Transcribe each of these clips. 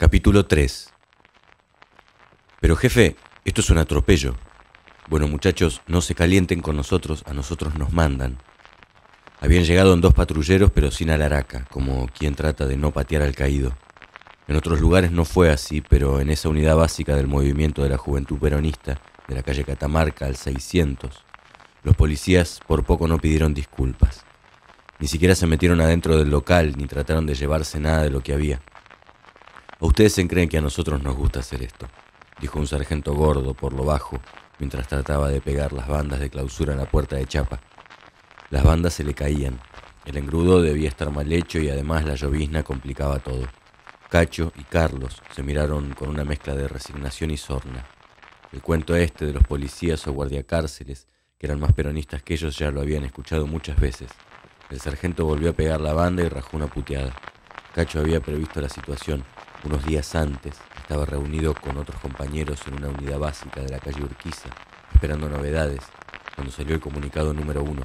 Capítulo 3 Pero jefe, esto es un atropello. Bueno muchachos, no se calienten con nosotros, a nosotros nos mandan. Habían llegado en dos patrulleros pero sin alaraca, como quien trata de no patear al caído. En otros lugares no fue así, pero en esa unidad básica del movimiento de la juventud peronista, de la calle Catamarca al 600, los policías por poco no pidieron disculpas. Ni siquiera se metieron adentro del local ni trataron de llevarse nada de lo que había. ¿O ustedes se creen que a nosotros nos gusta hacer esto? Dijo un sargento gordo por lo bajo, mientras trataba de pegar las bandas de clausura en la puerta de chapa. Las bandas se le caían. El engrudo debía estar mal hecho y además la llovizna complicaba todo. Cacho y Carlos se miraron con una mezcla de resignación y sorna. El cuento este de los policías o guardiacárceles, que eran más peronistas que ellos, ya lo habían escuchado muchas veces. El sargento volvió a pegar la banda y rajó una puteada. Cacho había previsto la situación unos días antes estaba reunido con otros compañeros en una unidad básica de la calle Urquiza, esperando novedades, cuando salió el comunicado número uno.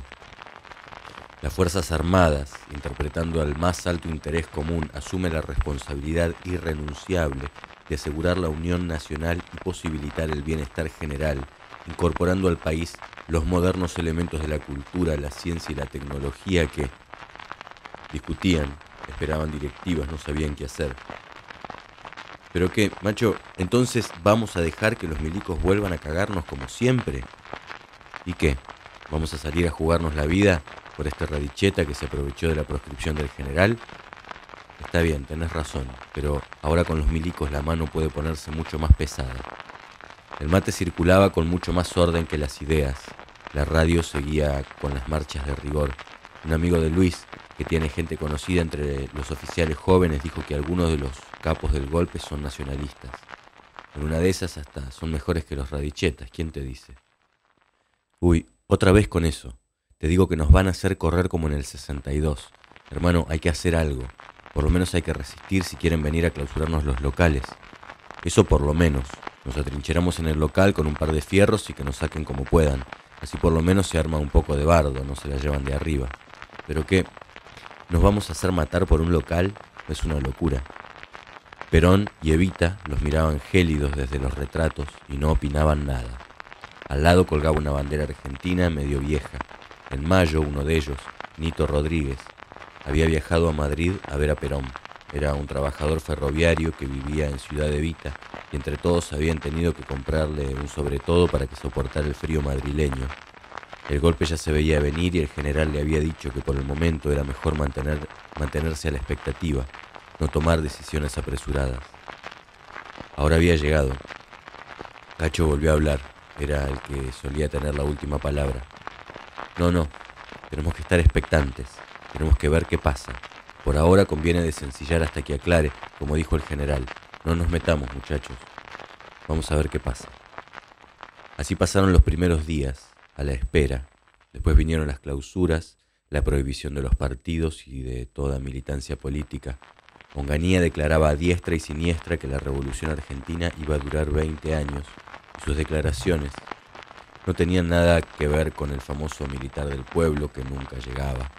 Las Fuerzas Armadas, interpretando al más alto interés común, asumen la responsabilidad irrenunciable de asegurar la unión nacional y posibilitar el bienestar general, incorporando al país los modernos elementos de la cultura, la ciencia y la tecnología que discutían, esperaban directivas, no sabían qué hacer. Pero qué, macho, entonces vamos a dejar que los milicos vuelvan a cagarnos como siempre. ¿Y qué? ¿Vamos a salir a jugarnos la vida por este radicheta que se aprovechó de la proscripción del general? Está bien, tenés razón, pero ahora con los milicos la mano puede ponerse mucho más pesada. El mate circulaba con mucho más orden que las ideas. La radio seguía con las marchas de rigor. Un amigo de Luis, que tiene gente conocida entre los oficiales jóvenes, dijo que algunos de los capos del golpe son nacionalistas. En una de esas hasta son mejores que los radichetas, ¿quién te dice? Uy, otra vez con eso. Te digo que nos van a hacer correr como en el 62. Hermano, hay que hacer algo. Por lo menos hay que resistir si quieren venir a clausurarnos los locales. Eso por lo menos. Nos atrincheramos en el local con un par de fierros y que nos saquen como puedan. Así por lo menos se arma un poco de bardo, no se la llevan de arriba. Pero qué, ¿nos vamos a hacer matar por un local? Es una locura. Perón y Evita los miraban gélidos desde los retratos y no opinaban nada. Al lado colgaba una bandera argentina medio vieja. En mayo uno de ellos, Nito Rodríguez, había viajado a Madrid a ver a Perón. Era un trabajador ferroviario que vivía en Ciudad Evita y entre todos habían tenido que comprarle un sobretodo para que soportara el frío madrileño. El golpe ya se veía venir y el general le había dicho que por el momento era mejor mantener, mantenerse a la expectativa, tomar decisiones apresuradas. Ahora había llegado. Cacho volvió a hablar. Era el que solía tener la última palabra. No, no. Tenemos que estar expectantes. Tenemos que ver qué pasa. Por ahora conviene desencillar hasta que aclare, como dijo el general. No nos metamos, muchachos. Vamos a ver qué pasa. Así pasaron los primeros días, a la espera. Después vinieron las clausuras, la prohibición de los partidos y de toda militancia política, Onganía declaraba a diestra y siniestra que la revolución argentina iba a durar 20 años y sus declaraciones no tenían nada que ver con el famoso militar del pueblo que nunca llegaba.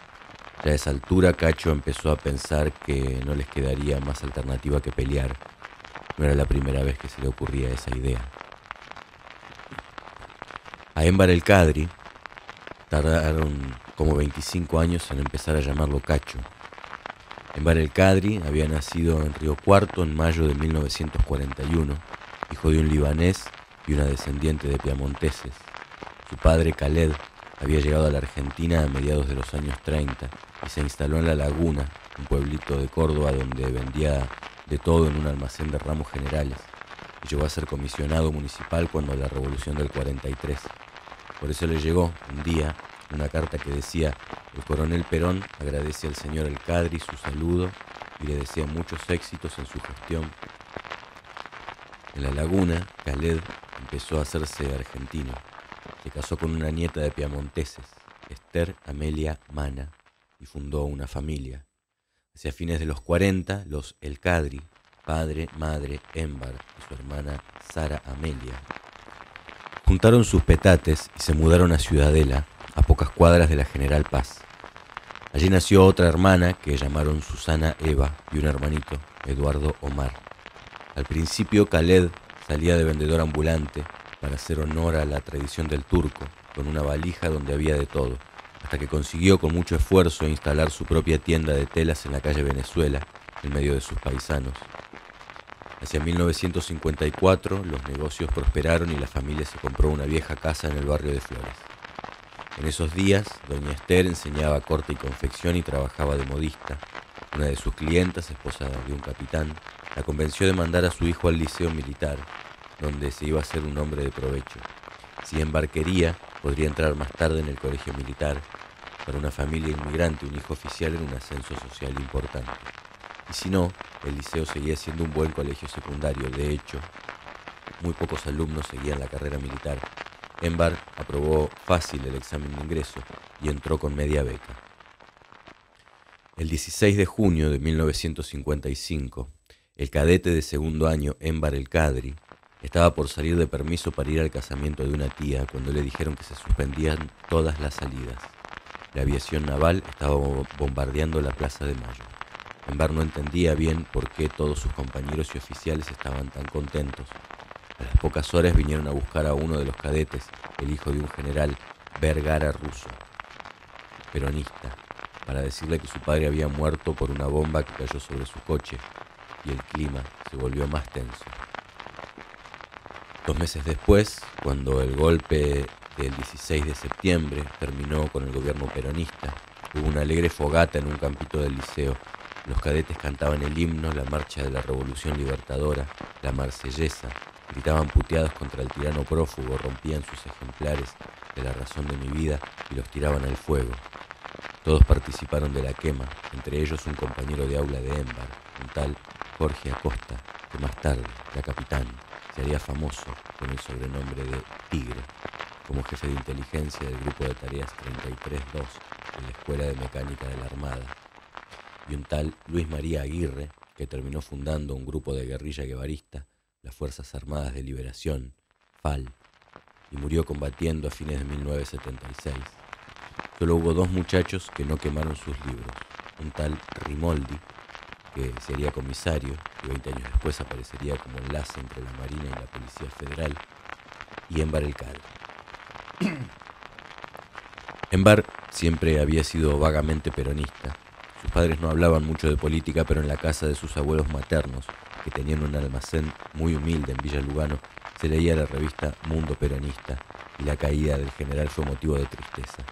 Ya a esa altura Cacho empezó a pensar que no les quedaría más alternativa que pelear. No era la primera vez que se le ocurría esa idea. A Émbar el Cadri tardaron como 25 años en empezar a llamarlo Cacho. Embar el Cadri había nacido en Río Cuarto en mayo de 1941, hijo de un libanés y una descendiente de piamonteses. Su padre, Khaled, había llegado a la Argentina a mediados de los años 30 y se instaló en La Laguna, un pueblito de Córdoba donde vendía de todo en un almacén de ramos generales y llegó a ser comisionado municipal cuando la revolución del 43. Por eso le llegó un día una carta que decía, el coronel Perón agradece al señor Alcadri su saludo y le desea muchos éxitos en su gestión. En la laguna, Khaled empezó a hacerse argentino. Se casó con una nieta de piamonteses, Esther Amelia Mana, y fundó una familia. Hacia fines de los 40, los El Cadri, padre, madre, Émbar y su hermana Sara Amelia, juntaron sus petates y se mudaron a Ciudadela, a pocas cuadras de la General Paz. Allí nació otra hermana que llamaron Susana Eva y un hermanito, Eduardo Omar. Al principio Khaled salía de vendedor ambulante para hacer honor a la tradición del turco, con una valija donde había de todo, hasta que consiguió con mucho esfuerzo instalar su propia tienda de telas en la calle Venezuela, en medio de sus paisanos. Hacia 1954 los negocios prosperaron y la familia se compró una vieja casa en el barrio de Flores. En esos días, doña Esther enseñaba corte y confección y trabajaba de modista. Una de sus clientas, esposa de un capitán, la convenció de mandar a su hijo al liceo militar, donde se iba a hacer un hombre de provecho. Si embarquería, podría entrar más tarde en el colegio militar. Para una familia inmigrante, un hijo oficial era un ascenso social importante. Y si no, el liceo seguía siendo un buen colegio secundario. De hecho, muy pocos alumnos seguían la carrera militar. Embar aprobó fácil el examen de ingreso y entró con media beca. El 16 de junio de 1955, el cadete de segundo año, Embar El Cadri, estaba por salir de permiso para ir al casamiento de una tía cuando le dijeron que se suspendían todas las salidas. La aviación naval estaba bombardeando la Plaza de Mayo. Embar no entendía bien por qué todos sus compañeros y oficiales estaban tan contentos. A las pocas horas vinieron a buscar a uno de los cadetes, el hijo de un general, Vergara ruso, peronista, para decirle que su padre había muerto por una bomba que cayó sobre su coche y el clima se volvió más tenso. Dos meses después, cuando el golpe del 16 de septiembre terminó con el gobierno peronista, hubo una alegre fogata en un campito del liceo los cadetes cantaban el himno, la marcha de la Revolución Libertadora, la marsellesa, gritaban puteados contra el tirano prófugo, rompían sus ejemplares de la razón de mi vida y los tiraban al fuego. Todos participaron de la quema, entre ellos un compañero de aula de Embar, un tal Jorge Acosta, que más tarde, ya capitán, se haría famoso con el sobrenombre de Tigre, como jefe de inteligencia del grupo de tareas 33-2 en la Escuela de Mecánica de la Armada y un tal Luis María Aguirre, que terminó fundando un grupo de guerrilla guevarista, Fuerzas Armadas de Liberación, FAL, y murió combatiendo a fines de 1976. Solo hubo dos muchachos que no quemaron sus libros, un tal Rimoldi, que sería comisario y 20 años después aparecería como enlace entre la Marina y la Policía Federal, y Embar el Cal. Embar siempre había sido vagamente peronista sus padres no hablaban mucho de política, pero en la casa de sus abuelos maternos, que tenían un almacén muy humilde en Villa Lugano, se leía la revista Mundo Peronista y la caída del general fue motivo de tristeza.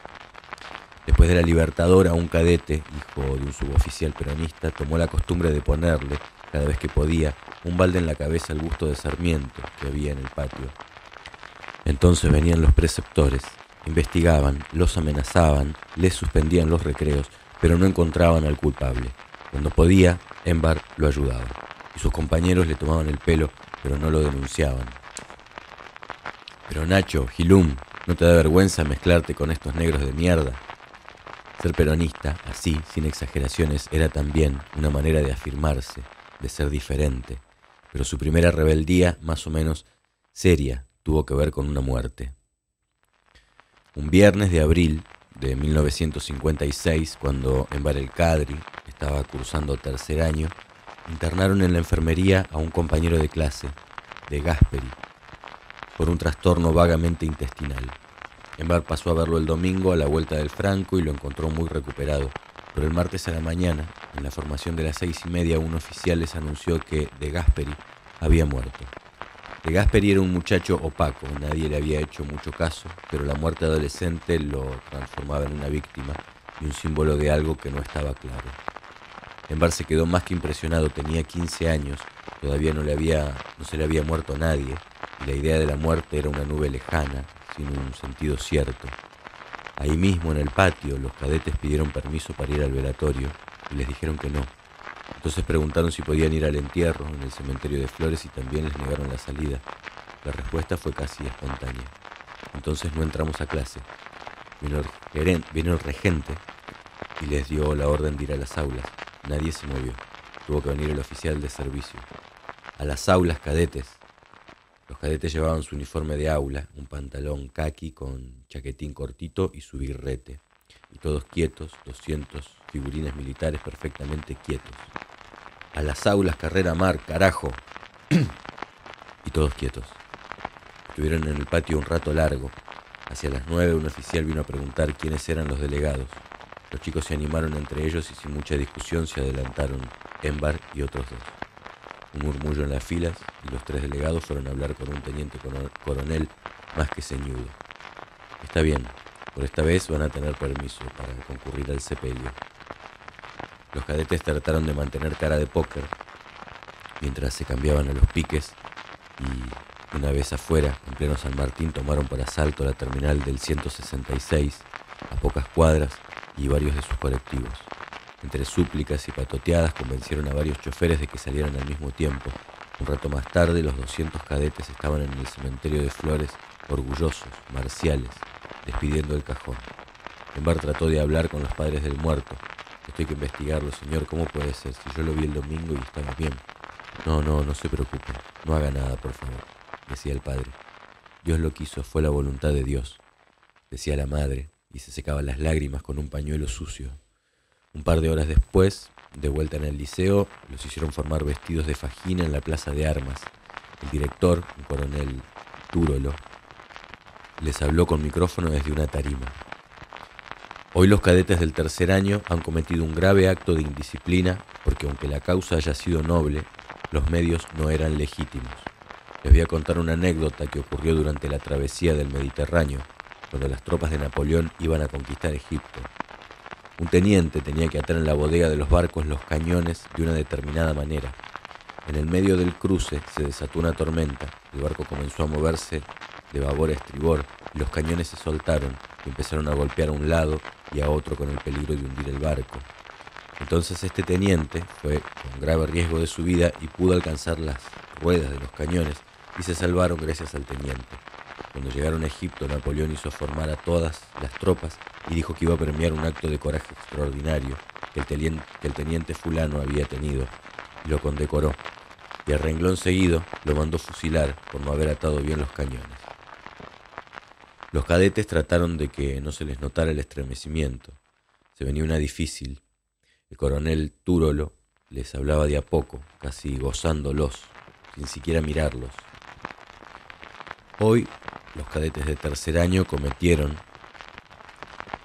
Después de la Libertadora, un cadete, hijo de un suboficial peronista, tomó la costumbre de ponerle, cada vez que podía, un balde en la cabeza al gusto de Sarmiento que había en el patio. Entonces venían los preceptores, investigaban, los amenazaban, les suspendían los recreos pero no encontraban al culpable. Cuando podía, Embar lo ayudaba, y sus compañeros le tomaban el pelo, pero no lo denunciaban. Pero Nacho, Gilum, ¿no te da vergüenza mezclarte con estos negros de mierda? Ser peronista, así, sin exageraciones, era también una manera de afirmarse, de ser diferente, pero su primera rebeldía, más o menos seria, tuvo que ver con una muerte. Un viernes de abril de 1956, cuando en Bar el Cadri estaba cursando tercer año, internaron en la enfermería a un compañero de clase, de Gasperi, por un trastorno vagamente intestinal. Embar pasó a verlo el domingo a la vuelta del Franco y lo encontró muy recuperado, pero el martes a la mañana, en la formación de las seis y media, un oficial les anunció que de Gasperi había muerto. De Gasperi era un muchacho opaco, nadie le había hecho mucho caso, pero la muerte adolescente lo transformaba en una víctima y un símbolo de algo que no estaba claro. Embar se quedó más que impresionado, tenía 15 años, todavía no, le había, no se le había muerto a nadie, y la idea de la muerte era una nube lejana, sin un sentido cierto. Ahí mismo en el patio los cadetes pidieron permiso para ir al velatorio y les dijeron que no, entonces preguntaron si podían ir al entierro en el cementerio de Flores y también les negaron la salida. La respuesta fue casi espontánea. Entonces no entramos a clase. Vino el, regente y les dio la orden de ir a las aulas. Nadie se movió. Tuvo que venir el oficial de servicio. A las aulas cadetes. Los cadetes llevaban su uniforme de aula, un pantalón kaki con chaquetín cortito y su birrete y todos quietos, 200 figurines militares perfectamente quietos. A las aulas, carrera mar, carajo. y todos quietos. Estuvieron en el patio un rato largo. Hacia las nueve un oficial vino a preguntar quiénes eran los delegados. Los chicos se animaron entre ellos y sin mucha discusión se adelantaron Embar y otros dos. Un murmullo en las filas y los tres delegados fueron a hablar con un teniente coronel más que ceñudo. Está bien, por esta vez van a tener permiso para concurrir al sepelio. Los cadetes trataron de mantener cara de póker mientras se cambiaban a los piques y una vez afuera, en pleno San Martín, tomaron por asalto la terminal del 166 a pocas cuadras y varios de sus colectivos. Entre súplicas y patoteadas convencieron a varios choferes de que salieran al mismo tiempo. Un rato más tarde, los 200 cadetes estaban en el cementerio de Flores, orgullosos, marciales, despidiendo el cajón. Embar trató de hablar con los padres del muerto. Esto que investigarlo, señor. ¿Cómo puede ser? Si yo lo vi el domingo y estaba bien. No, no, no se preocupe. No haga nada, por favor, decía el padre. Dios lo quiso, fue la voluntad de Dios, decía la madre, y se secaba las lágrimas con un pañuelo sucio. Un par de horas después, de vuelta en el liceo, los hicieron formar vestidos de fajina en la plaza de armas. El director, un coronel Túrolo, les habló con micrófono desde una tarima. Hoy los cadetes del tercer año han cometido un grave acto de indisciplina porque aunque la causa haya sido noble, los medios no eran legítimos. Les voy a contar una anécdota que ocurrió durante la travesía del Mediterráneo, cuando las tropas de Napoleón iban a conquistar Egipto. Un teniente tenía que atar en la bodega de los barcos los cañones de una determinada manera. En el medio del cruce se desató una tormenta, el barco comenzó a moverse de babor a estribor y los cañones se soltaron y empezaron a golpear a un lado y a otro con el peligro de hundir el barco. Entonces este teniente fue con grave riesgo de su vida y pudo alcanzar las ruedas de los cañones y se salvaron gracias al teniente. Cuando llegaron a Egipto, Napoleón hizo formar a todas las tropas y dijo que iba a premiar un acto de coraje extraordinario que el, teniente, que el teniente fulano había tenido lo condecoró. Y a renglón seguido lo mandó fusilar por no haber atado bien los cañones. Los cadetes trataron de que no se les notara el estremecimiento. Se venía una difícil. El coronel Túrolo les hablaba de a poco, casi gozándolos, sin siquiera mirarlos. Hoy los cadetes de tercer año cometieron.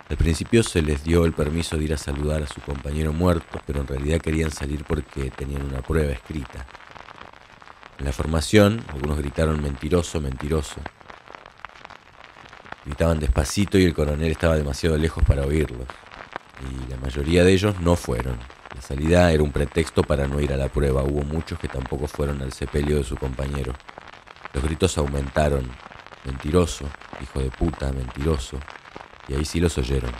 Al principio se les dio el permiso de ir a saludar a su compañero muerto, pero en realidad querían salir porque tenían una prueba escrita. En la formación, algunos gritaron mentiroso, mentiroso, Gritaban despacito y el coronel estaba demasiado lejos para oírlos. Y la mayoría de ellos no fueron. La salida era un pretexto para no ir a la prueba. Hubo muchos que tampoco fueron al sepelio de su compañero. Los gritos aumentaron. Mentiroso, hijo de puta, mentiroso. Y ahí sí los oyeron.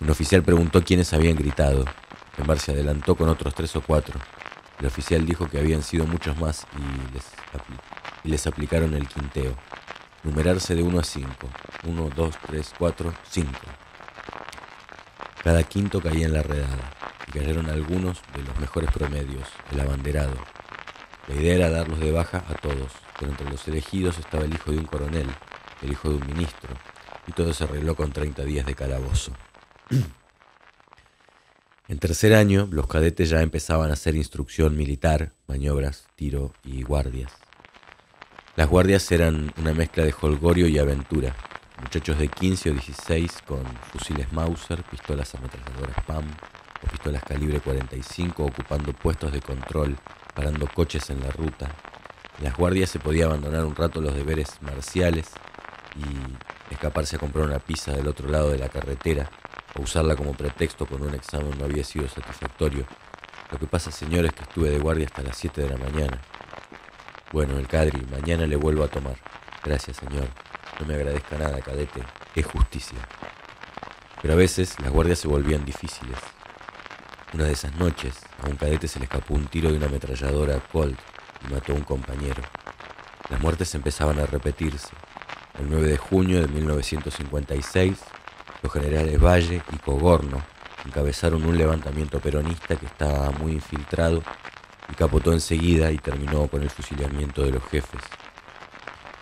Un oficial preguntó quiénes habían gritado. Embar se adelantó con otros tres o cuatro. El oficial dijo que habían sido muchos más y les, y les aplicaron el quinteo numerarse de 1 a 5. 1, 2, 3, 4, 5. Cada quinto caía en la redada y cayeron algunos de los mejores promedios, el abanderado. La idea era darlos de baja a todos, pero entre los elegidos estaba el hijo de un coronel, el hijo de un ministro, y todo se arregló con 30 días de calabozo. En tercer año, los cadetes ya empezaban a hacer instrucción militar, maniobras, tiro y guardias. Las guardias eran una mezcla de holgorio y aventura. Muchachos de 15 o 16 con fusiles Mauser, pistolas ametralladoras PAM o pistolas calibre 45 ocupando puestos de control, parando coches en la ruta. Las guardias se podía abandonar un rato los deberes marciales y escaparse a comprar una pizza del otro lado de la carretera o usarla como pretexto cuando un examen no había sido satisfactorio. Lo que pasa, señores, es que estuve de guardia hasta las 7 de la mañana. Bueno, el Cadri, mañana le vuelvo a tomar. Gracias, señor. No me agradezca nada, cadete. Es justicia. Pero a veces las guardias se volvían difíciles. Una de esas noches, a un cadete se le escapó un tiro de una ametralladora Colt mató a un compañero. Las muertes empezaban a repetirse. El 9 de junio de 1956, los generales Valle y Cogorno encabezaron un levantamiento peronista que estaba muy infiltrado y capotó enseguida y terminó con el fusilamiento de los jefes.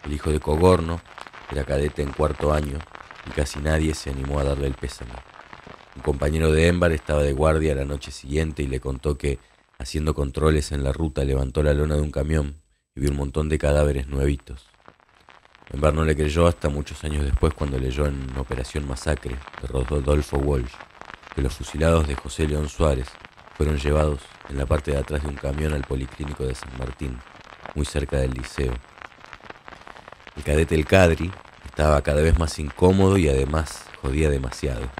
El hijo de Cogorno era cadete en cuarto año y casi nadie se animó a darle el pésame. Un compañero de Embar estaba de guardia la noche siguiente y le contó que, haciendo controles en la ruta, levantó la lona de un camión y vio un montón de cadáveres nuevitos. Embar no le creyó hasta muchos años después cuando leyó en Operación Masacre de Rodolfo Walsh que los fusilados de José León Suárez fueron llevados en la parte de atrás de un camión al Policlínico de San Martín, muy cerca del liceo. El cadete El Cadri estaba cada vez más incómodo y además jodía demasiado.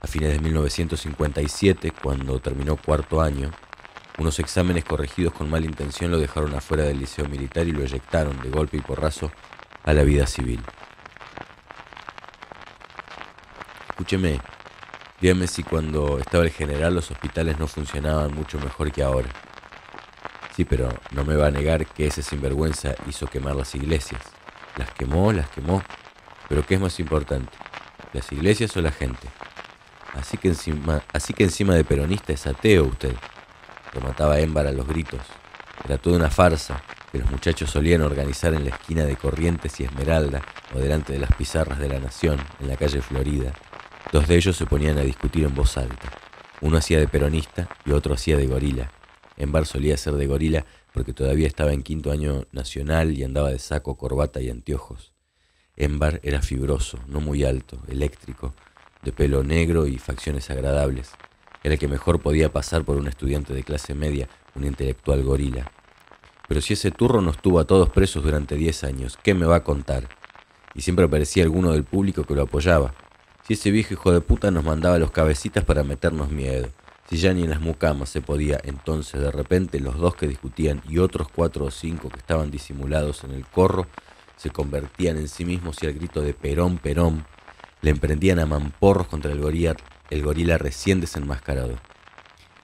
A fines de 1957, cuando terminó cuarto año, unos exámenes corregidos con mala intención lo dejaron afuera del liceo militar y lo eyectaron de golpe y porrazo a la vida civil. Escúcheme, dígame si cuando estaba el general los hospitales no funcionaban mucho mejor que ahora. Sí, pero no me va a negar que ese sinvergüenza hizo quemar las iglesias. Las quemó, las quemó. Pero ¿qué es más importante? ¿Las iglesias o la gente? Así que encima, así que encima de peronista es ateo usted. Remataba Émbar a los gritos. Era toda una farsa que los muchachos solían organizar en la esquina de Corrientes y Esmeralda o delante de las pizarras de la Nación, en la calle Florida. Dos de ellos se ponían a discutir en voz alta. Uno hacía de peronista y otro hacía de gorila. Embar solía ser de gorila porque todavía estaba en quinto año nacional y andaba de saco, corbata y anteojos. Embar era fibroso, no muy alto, eléctrico, de pelo negro y facciones agradables. Era el que mejor podía pasar por un estudiante de clase media, un intelectual gorila. Pero si ese turro nos tuvo a todos presos durante diez años, ¿qué me va a contar? Y siempre aparecía alguno del público que lo apoyaba. Si ese viejo hijo de puta nos mandaba los cabecitas para meternos miedo. Si ya ni en las mucamas se podía, entonces de repente los dos que discutían y otros cuatro o cinco que estaban disimulados en el corro se convertían en sí mismos y al grito de Perón, Perón, le emprendían a mamporros contra el gorila, el gorila recién desenmascarado.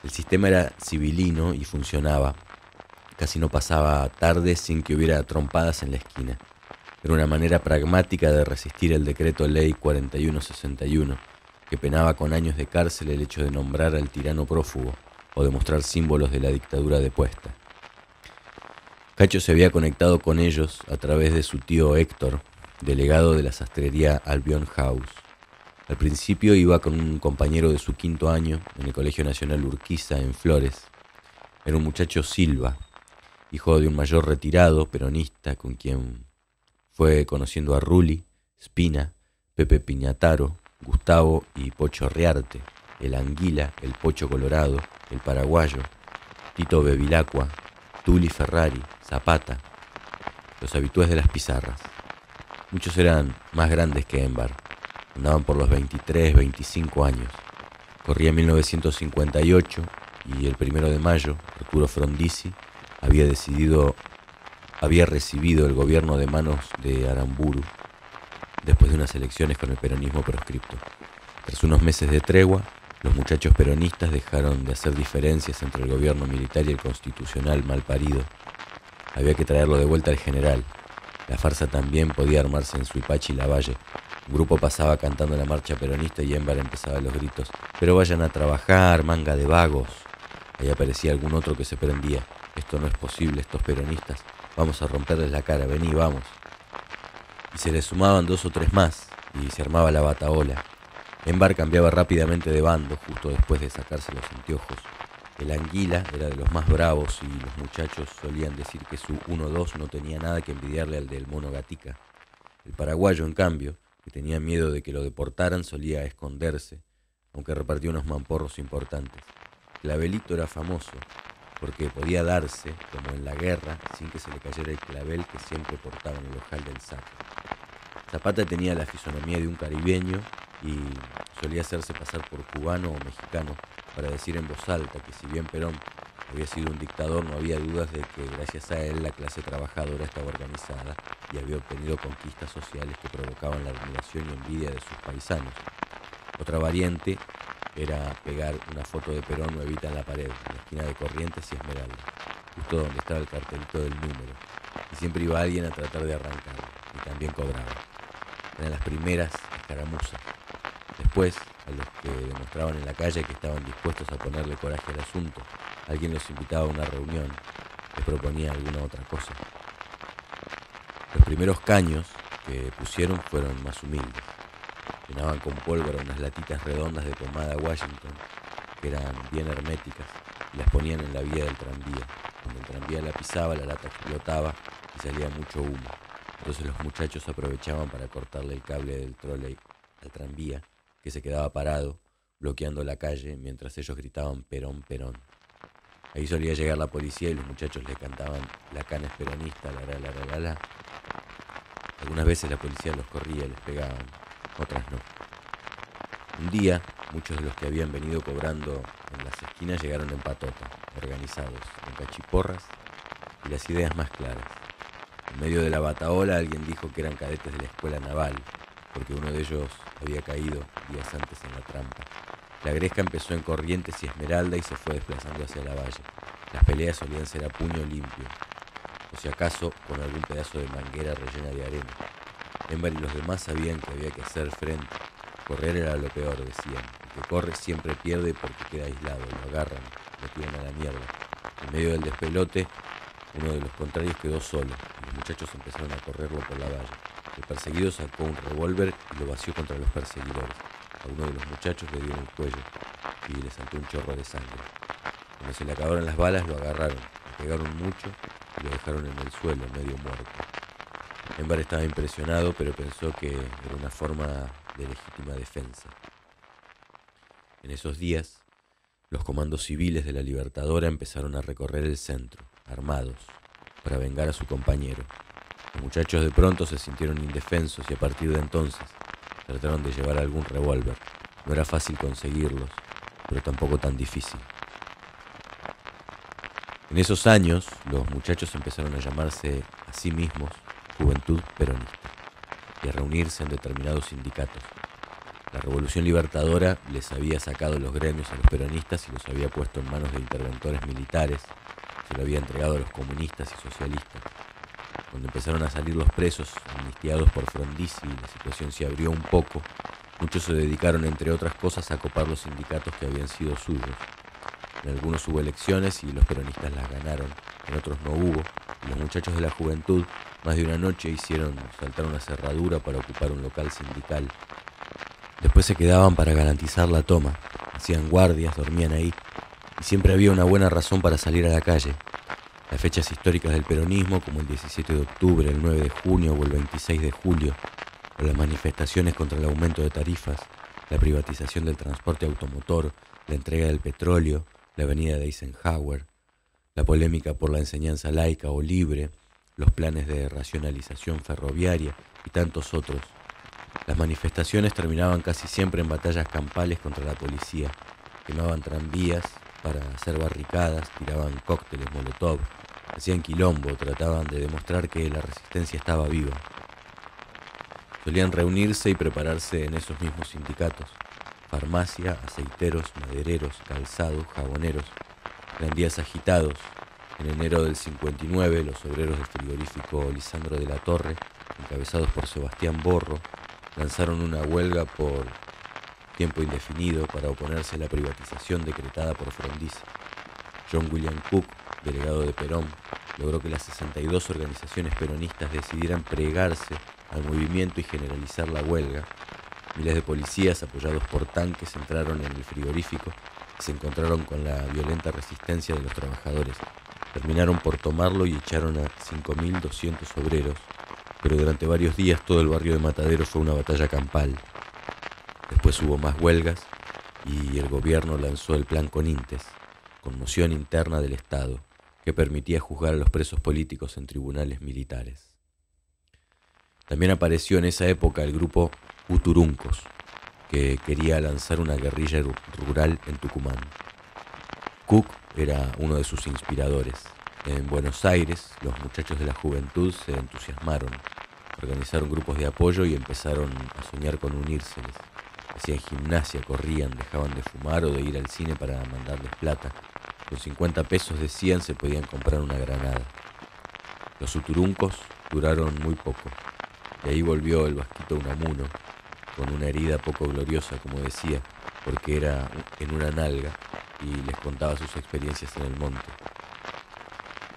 El sistema era civilino y funcionaba. Casi no pasaba tarde sin que hubiera trompadas en la esquina. Era una manera pragmática de resistir el decreto ley 4161, que penaba con años de cárcel el hecho de nombrar al tirano prófugo o de mostrar símbolos de la dictadura depuesta. Cacho se había conectado con ellos a través de su tío Héctor, delegado de la sastrería Albion House. Al principio iba con un compañero de su quinto año en el Colegio Nacional Urquiza en Flores. Era un muchacho Silva, hijo de un mayor retirado, peronista, con quien fue conociendo a Ruli, Spina, Pepe Piñataro, Gustavo y Pocho Riarte, el Anguila, el Pocho Colorado, el Paraguayo, Tito Bevilacqua, Tuli Ferrari, Zapata, los habitués de las pizarras. Muchos eran más grandes que Embar, andaban por los 23, 25 años. Corría 1958 y el primero de mayo, Arturo Frondizi había decidido, había recibido el gobierno de manos de Aramburu después de unas elecciones con el peronismo proscripto. Tras unos meses de tregua, los muchachos peronistas dejaron de hacer diferencias entre el gobierno militar y el constitucional mal parido. Había que traerlo de vuelta al general. La farsa también podía armarse en Suipachi y Lavalle. Grupo pasaba cantando la marcha peronista y Embar empezaba los gritos. Pero vayan a trabajar, manga de vagos. Ahí aparecía algún otro que se prendía. Esto no es posible, estos peronistas. Vamos a romperles la cara, vení, vamos. Y se le sumaban dos o tres más, y se armaba la bataola. Embar cambiaba rápidamente de bando justo después de sacarse los anteojos. El anguila era de los más bravos y los muchachos solían decir que su 1-2 no tenía nada que envidiarle al del mono gatica. El paraguayo, en cambio, que tenía miedo de que lo deportaran, solía esconderse, aunque repartía unos mamporros importantes. Clavelito era famoso, porque podía darse, como en la guerra, sin que se le cayera el clavel que siempre portaba en el ojal del saco. Zapata tenía la fisonomía de un caribeño y solía hacerse pasar por cubano o mexicano para decir en voz alta que si bien Perón había sido un dictador, no había dudas de que gracias a él la clase trabajadora estaba organizada y había obtenido conquistas sociales que provocaban la admiración y envidia de sus paisanos. Otra variante era pegar una foto de Perón nuevita en la pared, en la esquina de Corrientes y Esmeralda, justo donde estaba el cartelito del número. Y siempre iba alguien a tratar de arrancarlo, y también cobraba. Eran las primeras escaramuzas. Después, a los que demostraban en la calle que estaban dispuestos a ponerle coraje al asunto, alguien los invitaba a una reunión, les proponía alguna otra cosa. Los primeros caños que pusieron fueron más humildes llenaban con pólvora unas latitas redondas de pomada Washington, que eran bien herméticas, y las ponían en la vía del tranvía. Cuando el tranvía la pisaba, la lata explotaba y salía mucho humo. Entonces los muchachos aprovechaban para cortarle el cable del trolley al tranvía, que se quedaba parado, bloqueando la calle, mientras ellos gritaban Perón, Perón. Ahí solía llegar la policía y los muchachos le cantaban La cana es peronista, la la la la la. Algunas veces la policía los corría y les pegaban, otras no. Un día, muchos de los que habían venido cobrando en las esquinas llegaron en patota, organizados, con cachiporras y las ideas más claras. En medio de la bataola alguien dijo que eran cadetes de la escuela naval, porque uno de ellos había caído días antes en la trampa. La gresca empezó en Corrientes y Esmeralda y se fue desplazando hacia la valle. Las peleas solían ser a puño limpio, o si acaso con algún pedazo de manguera rellena de arena. Ember y los demás sabían que había que hacer frente. Correr era lo peor, decían. El que corre siempre pierde porque queda aislado, lo agarran, lo tiran a la mierda. En medio del despelote, uno de los contrarios quedó solo y los muchachos empezaron a correrlo por la valla. El perseguido sacó un revólver y lo vació contra los perseguidores. A uno de los muchachos le dio en el cuello y le saltó un chorro de sangre. Cuando se le acabaron las balas, lo agarraron, le pegaron mucho y lo dejaron en el suelo, medio muerto. Embar estaba impresionado, pero pensó que era una forma de legítima defensa. En esos días, los comandos civiles de la Libertadora empezaron a recorrer el centro, armados, para vengar a su compañero. Los muchachos de pronto se sintieron indefensos y a partir de entonces trataron de llevar algún revólver. No era fácil conseguirlos, pero tampoco tan difícil. En esos años, los muchachos empezaron a llamarse a sí mismos Juventud Peronista y a reunirse en determinados sindicatos. La Revolución Libertadora les había sacado los gremios a los peronistas y los había puesto en manos de interventores militares, se lo había entregado a los comunistas y socialistas. Cuando empezaron a salir los presos, amnistiados por Frondizi, la situación se abrió un poco, muchos se dedicaron, entre otras cosas, a copar los sindicatos que habían sido suyos. En algunos hubo elecciones y los peronistas las ganaron, en otros no hubo, y los muchachos de la juventud más de una noche hicieron saltar una cerradura para ocupar un local sindical. Después se quedaban para garantizar la toma, hacían guardias, dormían ahí, y siempre había una buena razón para salir a la calle. Fechas históricas del peronismo, como el 17 de octubre, el 9 de junio o el 26 de julio, o las manifestaciones contra el aumento de tarifas, la privatización del transporte automotor, la entrega del petróleo, la avenida de Eisenhower, la polémica por la enseñanza laica o libre, los planes de racionalización ferroviaria y tantos otros. Las manifestaciones terminaban casi siempre en batallas campales contra la policía, quemaban tranvías para hacer barricadas, tiraban cócteles molotov, hacían quilombo, trataban de demostrar que la resistencia estaba viva. Solían reunirse y prepararse en esos mismos sindicatos farmacia, aceiteros, madereros, calzados, jaboneros. Eran días agitados. En enero del 59, los obreros del frigorífico Lisandro de la Torre, encabezados por Sebastián Borro, lanzaron una huelga por tiempo indefinido para oponerse a la privatización decretada por Frondizi. John William Cook, delegado de Perón, logró que las 62 organizaciones peronistas decidieran pregarse al movimiento y generalizar la huelga, Miles de policías apoyados por tanques entraron en el frigorífico y se encontraron con la violenta resistencia de los trabajadores. Terminaron por tomarlo y echaron a 5.200 obreros, pero durante varios días todo el barrio de Matadero fue una batalla campal. Después hubo más huelgas y el gobierno lanzó el Plan Conintes, conmoción interna del Estado, que permitía juzgar a los presos políticos en tribunales militares. También apareció en esa época el grupo Uturuncos, que quería lanzar una guerrilla rural en Tucumán. Cook era uno de sus inspiradores. En Buenos Aires, los muchachos de la juventud se entusiasmaron, organizaron grupos de apoyo y empezaron a soñar con unírseles. Hacían gimnasia, corrían, dejaban de fumar o de ir al cine para mandarles plata. Con 50 pesos decían se podían comprar una granada. Los uturuncos duraron muy poco. Y ahí volvió el vasquito Unamuno, con una herida poco gloriosa, como decía, porque era en una nalga y les contaba sus experiencias en el monte.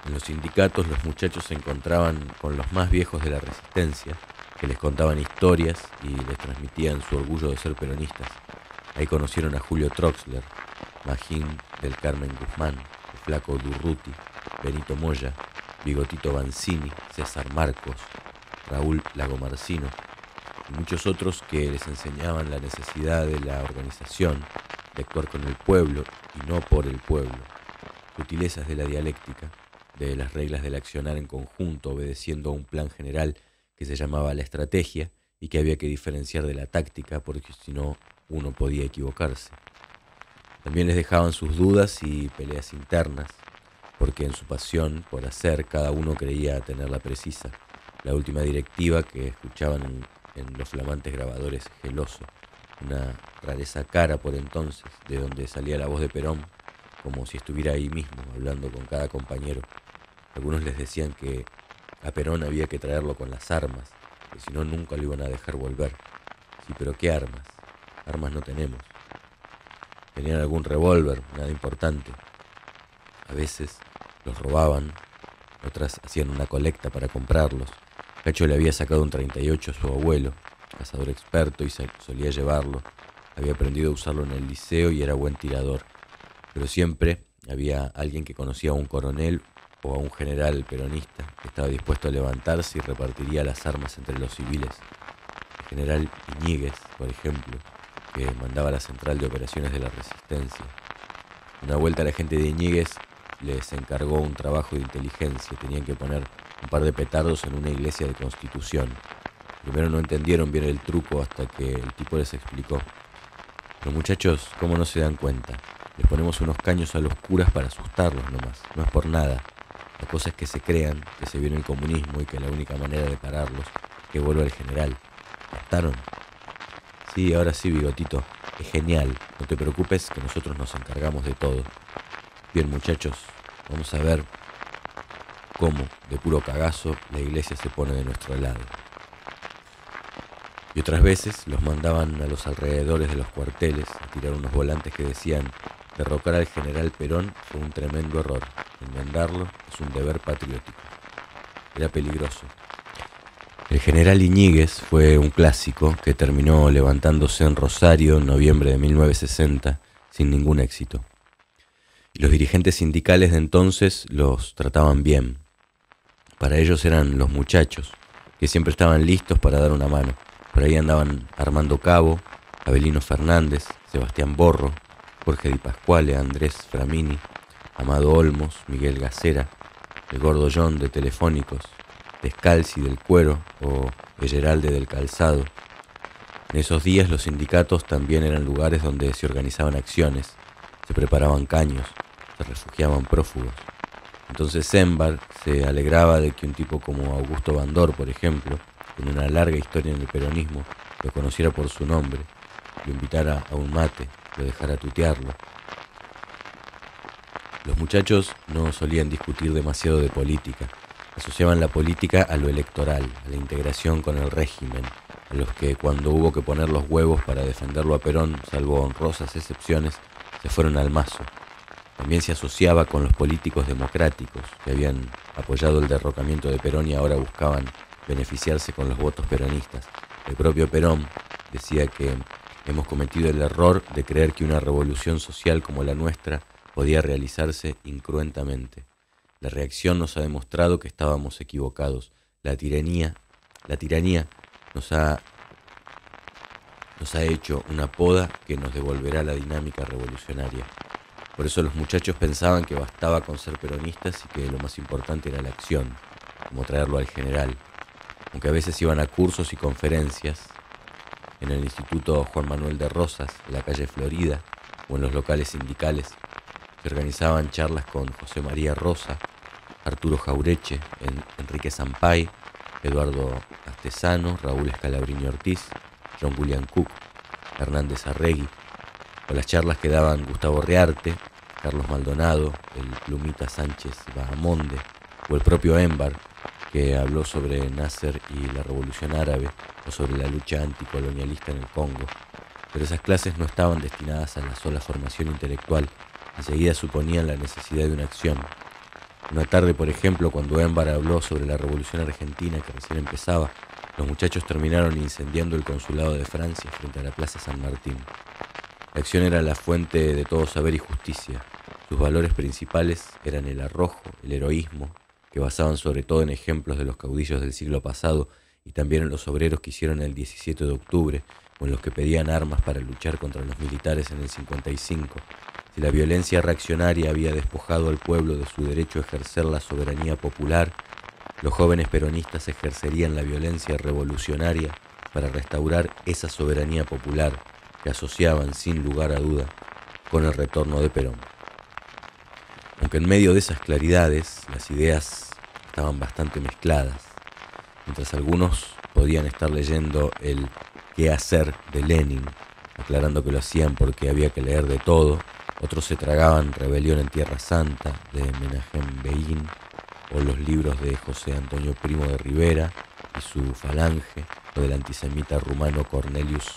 En los sindicatos los muchachos se encontraban con los más viejos de la resistencia, que les contaban historias y les transmitían su orgullo de ser peronistas. Ahí conocieron a Julio Troxler, Magín del Carmen Guzmán, el flaco Durruti, Benito Moya, Bigotito Banzini, César Marcos, Raúl Lagomarcino y muchos otros que les enseñaban la necesidad de la organización, de actuar con el pueblo y no por el pueblo, sutilezas de la dialéctica, de las reglas del accionar en conjunto obedeciendo a un plan general que se llamaba la estrategia y que había que diferenciar de la táctica porque si no uno podía equivocarse. También les dejaban sus dudas y peleas internas, porque en su pasión por hacer cada uno creía tener la precisa, la última directiva que escuchaban en, los flamantes grabadores geloso, una rareza cara por entonces, de donde salía la voz de Perón, como si estuviera ahí mismo, hablando con cada compañero. Algunos les decían que a Perón había que traerlo con las armas, que si no nunca lo iban a dejar volver. Sí, pero ¿qué armas? Armas no tenemos. Tenían algún revólver, nada importante. A veces los robaban, otras hacían una colecta para comprarlos. Cacho le había sacado un 38 a su abuelo, cazador experto, y solía llevarlo. Había aprendido a usarlo en el liceo y era buen tirador. Pero siempre había alguien que conocía a un coronel o a un general peronista que estaba dispuesto a levantarse y repartiría las armas entre los civiles. El general Iñiguez, por ejemplo, que mandaba la central de operaciones de la resistencia. Una vuelta la gente de Iñiguez les encargó un trabajo de inteligencia. Tenían que poner un par de petardos en una iglesia de constitución. Primero no entendieron bien el truco hasta que el tipo les explicó. Los muchachos, ¿cómo no se dan cuenta? Les ponemos unos caños a los curas para asustarlos nomás, no es por nada. La cosa es que se crean que se viene el comunismo y que la única manera de pararlos es que vuelva el general. ¿Captaron? Sí, ahora sí, bigotito. Es genial. No te preocupes que nosotros nos encargamos de todo. Bien, muchachos, vamos a ver cómo, de puro cagazo, la iglesia se pone de nuestro lado. Y otras veces los mandaban a los alrededores de los cuarteles a tirar unos volantes que decían derrocar al general Perón fue un tremendo error. Enmendarlo es un deber patriótico. Era peligroso. El general Iñiguez fue un clásico que terminó levantándose en Rosario en noviembre de 1960 sin ningún éxito. Y los dirigentes sindicales de entonces los trataban bien. Para ellos eran los muchachos, que siempre estaban listos para dar una mano. Por ahí andaban Armando Cabo, Abelino Fernández, Sebastián Borro, Jorge Di Pascuale, Andrés Framini, Amado Olmos, Miguel Gacera, el Gordo John de Telefónicos, Descalzi del Cuero o Geralde del Calzado. En esos días los sindicatos también eran lugares donde se organizaban acciones, se preparaban caños, se refugiaban prófugos. Entonces Zembar se alegraba de que un tipo como Augusto Bandor, por ejemplo, con una larga historia en el peronismo, lo conociera por su nombre, lo invitara a un mate, lo dejara tutearlo, los muchachos no solían discutir demasiado de política, asociaban la política a lo electoral, a la integración con el régimen, a los que cuando hubo que poner los huevos para defenderlo a Perón, salvo honrosas excepciones, se fueron al mazo. También se asociaba con los políticos democráticos que habían apoyado el derrocamiento de Perón y ahora buscaban beneficiarse con los votos peronistas. El propio Perón decía que hemos cometido el error de creer que una revolución social como la nuestra podía realizarse incruentamente. La reacción nos ha demostrado que estábamos equivocados. La tiranía, la tiranía nos ha, nos ha hecho una poda que nos devolverá la dinámica revolucionaria. Por eso los muchachos pensaban que bastaba con ser peronistas y que lo más importante era la acción, como traerlo al general. Aunque a veces iban a cursos y conferencias en el Instituto Juan Manuel de Rosas, en la calle Florida, o en los locales sindicales, se organizaban charlas con José María Rosa, Arturo Jaureche, Enrique Zampay, Eduardo Astesano, Raúl Escalabrini Ortiz, John William Cook, Hernández Arregui, o las charlas que daban Gustavo Rearte, Carlos Maldonado, el Plumita Sánchez Bahamonde, o el propio Embar, que habló sobre Nasser y la revolución árabe, o sobre la lucha anticolonialista en el Congo. Pero esas clases no estaban destinadas a la sola formación intelectual, enseguida suponían la necesidad de una acción. Una tarde, por ejemplo, cuando Embar habló sobre la revolución argentina que recién empezaba, los muchachos terminaron incendiando el consulado de Francia frente a la Plaza San Martín. La acción era la fuente de todo saber y justicia. Sus valores principales eran el arrojo, el heroísmo, que basaban sobre todo en ejemplos de los caudillos del siglo pasado y también en los obreros que hicieron el 17 de octubre o en los que pedían armas para luchar contra los militares en el 55. Si la violencia reaccionaria había despojado al pueblo de su derecho a ejercer la soberanía popular, los jóvenes peronistas ejercerían la violencia revolucionaria para restaurar esa soberanía popular que asociaban sin lugar a duda con el retorno de Perón. Aunque en medio de esas claridades las ideas estaban bastante mezcladas, mientras algunos podían estar leyendo el qué hacer de Lenin, aclarando que lo hacían porque había que leer de todo, otros se tragaban Rebelión en Tierra Santa de Menahem Begin o los libros de José Antonio Primo de Rivera y su falange, o del antisemita rumano Cornelius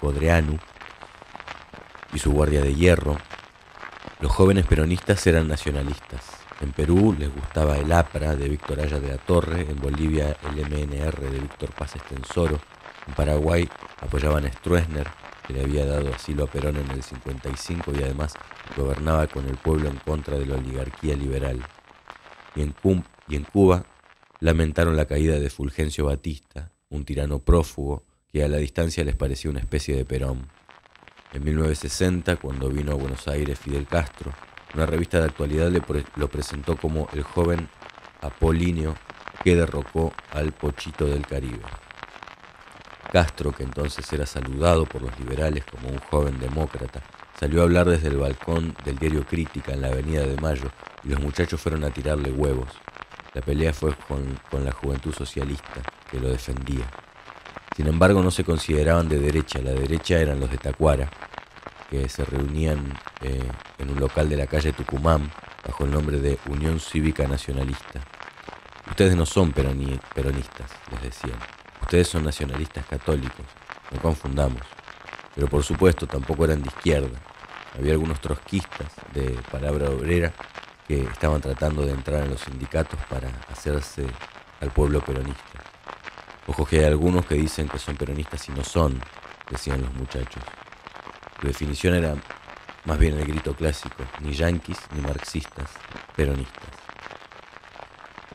Codreanu y su guardia de hierro. Los jóvenes peronistas eran nacionalistas. En Perú les gustaba el APRA de Víctor Aya de la Torre, en Bolivia el MNR de Víctor Paz Estensoro, en Paraguay apoyaban a Stroessner, que le había dado asilo a Perón en el 55 y además gobernaba con el pueblo en contra de la oligarquía liberal. Y en, y en Cuba lamentaron la caída de Fulgencio Batista, un tirano prófugo que a la distancia les parecía una especie de Perón. En 1960, cuando vino a Buenos Aires Fidel Castro, una revista de actualidad le lo presentó como el joven Apolíneo que derrocó al Pochito del Caribe. Castro, que entonces era saludado por los liberales como un joven demócrata, salió a hablar desde el balcón del diario Crítica en la Avenida de Mayo y los muchachos fueron a tirarle huevos. La pelea fue con, la juventud socialista, que lo defendía. Sin embargo, no se consideraban de derecha, la derecha eran los de Tacuara, que se reunían eh, en un local de la calle Tucumán bajo el nombre de Unión Cívica Nacionalista. Ustedes no son peronistas, les decían. Ustedes son nacionalistas católicos, no confundamos. Pero por supuesto tampoco eran de izquierda. Había algunos trotskistas de palabra obrera que estaban tratando de entrar en los sindicatos para hacerse al pueblo peronista. Ojo que hay algunos que dicen que son peronistas y no son, decían los muchachos. Su definición era más bien el grito clásico, ni yanquis ni marxistas, peronistas.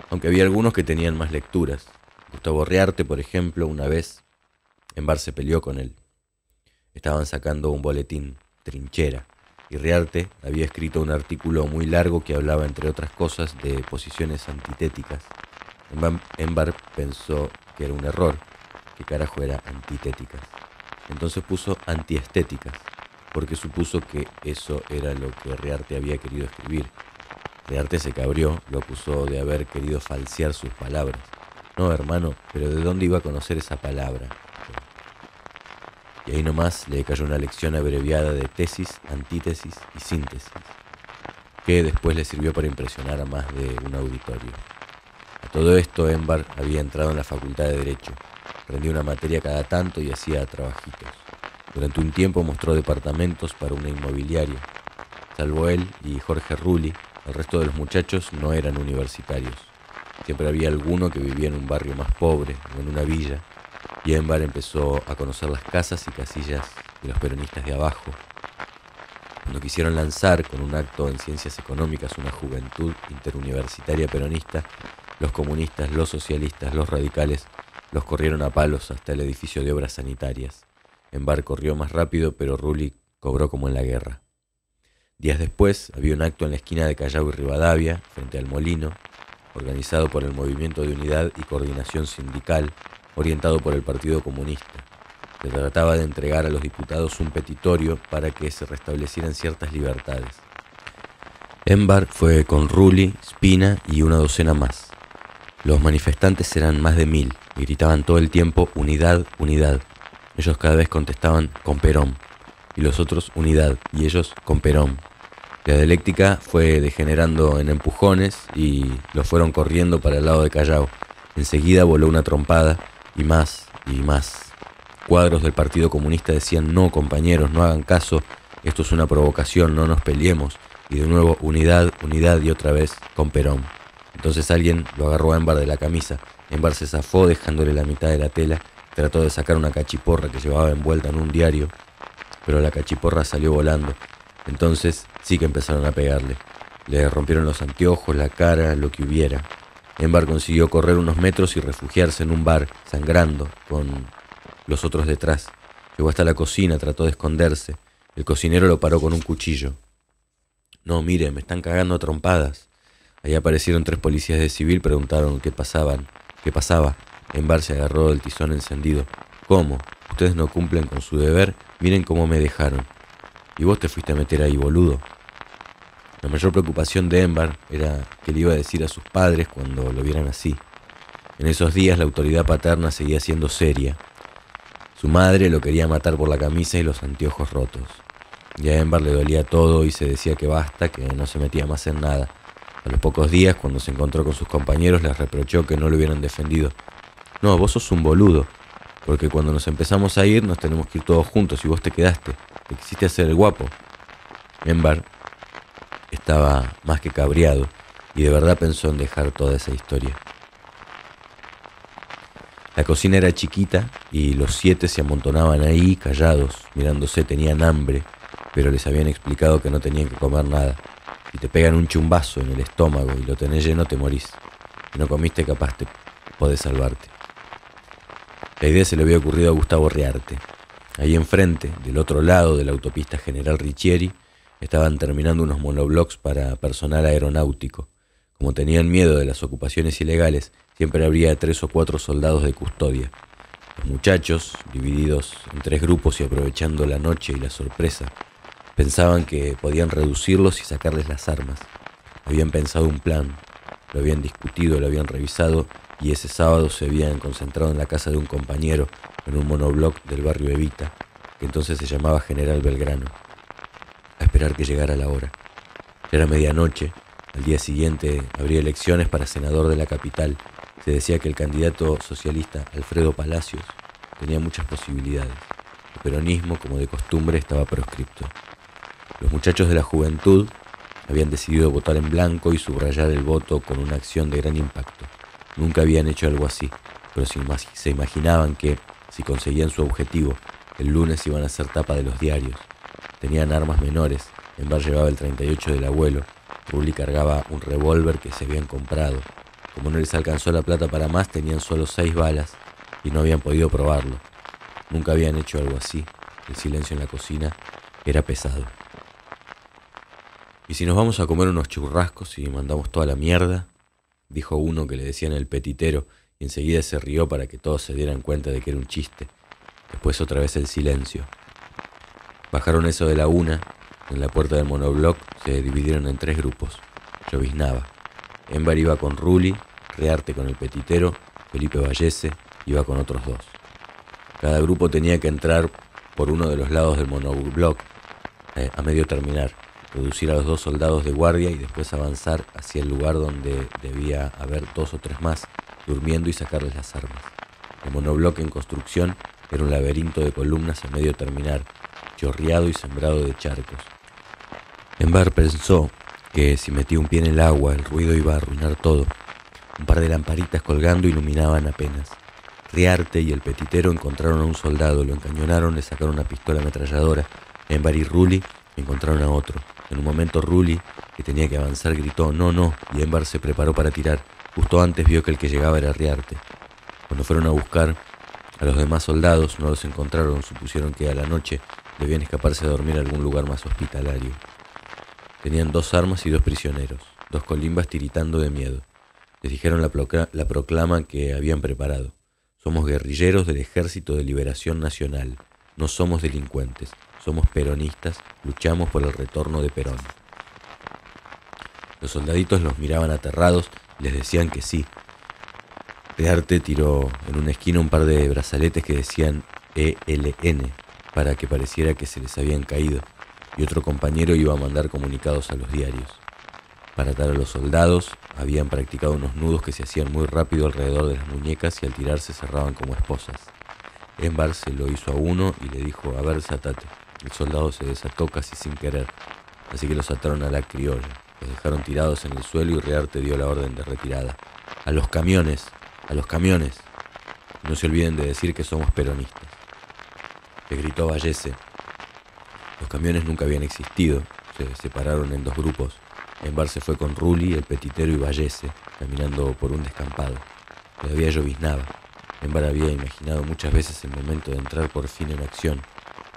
Aunque había algunos que tenían más lecturas. Gustavo Rearte, por ejemplo, una vez en bar se peleó con él. Estaban sacando un boletín, trinchera, y Riarte había escrito un artículo muy largo que hablaba, entre otras cosas, de posiciones antitéticas. Embar pensó que era un error, que carajo era antitéticas. Entonces puso antiestéticas, porque supuso que eso era lo que Riarte había querido escribir. Riarte se cabrió, lo acusó de haber querido falsear sus palabras. No, hermano, pero ¿de dónde iba a conocer esa palabra? Y ahí nomás le cayó una lección abreviada de tesis, antítesis y síntesis, que después le sirvió para impresionar a más de un auditorio. A todo esto, Embar había entrado en la facultad de Derecho, rendía una materia cada tanto y hacía trabajitos. Durante un tiempo mostró departamentos para una inmobiliaria. Salvo él y Jorge Rulli, el resto de los muchachos no eran universitarios. Siempre había alguno que vivía en un barrio más pobre o en una villa y Embar empezó a conocer las casas y casillas de los peronistas de abajo. Cuando quisieron lanzar con un acto en ciencias económicas una juventud interuniversitaria peronista, los comunistas, los socialistas, los radicales los corrieron a palos hasta el edificio de obras sanitarias. Embar corrió más rápido, pero Rulli cobró como en la guerra. Días después había un acto en la esquina de Callao y Rivadavia, frente al molino, organizado por el Movimiento de Unidad y Coordinación Sindical, orientado por el Partido Comunista. Se trataba de entregar a los diputados un petitorio para que se restablecieran ciertas libertades. Embar fue con Rulli, Spina y una docena más. Los manifestantes eran más de mil y gritaban todo el tiempo unidad, unidad. Ellos cada vez contestaban con Perón y los otros unidad y ellos con Perón. La dialéctica fue degenerando en empujones y los fueron corriendo para el lado de Callao. Enseguida voló una trompada y más y más. Cuadros del Partido Comunista decían, no compañeros, no hagan caso, esto es una provocación, no nos peleemos. Y de nuevo, unidad, unidad y otra vez con Perón. Entonces alguien lo agarró a Embar de la camisa. Embar se zafó dejándole la mitad de la tela. Trató de sacar una cachiporra que llevaba envuelta en un diario, pero la cachiporra salió volando. Entonces sí que empezaron a pegarle. Le rompieron los anteojos, la cara, lo que hubiera. Embar consiguió correr unos metros y refugiarse en un bar, sangrando, con los otros detrás. Llegó hasta la cocina, trató de esconderse. El cocinero lo paró con un cuchillo. No, mire, me están cagando a trompadas. Ahí aparecieron tres policías de civil, preguntaron qué pasaban, qué pasaba. Embar se agarró del tizón encendido. ¿Cómo? Ustedes no cumplen con su deber, miren cómo me dejaron. Y vos te fuiste a meter ahí, boludo. La mayor preocupación de Embar era que le iba a decir a sus padres cuando lo vieran así. En esos días la autoridad paterna seguía siendo seria. Su madre lo quería matar por la camisa y los anteojos rotos. Y a le dolía todo y se decía que basta, que no se metía más en nada. A los pocos días, cuando se encontró con sus compañeros, les reprochó que no lo hubieran defendido. No, vos sos un boludo, porque cuando nos empezamos a ir nos tenemos que ir todos juntos y vos te quedaste. Te quisiste hacer el guapo. Embar estaba más que cabreado y de verdad pensó en dejar toda esa historia. La cocina era chiquita y los siete se amontonaban ahí callados, mirándose, tenían hambre, pero les habían explicado que no tenían que comer nada. Si te pegan un chumbazo en el estómago y lo tenés lleno, te morís. Si no comiste, capaz te podés salvarte. La idea se le había ocurrido a Gustavo Rearte. Ahí enfrente, del otro lado de la autopista General Richieri, Estaban terminando unos monoblocks para personal aeronáutico. Como tenían miedo de las ocupaciones ilegales, siempre habría tres o cuatro soldados de custodia. Los muchachos, divididos en tres grupos y aprovechando la noche y la sorpresa, pensaban que podían reducirlos y sacarles las armas. Habían pensado un plan, lo habían discutido, lo habían revisado y ese sábado se habían concentrado en la casa de un compañero en un monobloc del barrio Evita, que entonces se llamaba General Belgrano a esperar que llegara la hora. Era medianoche, al día siguiente habría elecciones para senador de la capital. Se decía que el candidato socialista Alfredo Palacios tenía muchas posibilidades. El peronismo, como de costumbre, estaba proscripto. Los muchachos de la juventud habían decidido votar en blanco y subrayar el voto con una acción de gran impacto. Nunca habían hecho algo así, pero se imaginaban que, si conseguían su objetivo, el lunes iban a ser tapa de los diarios Tenían armas menores. Embar llevaba el 38 del abuelo. Rulli cargaba un revólver que se habían comprado. Como no les alcanzó la plata para más, tenían solo seis balas y no habían podido probarlo. Nunca habían hecho algo así. El silencio en la cocina era pesado. ¿Y si nos vamos a comer unos churrascos y mandamos toda la mierda? Dijo uno que le decían el petitero y enseguida se rió para que todos se dieran cuenta de que era un chiste. Después otra vez el silencio. Bajaron eso de la una. En la puerta del monobloc se dividieron en tres grupos. Lloviznaba. Embar iba con Ruli, Rearte con el petitero, Felipe Vallese iba con otros dos. Cada grupo tenía que entrar por uno de los lados del monobloc eh, a medio terminar, reducir a los dos soldados de guardia y después avanzar hacia el lugar donde debía haber dos o tres más, durmiendo y sacarles las armas. El monobloc en construcción era un laberinto de columnas a medio terminar, chorreado y sembrado de charcos. Embar pensó que si metía un pie en el agua el ruido iba a arruinar todo. Un par de lamparitas colgando iluminaban apenas. Riarte y el petitero encontraron a un soldado, lo encañonaron, le sacaron una pistola ametralladora. Embar y Rulli encontraron a otro. En un momento Rulli, que tenía que avanzar, gritó no, no, y Embar se preparó para tirar. Justo antes vio que el que llegaba era Riarte. Cuando fueron a buscar a los demás soldados, no los encontraron, supusieron que a la noche Debían escaparse a dormir a algún lugar más hospitalario. Tenían dos armas y dos prisioneros, dos colimbas tiritando de miedo. Les dijeron la, la proclama que habían preparado. Somos guerrilleros del Ejército de Liberación Nacional. No somos delincuentes, somos peronistas, luchamos por el retorno de Perón. Los soldaditos los miraban aterrados les decían que sí. Rearte tiró en una esquina un par de brazaletes que decían ELN, para que pareciera que se les habían caído, y otro compañero iba a mandar comunicados a los diarios. Para atar a los soldados, habían practicado unos nudos que se hacían muy rápido alrededor de las muñecas y al tirarse cerraban como esposas. Embar se lo hizo a uno y le dijo, a ver, satate. El soldado se desató casi sin querer, así que los ataron a la criolla. Los dejaron tirados en el suelo y Rearte dio la orden de retirada. A los camiones, a los camiones. No se olviden de decir que somos peronistas le gritó Vallese. Los camiones nunca habían existido, se separaron en dos grupos. Enbar se fue con Rulli, el petitero y Vallese, caminando por un descampado. Todavía lloviznaba. Enbar había imaginado muchas veces el momento de entrar por fin en acción,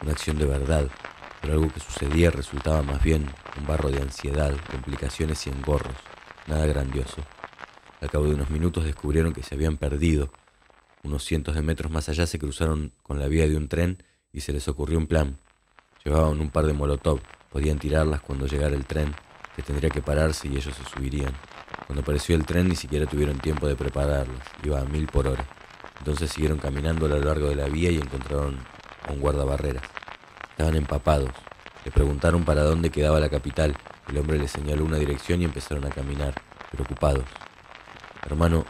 una acción de verdad, pero algo que sucedía resultaba más bien un barro de ansiedad, complicaciones y engorros, nada grandioso. Al cabo de unos minutos descubrieron que se habían perdido. Unos cientos de metros más allá se cruzaron con la vía de un tren y se les ocurrió un plan. Llevaban un par de molotov, podían tirarlas cuando llegara el tren, que tendría que pararse y ellos se subirían. Cuando apareció el tren ni siquiera tuvieron tiempo de prepararlas, iba a mil por hora. Entonces siguieron caminando a lo largo de la vía y encontraron a un guardabarreras. Estaban empapados. Le preguntaron para dónde quedaba la capital. El hombre les señaló una dirección y empezaron a caminar, preocupados. Hermano,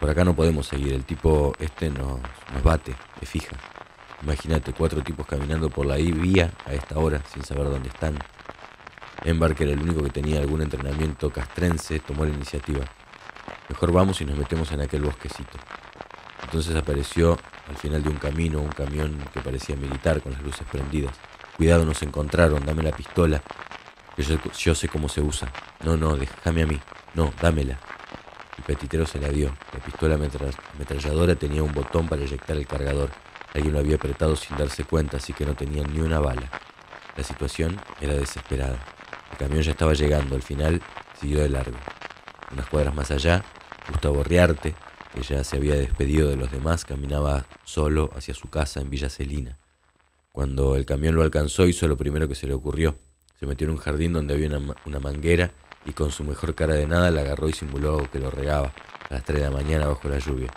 por acá no podemos seguir. El tipo este nos, nos bate, me fija. Imagínate, cuatro tipos caminando por la vía a esta hora, sin saber dónde están. Embar, que era el único que tenía algún entrenamiento castrense, tomó la iniciativa. Mejor vamos y nos metemos en aquel bosquecito. Entonces apareció al final de un camino un camión que parecía militar con las luces prendidas. Cuidado, nos encontraron, dame la pistola. Yo, yo sé cómo se usa. No, no, déjame a mí. No, dámela. El petitero se la dio. La pistola ametralladora tenía un botón para eyectar el cargador. Alguien lo había apretado sin darse cuenta, así que no tenía ni una bala. La situación era desesperada. El camión ya estaba llegando, al final siguió de largo. Unas cuadras más allá, Gustavo Riarte, que ya se había despedido de los demás, caminaba solo hacia su casa en Villa Celina. Cuando el camión lo alcanzó, hizo lo primero que se le ocurrió. Se metió en un jardín donde había una, manguera y con su mejor cara de nada la agarró y simuló que lo regaba a las 3 de la mañana bajo la lluvia.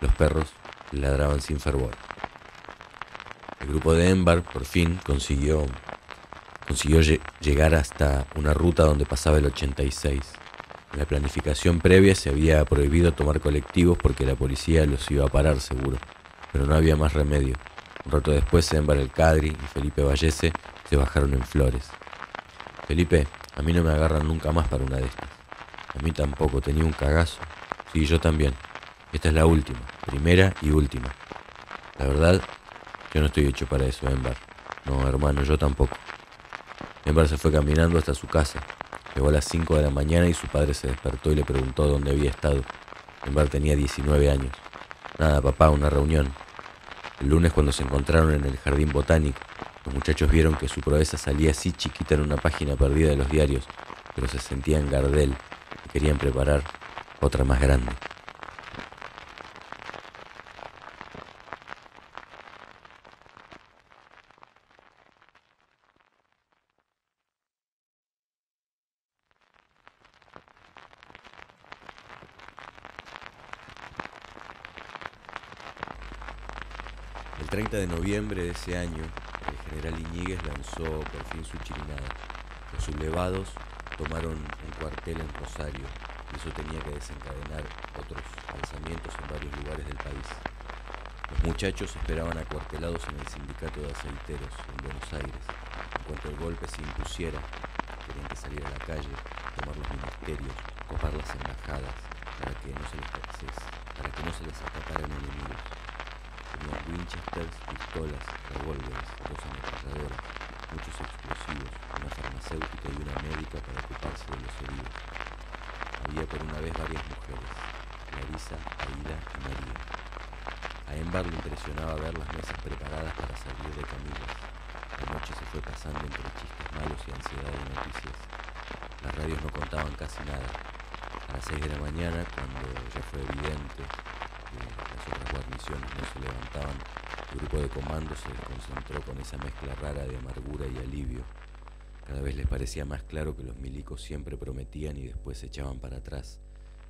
Los perros ladraban sin fervor. El grupo de Embar por fin consiguió, consiguió llegar hasta una ruta donde pasaba el 86. En la planificación previa se había prohibido tomar colectivos porque la policía los iba a parar seguro, pero no había más remedio. Un rato después Embar el Cadri y Felipe Vallese se bajaron en Flores. Felipe, a mí no me agarran nunca más para una de estas. A mí tampoco, tenía un cagazo. Sí, yo también. Esta es la última, primera y última. La verdad, yo no estoy hecho para eso, Embar. No, hermano, yo tampoco. Embar se fue caminando hasta su casa. Llegó a las 5 de la mañana y su padre se despertó y le preguntó dónde había estado. Embar tenía 19 años. Nada, papá, una reunión. El lunes cuando se encontraron en el jardín botánico, los muchachos vieron que su proeza salía así chiquita en una página perdida de los diarios, pero se sentían Gardel y querían preparar otra más grande. El 30 de noviembre de ese año, el general Iñiguez lanzó por fin su chirinada. Los sublevados tomaron un cuartel en Rosario y eso tenía que desencadenar otros alzamientos en varios lugares del país. Los muchachos esperaban acuartelados en el sindicato de aceiteros en Buenos Aires. En cuanto el golpe se impusiera, tenían que salir a la calle, tomar los ministerios, copar las embajadas para que no se les, para que no se les escaparan enemigos. Winchesters, pistolas, revólveres, dos ametralladoras, muchos explosivos, una farmacéutica y una médica para ocuparse de los heridos. Había por una vez varias mujeres, Clarisa, Aida y María. A Embar le impresionaba ver las mesas preparadas para salir de Camillas. La noche se fue pasando entre chistes malos y ansiedad de noticias. Las radios no contaban casi nada. A las seis de la mañana, cuando ya fue evidente otras guarniciones no se levantaban, el grupo de comando se concentró con esa mezcla rara de amargura y alivio. Cada vez les parecía más claro que los milicos siempre prometían y después se echaban para atrás,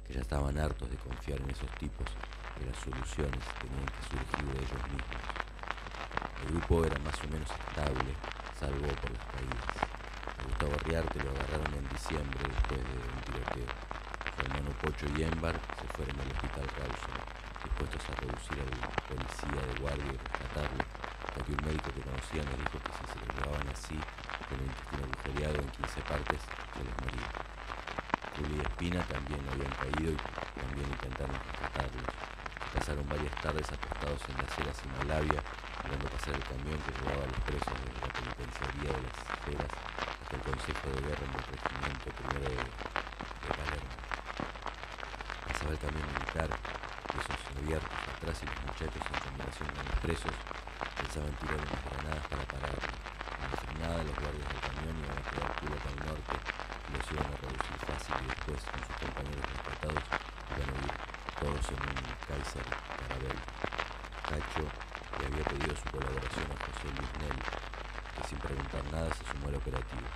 que ya estaban hartos de confiar en esos tipos, que las soluciones tenían que surgir de ellos mismos. El grupo era más o menos estable, salvo por las caídas. A Gustavo Riarte lo agarraron en diciembre después de un tiroteo. Su hermano Pocho y Embar se fueron al hospital Rawson dispuestos a reducir al policía de guardia y rescatarlo, hasta que un médico que conocían le dijo que si se lo llevaban así, con el intestino agujereado en 15 partes, se les moría. Juli y Espina también habían caído y también intentaron rescatarlos. Pasaron varias tardes acostados en la acera Himalaya, mirando pasar el camión que llevaba a los presos desde la penitenciaría de las esferas hasta el Consejo de Guerra en el regimiento primero de, de Palermo. Pasaba el camión militar, esos abiertos atrás y los muchachos en combinación con los presos pensaban tirar unas granadas para parar. En frenada los guardias del camión iban a quedar culo para el norte y los iban a reducir fácil y después con sus compañeros rescatados iban a huir todos en un Kaiser Carabel. Cacho le había pedido su colaboración a José Luis Nel, que sin preguntar nada se sumó al operativo.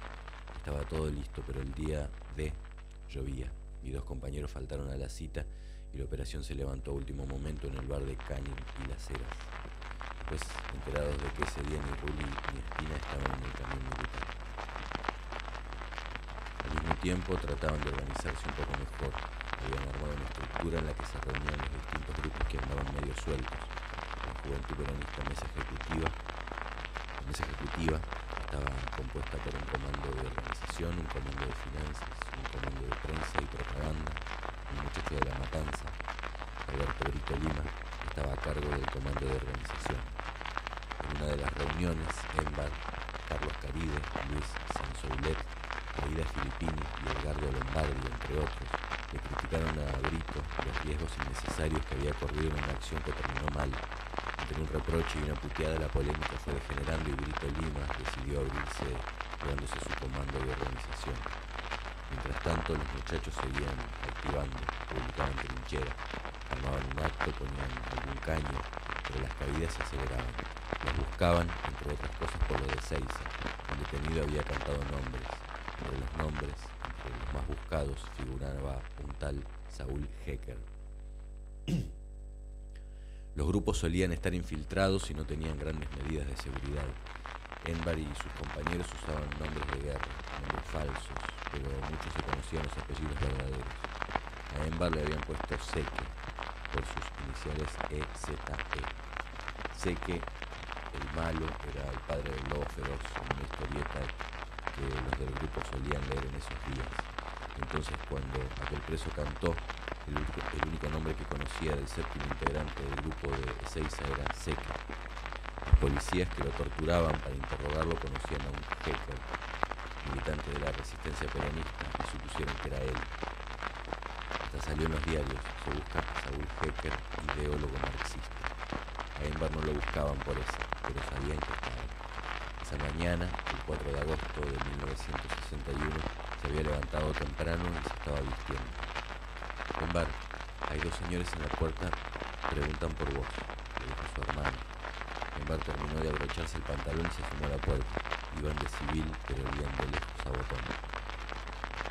Estaba todo listo, pero el día D llovía. Mis dos compañeros faltaron a la cita la operación se levantó a último momento en el bar de Canning y Las Heras. Después, enterados de que ese día ni Rulli ni Espina estaban en el camión militar. Al mismo tiempo trataban de organizarse un poco mejor. Habían armado una estructura en la que se reunían los distintos grupos que andaban medio sueltos. La Juventud Peronista la Mesa Ejecutiva estaba compuesta por un comando de organización, un comando de finanzas, un comando de prensa y propaganda, un muchacho de la matanza, Alberto Brito Lima, estaba a cargo del comando de organización. En una de las reuniones, Embar, Carlos Caribe, Luis Sansoilet, Aida Filippini y Edgardo Lombardi, entre otros, le criticaron a Brito los riesgos innecesarios que había corrido en una acción que terminó mal. Entre un reproche y una puteada la polémica fue degenerando y Brito Lima decidió abrirse dándose su comando de organización. Mientras tanto, los muchachos seguían activando, publicaban trinchera, armaban un acto, ponían algún caño, pero las caídas se aceleraban. Los buscaban, entre otras cosas, por lo de Seiza. El detenido había cantado nombres. Entre los nombres, entre los más buscados, figuraba un tal Saúl Hecker. Los grupos solían estar infiltrados y no tenían grandes medidas de seguridad. Enbar y sus compañeros usaban nombres de guerra, nombres falsos, pero muchos se conocían los apellidos verdaderos. A Enbar le habían puesto Seque, por sus iniciales EZE. Seque, el malo, era el padre del lobo feroz, una historieta que los del grupo solían leer en esos días. Entonces cuando aquel preso cantó, el único, nombre que conocía del séptimo integrante del grupo de Ezeiza era Seque. Los policías que lo torturaban para interrogarlo conocían a un hacker, militante de la resistencia peronista, y supusieron que era él. Salió en los diarios, se busca a Saúl Hecker, ideólogo marxista. A Embar no lo buscaban por eso, pero sabían que estaba. Esa mañana, el 4 de agosto de 1961, se había levantado temprano y se estaba vistiendo. Embar, hay dos señores en la puerta, preguntan por vos, le dijo su hermano. Embar terminó de abrocharse el pantalón y se asomó a la puerta. Iban de civil, pero olían de lejos a botón.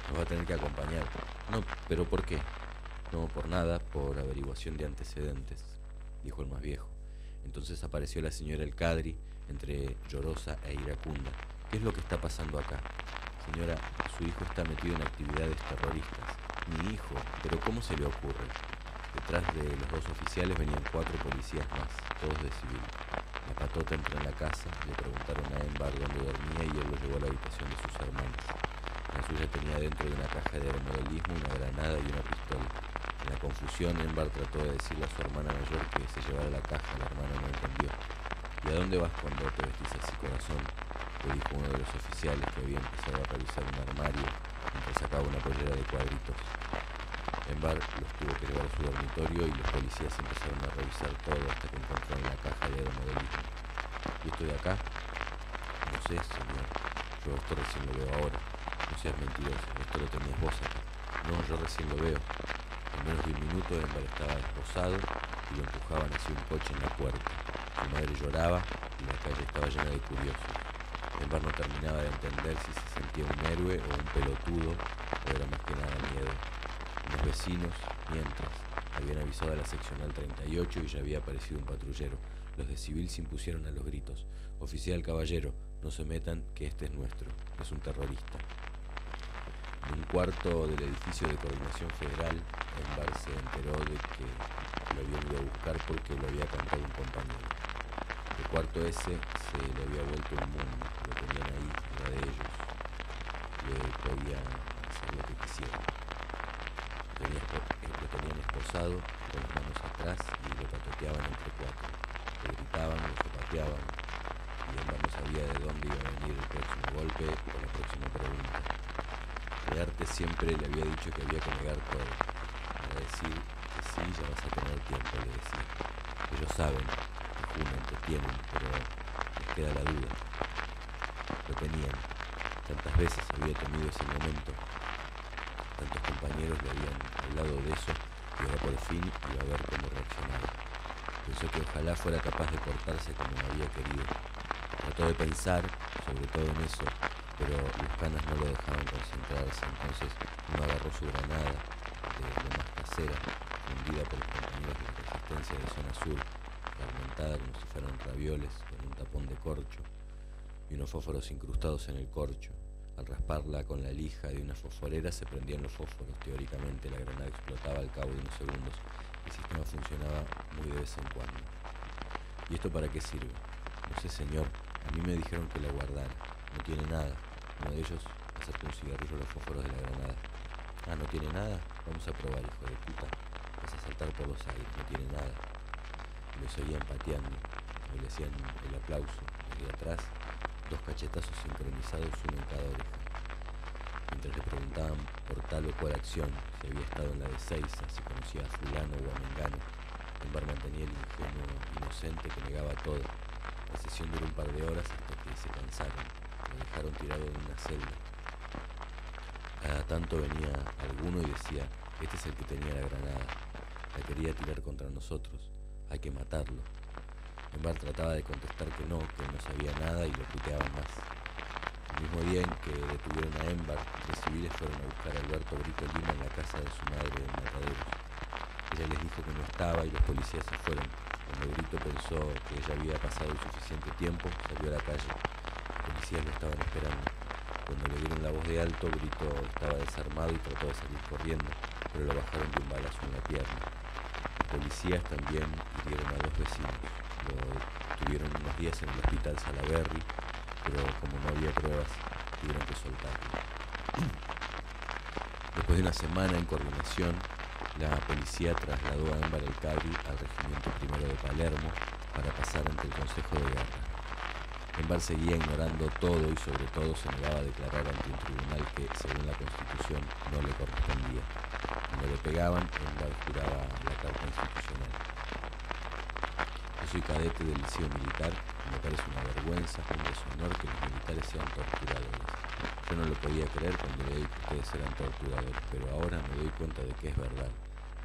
Nos va a tener que acompañar. No, pero ¿por qué? No, por nada, por averiguación de antecedentes, dijo el más viejo. Entonces apareció la señora El Cadri entre llorosa e iracunda. ¿Qué es lo que está pasando acá? Señora, su hijo está metido en actividades terroristas. Mi hijo, pero ¿cómo se le ocurre? Detrás de los dos oficiales venían cuatro policías más, todos de civil. La patota entró en la casa, le preguntaron a Embar dónde dormía y él lo llevó a la habitación de sus hermanas. La suya tenía dentro de una caja de aeromodelismo una granada y una pistola. En la confusión, Embar trató de decirle a su hermana mayor que se llevara la caja, la hermana no entendió. ¿Y a dónde vas cuando te vestís así, corazón? Le dijo uno de los oficiales que había empezado a revisar un armario mientras sacaba una pollera de cuadritos. Embar los tuvo que llevar a su dormitorio y los policías empezaron a revisar todo hasta que encontraron la caja de aeromodelismo. ¿Y esto de acá? No sé, señor. Yo esto recién lo veo ahora. No seas mentiroso, esto lo tenías vos acá. No, yo recién lo veo. En menos de un minuto Embar estaba esposado y lo empujaban hacia un coche en la puerta. Su madre lloraba y la calle estaba llena de curiosos. Embar no terminaba de entender si se sentía un héroe o un pelotudo o era más que nada miedo. Los vecinos, mientras, habían avisado a la seccional 38 y ya había aparecido un patrullero. Los de civil se impusieron a los gritos. Oficial caballero, no se metan, que este es nuestro. Es un terrorista. En un cuarto del edificio de coordinación federal, Embar se enteró de que lo habían ido a buscar porque lo había cantado un compañero. El cuarto ese se le había vuelto un mundo, lo tenían ahí, era de ellos. Le podían hacer lo que quisieran. Tenía, lo tenían esposado, con las manos atrás y lo patoteaban entre cuatro. te gritaban, lo zapateaban, y Embar no sabía de dónde iba a venir el próximo golpe o la próxima pregunta. Quedarte siempre le había dicho que había que negar todo, decir que sí, ya vas a tener tiempo, le decía. Ellos saben, te juran, te tienen, pero les queda la duda. Lo tenían. Tantas veces había temido ese momento. Tantos compañeros le habían hablado de eso y ahora por fin iba a ver cómo reaccionaba. Pensó que ojalá fuera capaz de portarse como había querido. Trató de pensar, sobre todo en eso, pero los canas no lo dejaban concentrarse, entonces no agarró su granada, de lo más casera, fundida por los compañeros de resistencia de zona sur, fragmentada como si fueran ravioles, con un tapón de corcho, y unos fósforos incrustados en el corcho. Al rasparla con la lija de una fosforera se prendían los fósforos. Teóricamente la granada explotaba al cabo de unos segundos. El sistema funcionaba muy de vez en cuando. ¿Y esto para qué sirve? No sé, señor. A mí me dijeron que la guardara. No tiene nada. Uno de ellos acercó un cigarrillo a los fósforos de la granada. Ah, ¿no tiene nada? Vamos a probar, hijo de puta. Vas a saltar por los aires. No tiene nada. Los oían pateando. Y le hacían el aplauso. Desde atrás dos cachetazos sincronizados uno en cada oreja. Mientras le preguntaban por tal o cual acción, si había estado en la de Seiza, si conocía a fulano o a mengano, bar mantenía el ingenuo inocente que negaba todo. La sesión duró un par de horas hasta que se cansaron, lo dejaron tirado en una celda. Cada tanto venía alguno y decía, este es el que tenía la granada, la quería tirar contra nosotros, hay que matarlo. Embar trataba de contestar que no, que no sabía nada y lo puteaban más. El mismo día en que detuvieron a Embar, los civiles fueron a buscar a Alberto Brito Lima en la casa de su madre en Mataderos. Ella les dijo que no estaba y los policías se fueron. Cuando Brito pensó que ya había pasado suficiente tiempo, salió a la calle. Los policías lo estaban esperando. Cuando le dieron la voz de alto, Brito estaba desarmado y trató de salir corriendo, pero lo bajaron de un balazo en la pierna. Los policías también hirieron a dos vecinos lo tuvieron unos días en el hospital Salaberry, pero como no había pruebas, tuvieron que soltarlo. Después de una semana en coordinación, la policía trasladó a Ámbar el Cadri al Regimiento Primero de Palermo para pasar ante el Consejo de Guerra. Embar seguía ignorando todo y sobre todo se negaba a declarar ante un tribunal que, según la Constitución, no le correspondía. Cuando le pegaban, Embar juraba la Carta Institucional soy cadete del liceo militar y me parece una vergüenza, un deshonor que los militares sean torturadores. Yo no lo podía creer cuando leí que ustedes eran torturadores, pero ahora me doy cuenta de que es verdad.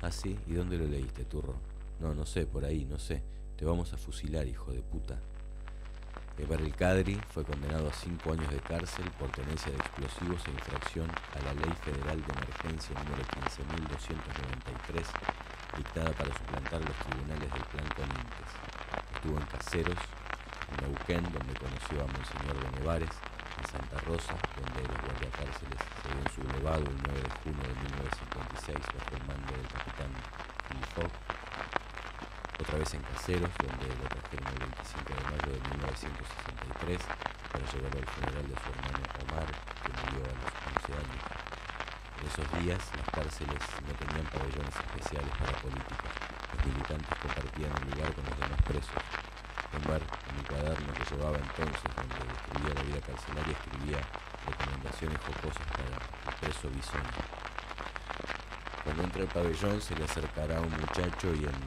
Ah, sí, ¿y dónde lo leíste, turro? No, no sé, por ahí, no sé. Te vamos a fusilar, hijo de puta. Evar el Cadri fue condenado a cinco años de cárcel por tenencia de explosivos e infracción a la Ley Federal de Emergencia número 15.293, dictada para suplantar los tribunales del Plan Conintes. Estuvo en Caseros, en Neuquén, donde conoció a Monseñor de Nevares, en Santa Rosa, donde los guardiacárceles se habían sublevado el 9 de junio de 1956 bajo el mando del capitán Philip otra vez en Caseros, donde lo trajeron el 25 de mayo de 1963 para llevarlo al funeral de su hermano Omar, que murió a los 11 años. En esos días las cárceles no tenían pabellones especiales para políticos. Los militantes compartían el lugar con los demás presos. Omar, en mi cuaderno que llevaba entonces, donde describía la vida carcelaria, escribía recomendaciones jocosas para el preso Bisonio. Cuando entra al pabellón se le acercará un muchacho y en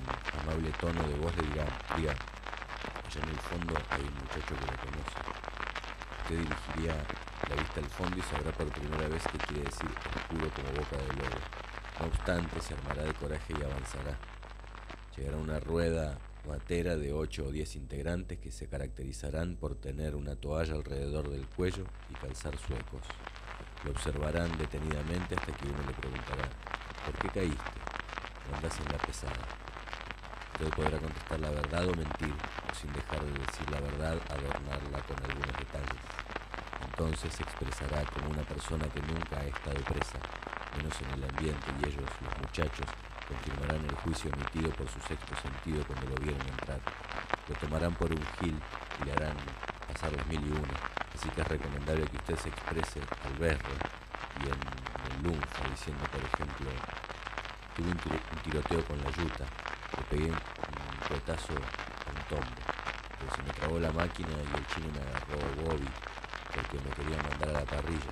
amable tono de voz le dirá, diga, allá en el fondo hay un muchacho que lo conoce. Usted dirigiría la vista al fondo y sabrá por primera vez qué quiere decir oscuro como boca de lobo. No obstante, se armará de coraje y avanzará. Llegará una rueda matera de 8 o 10 integrantes que se caracterizarán por tener una toalla alrededor del cuello y calzar suecos. Lo observarán detenidamente hasta que uno le preguntará, ¿Por qué caíste? andas en la pesada. Usted podrá contestar la verdad o mentir, o sin dejar de decir la verdad, adornarla con algunos detalles. Entonces se expresará como una persona que nunca ha estado presa, menos en el ambiente, y ellos, los muchachos, confirmarán el juicio emitido por su sexto sentido cuando lo vieron entrar. Lo tomarán por un gil y le harán pasar los mil y uno, así que es recomendable que usted se exprese al verlo y en el lunfa, diciendo, por ejemplo, tuve un, tiroteo con la yuta, le pegué un, un a un tombo. Pero se me trabó la máquina y el chino me agarró Bobby porque me quería mandar a la parrilla.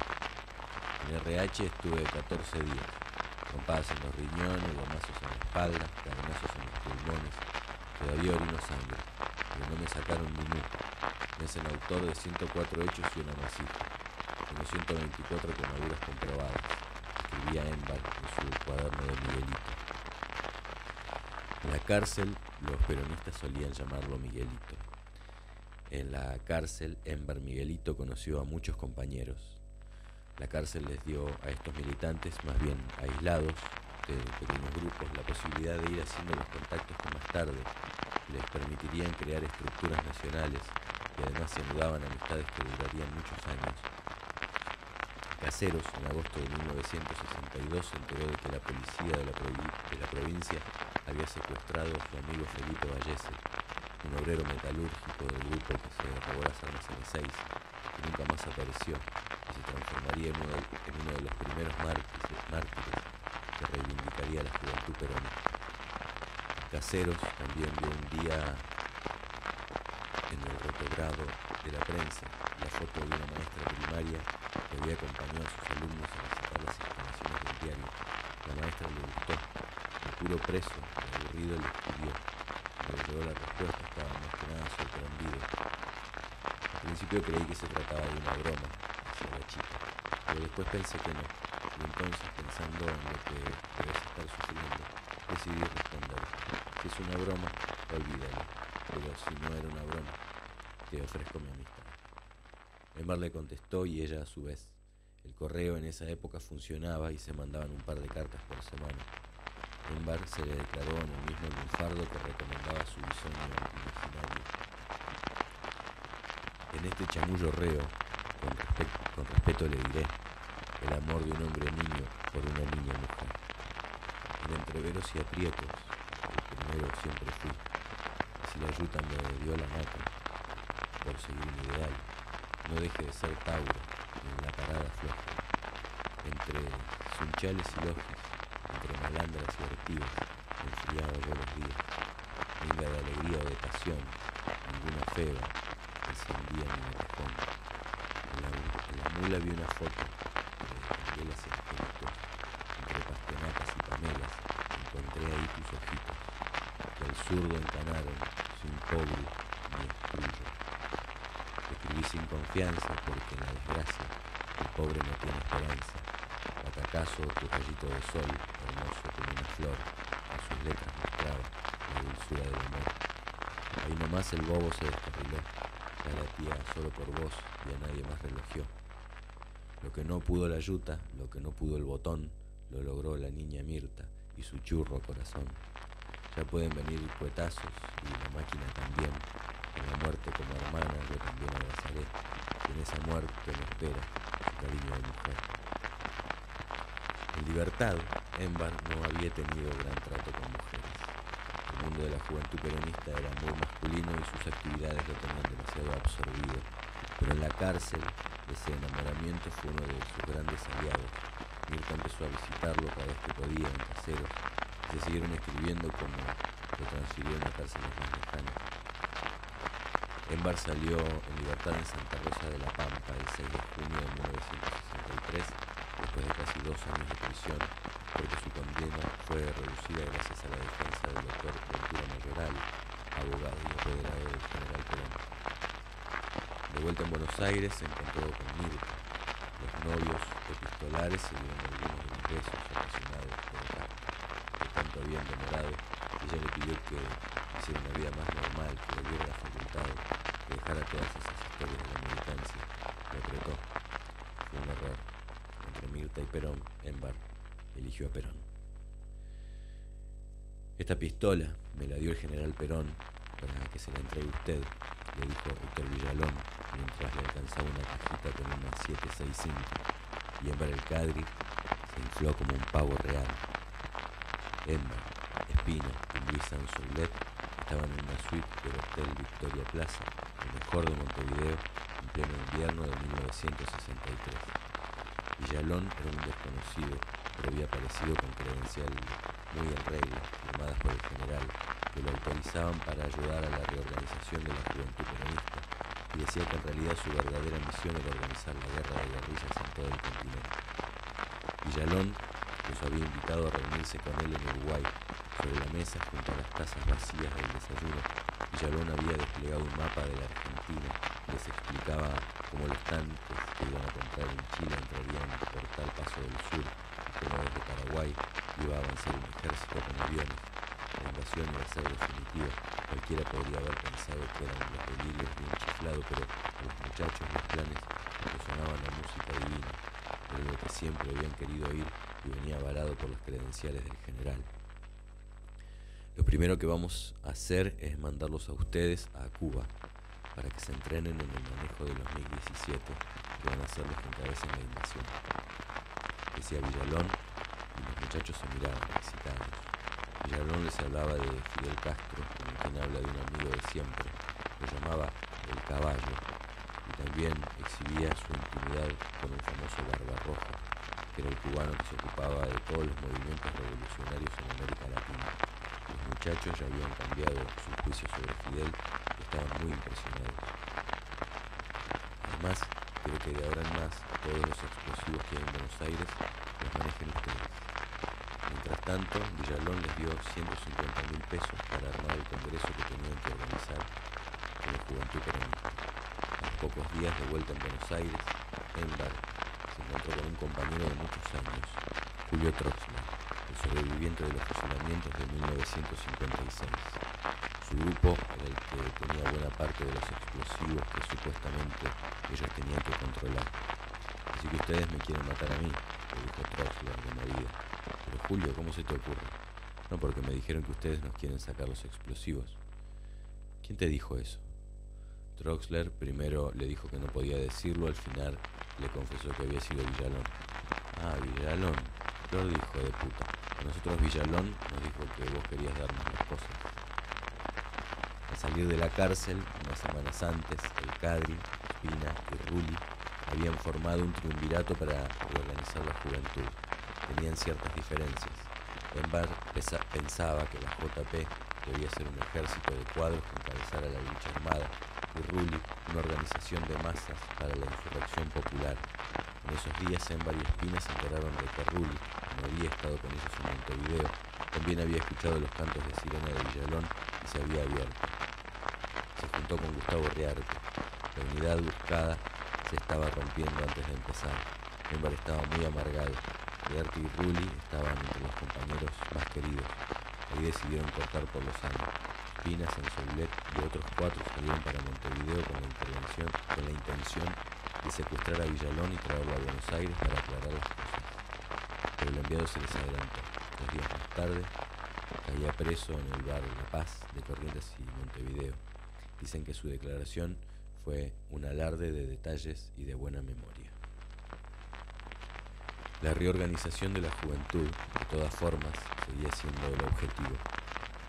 En RH estuve 14 días, con paz en los riñones, gomazos en la espalda, cadenazos en los pulmones, todavía orino sangre, pero no me sacaron ni mu. Me hacen autor de 104 hechos y una masiva. Tengo 124 quemaduras comprobadas. Escribía Embar en su cuaderno de Miguelito. En la cárcel, los peronistas solían llamarlo Miguelito. En la cárcel, Ember Miguelito conoció a muchos compañeros. La cárcel les dio a estos militantes, más bien aislados de pequeños grupos, la posibilidad de ir haciendo los contactos que más tarde les permitirían crear estructuras nacionales y además se mudaban amistades que durarían muchos años. Caseros, en agosto de 1962, se enteró de que la policía de la, provincia había secuestrado a su amigo Felipe Vallese, un obrero metalúrgico del grupo que se robó las armas en 6 que nunca más apareció y se transformaría en uno de, los primeros mártires, mártires que reivindicaría la juventud peronista. Caseros también vio un día en el retrogrado de la prensa la foto de una maestra primaria que había acompañado a sus alumnos a visitar las instalaciones del diario. La maestra le gustó, el puro preso, aburrido, le escribió. Cuando llegó la respuesta estaba más que nada sorprendido. Al principio creí que se trataba de una broma hacia la chica, pero después pensé que no. Y entonces, pensando en lo que debes estar decidí responder. Si es una broma, olvídalo. Pero si no era una broma, te ofrezco mi amistad. Embar le contestó y ella a su vez. El correo en esa época funcionaba y se mandaban un par de cartas por semana. Embar se le declaró en el mismo lunfardo que recomendaba su diseño imaginario. En este chamullo reo, con respeto le diré, el amor de un hombre niño por una niña mujer. En entreveros y aprietos, el primero siempre fui. Si la yuta me dio la mata, por seguir mi ideal, no deje de ser Tauro en la parada floja. Entre sunchales y logias, entre malandras y ortivas, enfriaba yo los días. Venga de alegría o de pasión, ninguna feba encendía. En la, en la mula vi una foto de candelas espíritus, entre pastenatas y pamelas, encontré ahí tus ojitos, que al zurdo encanaron, sin. Escribí sin confianza porque la desgracia el pobre no tiene esperanza. Batacazo, tu rayito de sol, hermoso como una flor, a sus letras mostraba la dulzura del amor. Ahí nomás el bobo se descarriló, ya latía solo por vos y a nadie más relogió. Lo que no pudo la yuta, lo que no pudo el botón, lo logró la niña Mirta y su churro corazón. Ya pueden venir cuetazos y la máquina también, en la muerte como hermana yo también abrazaré, y en esa muerte me espera su cariño de mujer. En libertad, Embar no había tenido gran trato con mujeres. El mundo de la juventud peronista era muy masculino y sus actividades lo tenían demasiado absorbido, pero en la cárcel ese enamoramiento fue uno de sus grandes aliados. Mirta empezó a visitarlo cada vez que podía en caseros se siguieron escribiendo como lo transfirió en las cárceles más lejanas. Embar salió en libertad en Santa Rosa de la Pampa el 6 de junio de 1963, después de casi dos años de prisión, porque su condena fue reducida gracias a la defensa del doctor Ventura Mayoral, abogado y apoderado del general Perón. De vuelta en Buenos Aires se encontró con Mirta. Los novios epistolares se dieron algunos de los besos ocasionados por el que tanto habían demorado, ella le pidió que hiciera una vida más normal, que volviera a la facultad, que dejara todas esas historias de la militancia. Le apretó. Fue un error. Entre Mirta y Perón, Embar eligió a Perón. Esta pistola me la dio el general Perón para que se la entregue usted, le dijo Héctor Villalón mientras le alcanzaba una cajita con una 765 y Embar el Cadri se infló como un pavo real. Embar, Espina y Luis Sansolet estaban en una suite del Hotel Victoria Plaza, el mejor de Montevideo, en pleno invierno de 1963. Villalón era un desconocido, pero había aparecido con credencial muy en regla, firmadas por el general, que lo autorizaban para ayudar a la reorganización de la juventud peronista, y decía que en realidad su verdadera misión era organizar la guerra de guerrillas en todo el continente. Villalón los había invitado a reunirse con él en Uruguay. Sobre la mesa, junto a las tazas vacías del desayuno, Villalón había desplegado un mapa de la Argentina. Les explicaba cómo los tanques que iban a comprar en Chile entrarían por tal paso del sur, como desde Paraguay iba a avanzar un ejército con aviones. La invasión iba a ser definitiva. Cualquiera podría haber pensado que eran los delirios de un chiflado, pero a los muchachos los planes sonaban la música divina. Era lo que siempre habían querido oír y venía avalado por los credenciales del general. Primero que vamos a hacer es mandarlos a ustedes a Cuba para que se entrenen en el manejo de los MiG-17 que van a ser los que encabecen la invasión. Decía Villalón y los muchachos se miraban excitados. Villalón les hablaba de Fidel Castro, como quien habla de un amigo de siempre. Lo llamaba el caballo y también exhibía su intimidad con el famoso Barba Roja, que era el cubano que se ocupaba de todos los movimientos revolucionarios en América muchachos ya habían cambiado su juicio sobre Fidel y estaban muy impresionados. Además, quiero que de ahora en más todos los explosivos que hay en Buenos Aires los manejen ustedes. Mientras tanto, Villalón les dio 150 mil pesos para armar el congreso que tenían que organizar con la juventud peronista. A los pocos días de vuelta en Buenos Aires, Embar se encontró con un compañero de muchos años, Julio el sobreviviente de los fusilamientos de 1956. Su grupo era el que tenía buena parte de los explosivos que supuestamente ellos tenían que controlar. Así que ustedes me quieren matar a mí, le dijo Troxler de movida. Pero Julio, ¿cómo se te ocurre? No, porque me dijeron que ustedes nos quieren sacar los explosivos. ¿Quién te dijo eso? Troxler primero le dijo que no podía decirlo, al final le confesó que había sido Villalón. Ah, Villalón, Flor hijo de puta. Nosotros Villalón nos dijo que vos querías darnos las cosas. Al salir de la cárcel, unas semanas antes, el Cadri, Espina y Rulli habían formado un triunvirato para reorganizar la juventud. Tenían ciertas diferencias. Embar pensaba que la JP debía ser un ejército de cuadros que encabezara la lucha armada y Rulli una organización de masas para la insurrección popular. En esos días Embar y Espina se enteraron de que Rulli, había estado con ellos en Montevideo, también había escuchado los cantos de sirena de Villalón y se había abierto. Se juntó con Gustavo Rearte. La unidad buscada se estaba rompiendo antes de empezar. Embar estaba muy amargado. Rearte y Rulli estaban entre los compañeros más queridos. Ahí decidieron cortar por los años. Espina, Sansolet y otros cuatro salieron para Montevideo con la, intervención, con la intención de secuestrar a Villalón y traerlo a Buenos Aires para aclarar las cosas. Pero el enviado se les adelantó. Dos días más tarde, caía preso en el bar La Paz de Corrientes y Montevideo. Dicen que su declaración fue un alarde de detalles y de buena memoria. La reorganización de la juventud, de todas formas, seguía siendo el objetivo.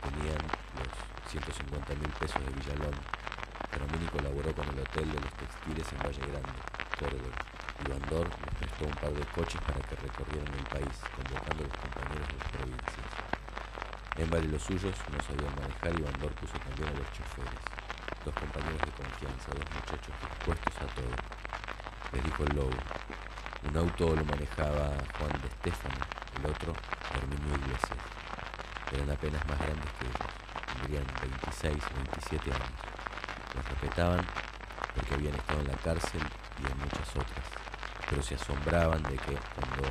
Tenían los 150 mil pesos de Villalón. Ramini colaboró con el Hotel de los Textiles en Valle Grande, Córdoba, y Bandor les prestó un par de coches para que recorrieran el país, convocando a los compañeros de las provincias. Embar y los suyos no sabían manejar y Bandor puso también a los choferes. Dos compañeros de confianza, dos muchachos dispuestos a todo. Les dijo el lobo. Un auto lo manejaba Juan de Estefano, el otro Herminio Iglesias. Eran apenas más grandes que ellos, tendrían 26 o 27 años. Los respetaban porque habían estado en la cárcel y en muchas otras, pero se asombraban de que cuando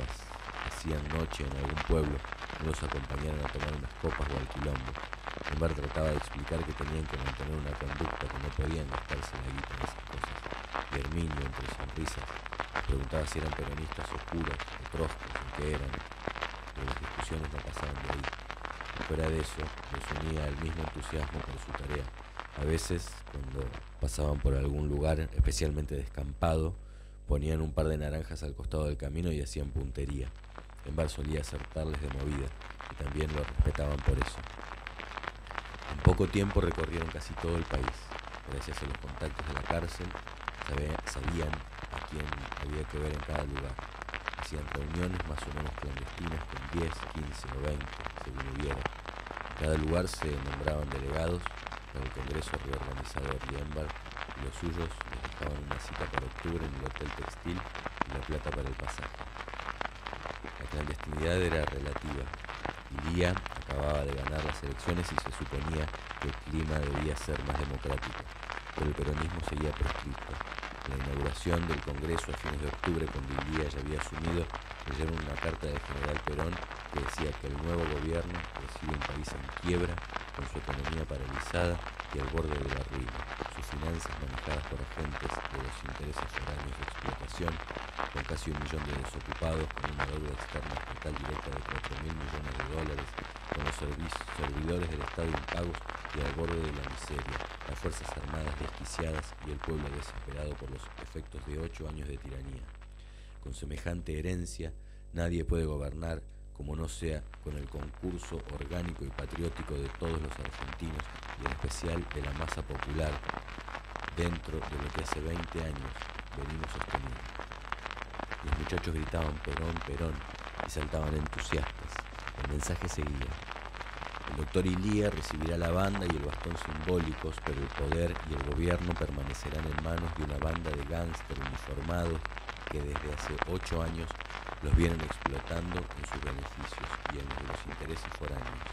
hacían noche en algún pueblo no los acompañaran a tomar unas copas o al quilombo. Embar trataba de explicar que tenían que mantener una conducta que no podían gastarse la guita en esas cosas. Y Herminio, entre sonrisas, preguntaba si eran peronistas oscuros o troscos o qué eran, pero las discusiones no pasaban de ahí. Fuera de eso, los unía el mismo entusiasmo por su tarea. A veces, cuando pasaban por algún lugar especialmente descampado, ponían un par de naranjas al costado del camino y hacían puntería. Embar solía acertarles de movida y también lo respetaban por eso. En poco tiempo recorrieron casi todo el país. Gracias a los contactos de la cárcel, sabían a quién había que ver en cada lugar. Hacían reuniones más o menos clandestinas con 10, 15 o 20, según hubiera. En cada lugar se nombraban delegados, con el Congreso reorganizado de Riembar y los suyos una cita para octubre en el Hotel Textil y la plata para el pasaje. La clandestinidad era relativa. Ilía acababa de ganar las elecciones y se suponía que el clima debía ser más democrático, pero el peronismo seguía proscripto. En la inauguración del Congreso a fines de octubre, cuando Ilía ya había asumido, leyeron una carta del general Perón que decía que el nuevo gobierno recibe un país en quiebra, con su economía paralizada y al borde de la ruina, finanzas manejadas por agentes de los intereses foráneos de explotación, con casi un millón de desocupados, con una deuda externa total directa de 4 mil millones de dólares, con los servidores del Estado impagos y al borde de la miseria, las Fuerzas Armadas desquiciadas y el pueblo desesperado por los efectos de ocho años de tiranía. Con semejante herencia, nadie puede gobernar como no sea con el concurso orgánico y patriótico de todos los argentinos y en especial de la masa popular, dentro de lo que hace 20 años venimos sosteniendo. Los muchachos gritaban Perón, Perón y saltaban entusiastas. El mensaje seguía. El doctor Ilía recibirá la banda y el bastón simbólicos, pero el poder y el gobierno permanecerán en manos de una banda de gángster uniformados que desde hace ocho años los vienen explotando en sus beneficios y en los intereses foráneos.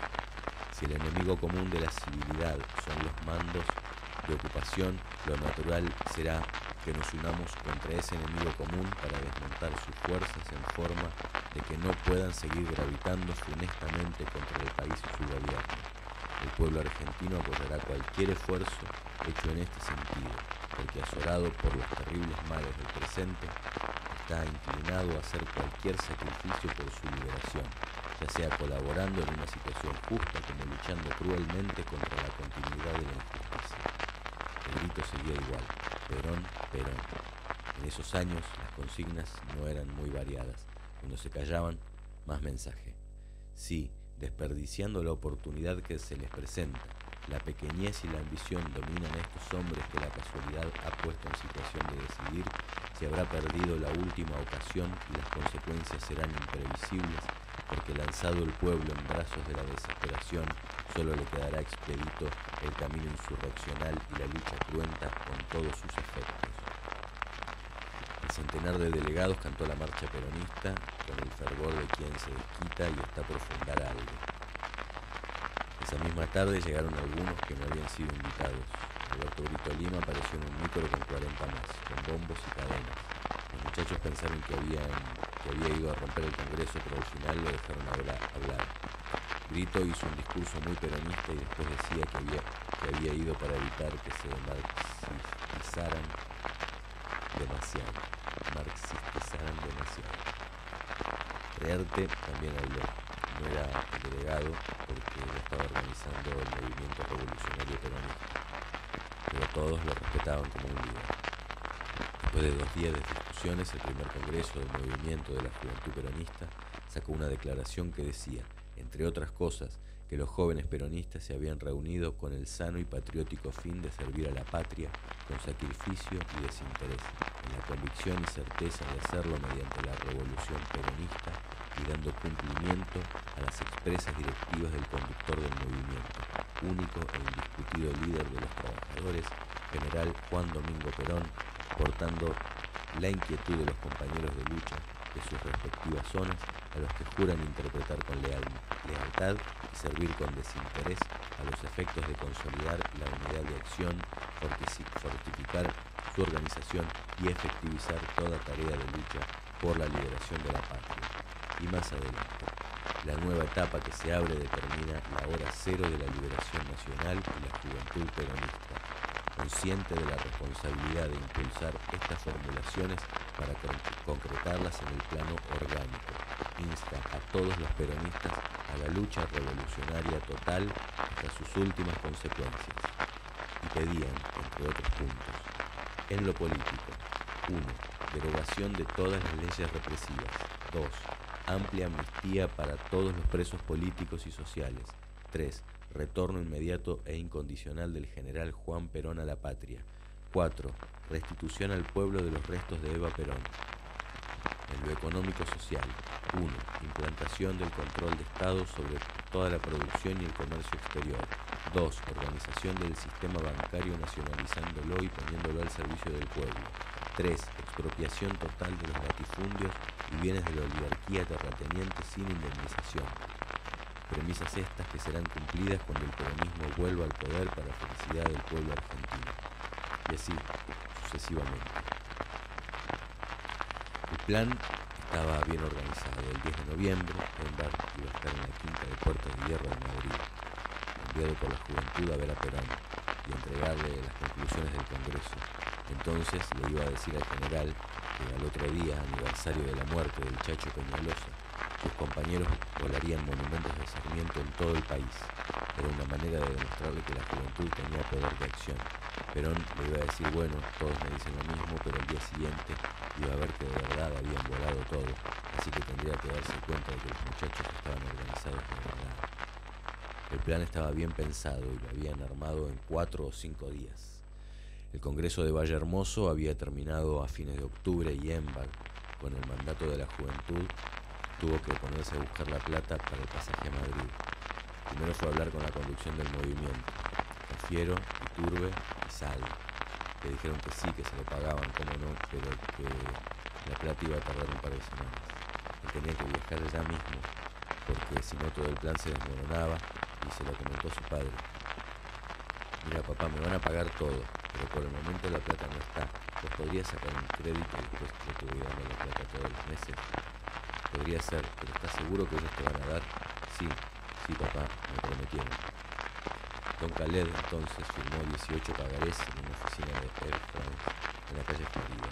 Si el enemigo común de la civilidad son los mandos de ocupación, lo natural será que nos unamos contra ese enemigo común para desmontar sus fuerzas en forma de que no puedan seguir gravitando funestamente contra el país y su gobierno. El pueblo argentino apoyará cualquier esfuerzo hecho en este sentido, porque azorado por los terribles males del presente, está inclinado a hacer cualquier sacrificio por su liberación, ya sea colaborando en una situación justa como luchando cruelmente contra la continuidad de la injusticia. Grito seguía igual, Perón, Perón. En esos años las consignas no eran muy variadas. Cuando se callaban, más mensaje. Sí, desperdiciando la oportunidad que se les presenta, la pequeñez y la ambición dominan a estos hombres que la casualidad ha puesto en situación de decidir se habrá perdido la última ocasión y las consecuencias serán imprevisibles, porque lanzado el pueblo en brazos de la desesperación, solo le quedará expedito el camino insurreccional y la lucha cruenta con todos sus efectos. El centenar de delegados cantó la marcha peronista con el fervor de quien se desquita y está por fundar algo. Esa misma tarde llegaron algunos que no habían sido invitados, Alberto Brito Lima apareció en un micro con 40 más, con bombos y cadenas. Los muchachos pensaron que, que había ido a romper el Congreso, pero al final lo dejaron hablar. Brito hizo un discurso muy peronista y después decía que había, que había ido para evitar que se marxizaran demasiado. Marxistizaran demasiado. Rearte también habló. No era el delegado porque estaba organizando el movimiento revolucionario peronista pero todos lo respetaban como un líder. Después de dos días de discusiones, el primer congreso del movimiento de la juventud peronista sacó una declaración que decía, entre otras cosas, que los jóvenes peronistas se habían reunido con el sano y patriótico fin de servir a la patria con sacrificio y desinterés, en la convicción y certeza de hacerlo mediante la revolución peronista y dando cumplimiento a las expresas directivas del conductor del movimiento, único e indiscutido líder de los trabajadores, general Juan Domingo Perón, portando la inquietud de los compañeros de lucha de sus respectivas zonas, a los que juran interpretar con lealtad y servir con desinterés a los efectos de consolidar la unidad de acción, fortificar su organización y efectivizar toda tarea de lucha por la liberación de la patria. Y más adelante, la nueva etapa que se abre determina la hora cero de la liberación nacional y la juventud peronista, consciente de la responsabilidad de impulsar estas formulaciones para concretarlas en el plano orgánico. Insta a todos los peronistas a la lucha revolucionaria total hasta sus últimas consecuencias. Y pedían, entre otros puntos, en lo político, 1. Derogación de todas las leyes represivas. 2 amplia amnistía para todos los presos políticos y sociales. 3. Retorno inmediato e incondicional del general Juan Perón a la patria. 4. Restitución al pueblo de los restos de Eva Perón. En lo económico-social, 1. Implantación del control de Estado sobre toda la producción y el comercio exterior. 2. Organización del sistema bancario nacionalizándolo y poniéndolo al servicio del pueblo. 3. Expropiación total de los latifundios y bienes de la oligarquía terrateniente sin indemnización. Premisas estas que serán cumplidas cuando el peronismo vuelva al poder para felicidad del pueblo argentino. Y así sucesivamente. El plan estaba bien organizado. El 10 de noviembre, Embar iba a estar en la quinta de Puerto de Hierro de Madrid, enviado por la juventud a ver a Perón y entregarle las conclusiones del Congreso. Entonces le iba a decir al general que al otro día, aniversario de la muerte del Chacho Peñalosa, sus compañeros volarían monumentos de Sarmiento en todo el país. Era una manera de demostrarle que la juventud tenía poder de acción. Perón le iba a decir, bueno, todos me dicen lo mismo, pero el día siguiente iba a ver que de verdad habían volado todo, así que tendría que darse cuenta de que los muchachos estaban organizados de verdad. El plan estaba bien pensado y lo habían armado en cuatro o cinco días. El Congreso de Valle Hermoso había terminado a fines de octubre y Embal, con el mandato de la juventud, tuvo que ponerse a buscar la plata para el pasaje a Madrid. Primero fue a hablar con la conducción del movimiento, Cafiero, Iturbe y Sal. Le dijeron que sí, que se lo pagaban, como no, pero que la plata iba a tardar un par de semanas. Él tenía que viajar ya mismo, porque si no todo el plan se desmoronaba y se lo comentó su padre. Mira papá, me van a pagar todo, pero por el momento la plata no está. Pues podría sacar un crédito y después te voy dando la plata todos los meses. Podría ser, pero ¿estás seguro que ellos te van a dar? Sí, sí papá, me prometieron. Don Khaled entonces firmó 18 pagarés en una oficina de Air France en la calle Florida.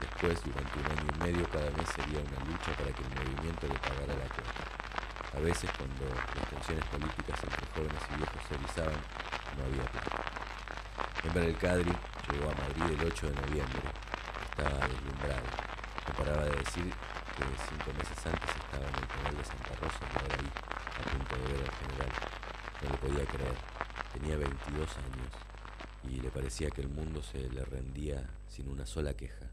Después, durante un año y medio, cada mes sería una lucha para que el movimiento le pagara la cuota. A veces, cuando las tensiones políticas entre jóvenes y viejos se erizaban, no había plata. Ember el Cadri llegó a Madrid el 8 de noviembre. Estaba deslumbrado. No paraba de decir que cinco meses antes estaba en el canal de Santa Rosa ahora ahí, a punto de ver al general. No lo podía creer. Tenía 22 años y le parecía que el mundo se le rendía sin una sola queja.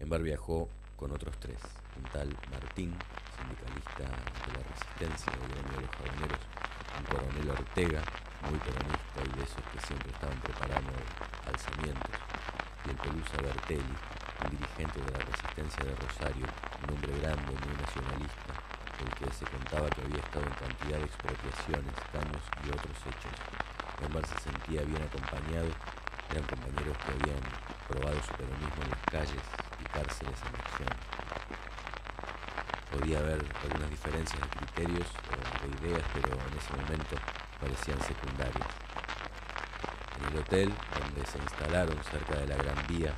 Embar viajó con otros tres, un tal Martín, sindicalista de la resistencia gremio de los jaboneros, un coronel Ortega, muy peronista y de esos que siempre estaban preparando alzamientos, y el Pelusa Bertelli, dirigente de la resistencia de Rosario, un hombre grande, muy nacionalista, el que se contaba que había estado en cantidad de expropiaciones, daños y otros hechos. Omar se sentía bien acompañado, eran compañeros que habían probado su peronismo en las calles y cárceles en acción. Podía haber algunas diferencias de criterios o de ideas, pero en ese momento parecían secundarias. En el hotel donde se instalaron cerca de la Gran Vía,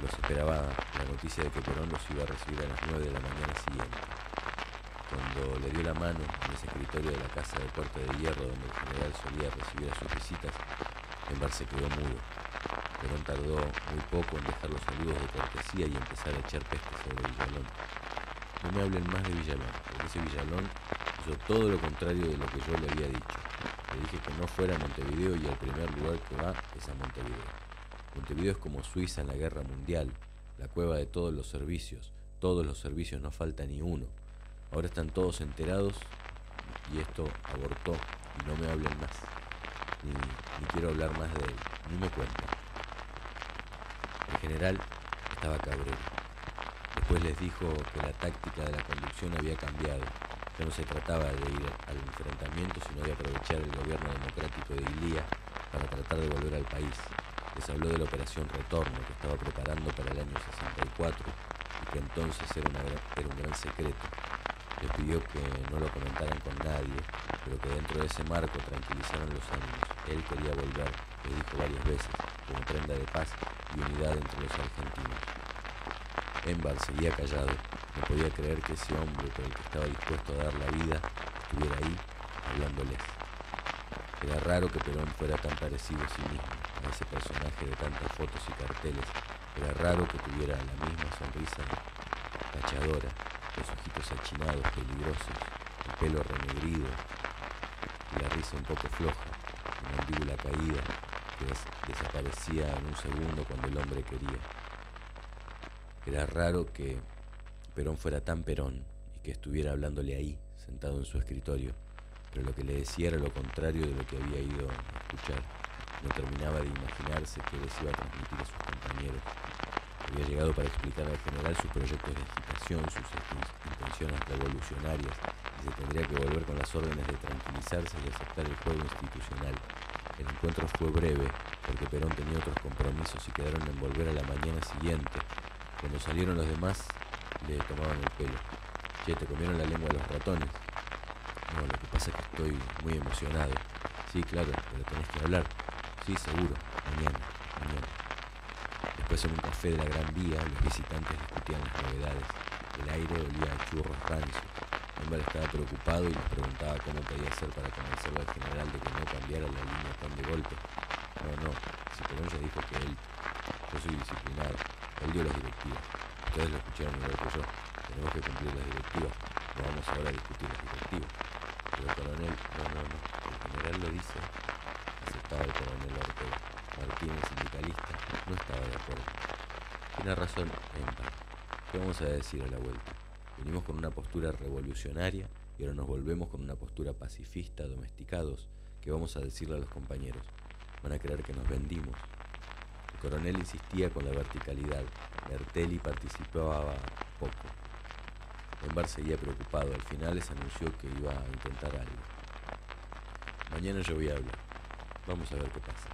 los esperaba la noticia de que Perón los iba a recibir a las 9 de la mañana siguiente. Cuando le dio la mano en ese escritorio de la casa de Puerto de Hierro donde el general solía recibir a sus visitas, Embar se quedó mudo. Perón tardó muy poco en dejar los saludos de cortesía y empezar a echar peste sobre Villalón. No me hablen más de Villalón, porque ese Villalón hizo todo lo contrario de lo que yo le había dicho. Le dije que no fuera a Montevideo y el primer lugar que va es a Montevideo. Montevideo es como Suiza en la guerra mundial, la cueva de todos los servicios. Todos los servicios, no falta ni uno. Ahora están todos enterados y esto abortó y no me hablen más. Ni, ni quiero hablar más de él, ni me cuenten. El general estaba cabrero. Después les dijo que la táctica de la conducción había cambiado. Ya no se trataba de ir al enfrentamiento, sino de aprovechar el gobierno democrático de Ilía para tratar de volver al país. Les habló de la operación Retorno que estaba preparando para el año 64 y que entonces era, un gran secreto. Les pidió que no lo comentaran con nadie, pero que dentro de ese marco tranquilizaran los ánimos. Él quería volver, le dijo varias veces, como prenda de paz y unidad entre los argentinos. Embar seguía callado, no podía creer que ese hombre por el que estaba dispuesto a dar la vida estuviera ahí hablándoles. Era raro que Perón fuera tan parecido a sí mismo, ese personaje de tantas fotos y carteles. Era raro que tuviera la misma sonrisa cachadora, los ojitos achinados, peligrosos, el pelo renegrido y la risa un poco floja, una mandíbula caída que des desaparecía en un segundo cuando el hombre quería. Era raro que Perón fuera tan Perón y que estuviera hablándole ahí, sentado en su escritorio, pero lo que le decía era lo contrario de lo que había ido a escuchar. No terminaba de imaginarse que les iba a transmitir a sus compañeros. Había llegado para explicar al general sus proyectos de agitación, sus intenciones revolucionarias, y se tendría que volver con las órdenes de tranquilizarse y aceptar el juego institucional. El encuentro fue breve, porque Perón tenía otros compromisos y quedaron en volver a la mañana siguiente. Cuando salieron los demás, le tomaban el pelo. Che, te comieron la lengua los ratones. No, lo que pasa es que estoy muy emocionado. Sí, claro, pero tenés que hablar. Sí, seguro. Mañana, mañana. Después en un café de la Gran Vía, los visitantes discutían las novedades. El aire olía a churros rancios. Embar estaba preocupado y les preguntaba cómo podía hacer para convencerlo al general de que no cambiara la línea tan de golpe. No, no, si Perón ya dijo que él, yo soy disciplinado, él dio las directivas. Ustedes lo escucharon igual que yo. Tenemos que cumplir las directivas. No vamos ahora a discutir las directivas. Pero el coronel, no, no, no. El general lo dice. Aceptaba el coronel. Martínez, sindicalista, no estaba de acuerdo. Tiene razón, Empa. ¿Qué vamos a decir a la vuelta? Venimos con una postura revolucionaria y ahora nos volvemos con una postura pacifista, domesticados. ¿Qué vamos a decirle a los compañeros? Van a creer que nos vendimos. El coronel insistía con la verticalidad. Bertelli participaba poco. Embar seguía preocupado. Al final les anunció que iba a intentar algo. Mañana yo voy a hablar. Vamos a ver qué pasa.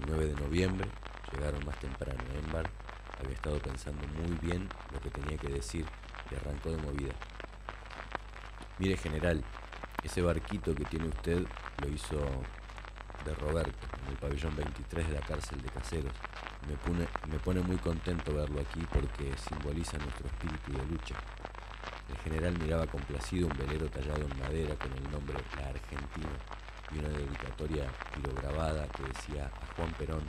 El 9 de noviembre llegaron más temprano. Embar había estado pensando muy bien lo que tenía que decir y arrancó de movida. Mire general, ese barquito que tiene usted lo hizo de Roberto, en el pabellón 23 de la cárcel de Caseros. Me pone, me pone muy contento verlo aquí porque simboliza nuestro espíritu de lucha. El general miraba complacido un velero tallado en madera con el nombre La Argentina y una dedicatoria pirograbada que decía a Juan Perón,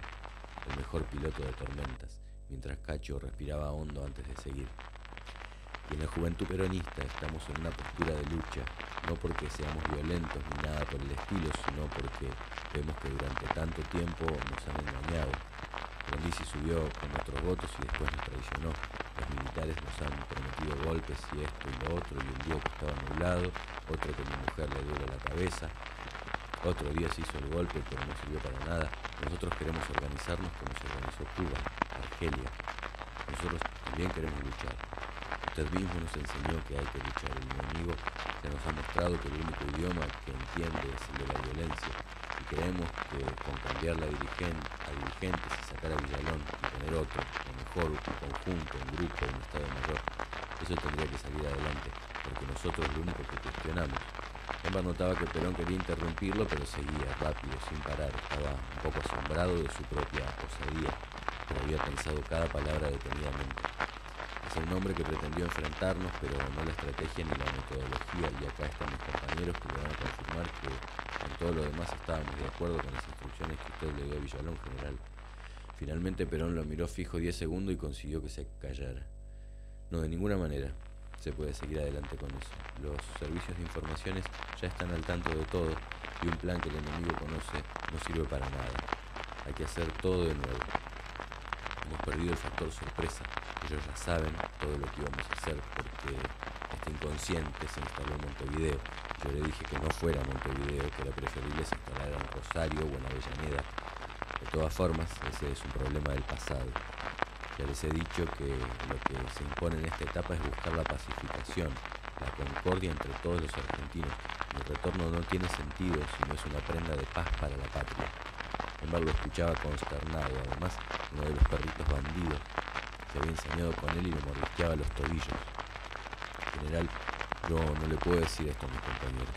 el mejor piloto de tormentas, mientras Cacho respiraba hondo antes de seguir. Y en la juventud peronista estamos en una postura de lucha, no porque seamos violentos ni nada por el estilo, sino porque vemos que durante tanto tiempo nos han engañado. Frondizi subió con nuestros votos y después nos traicionó. Los militares nos han prometido golpes y esto y lo otro, y un día que estaba nublado, otro que mi mujer le duele la cabeza, otro día se hizo el golpe pero no sirvió para nada. Nosotros queremos organizarnos como se organizó Cuba, Argelia. Nosotros también queremos luchar. Usted mismo nos enseñó que hay que luchar. El enemigo se nos ha mostrado que el único idioma que entiende es el de la violencia. Y creemos que con cambiar la dirigente, a dirigentes y sacar a Villalón y poner otro, o mejor, un conjunto, un grupo, un Estado Mayor, eso tendría que salir adelante, porque nosotros lo único que cuestionamos. Emma notaba que Perón quería interrumpirlo, pero seguía rápido, sin parar. Estaba un poco asombrado de su propia osadía, pero había pensado cada palabra detenidamente. Es el nombre que pretendió enfrentarnos, pero no la estrategia ni la metodología, y acá están mis compañeros que le van a confirmar que en todo lo demás estábamos de acuerdo con las instrucciones que usted le dio a Villalón, general. Finalmente Perón lo miró fijo 10 segundos y consiguió que se callara. No, de ninguna manera se puede seguir adelante con eso. Los servicios de informaciones ya están al tanto de todo y un plan que el enemigo conoce no sirve para nada. Hay que hacer todo de nuevo. Hemos perdido el factor sorpresa. Ellos ya saben todo lo que íbamos a hacer porque este inconsciente se instaló en Montevideo. Yo le dije que no fuera a Montevideo, que era preferible se instalara en Rosario o en Avellaneda. De todas formas, ese es un problema del pasado. Ya les he dicho que lo que se impone en esta etapa es buscar la pacificación, la concordia entre todos los argentinos. Mi retorno no tiene sentido si no es una prenda de paz para la patria. Embargo, lo escuchaba consternado. Además, uno de los perritos bandidos se había enseñado con él y le mordisqueaba los tobillos. General, yo no le puedo decir esto a mis compañeros.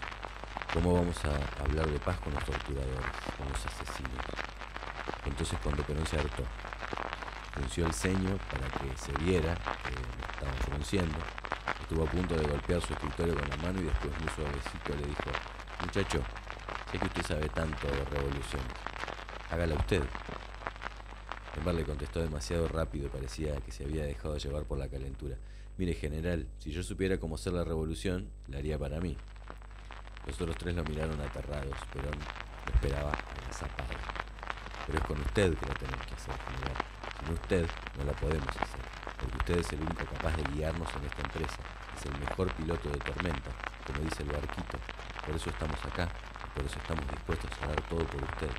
¿Cómo vamos a hablar de paz con los torturadores, con los asesinos? Entonces cuando Perón se hartó, frunció el ceño para que se viera que lo estaban frunciendo. Estuvo a punto de golpear su escritorio con la mano y después muy suavecito le dijo, muchacho, sé que usted sabe tanto de revoluciones, hágala usted. Embar le contestó demasiado rápido, parecía que se había dejado llevar por la calentura. Mire, general, si yo supiera cómo hacer la revolución, la haría para mí. Los otros tres lo miraron aterrados, pero lo esperaba agazapado. Pero es con usted que la tenemos que hacer, general. Sin usted no la podemos hacer. porque usted es el único capaz de guiarnos en esta empresa. Es el mejor piloto de tormenta, como dice el barquito. Por eso estamos acá y por eso estamos dispuestos a dar todo por usted.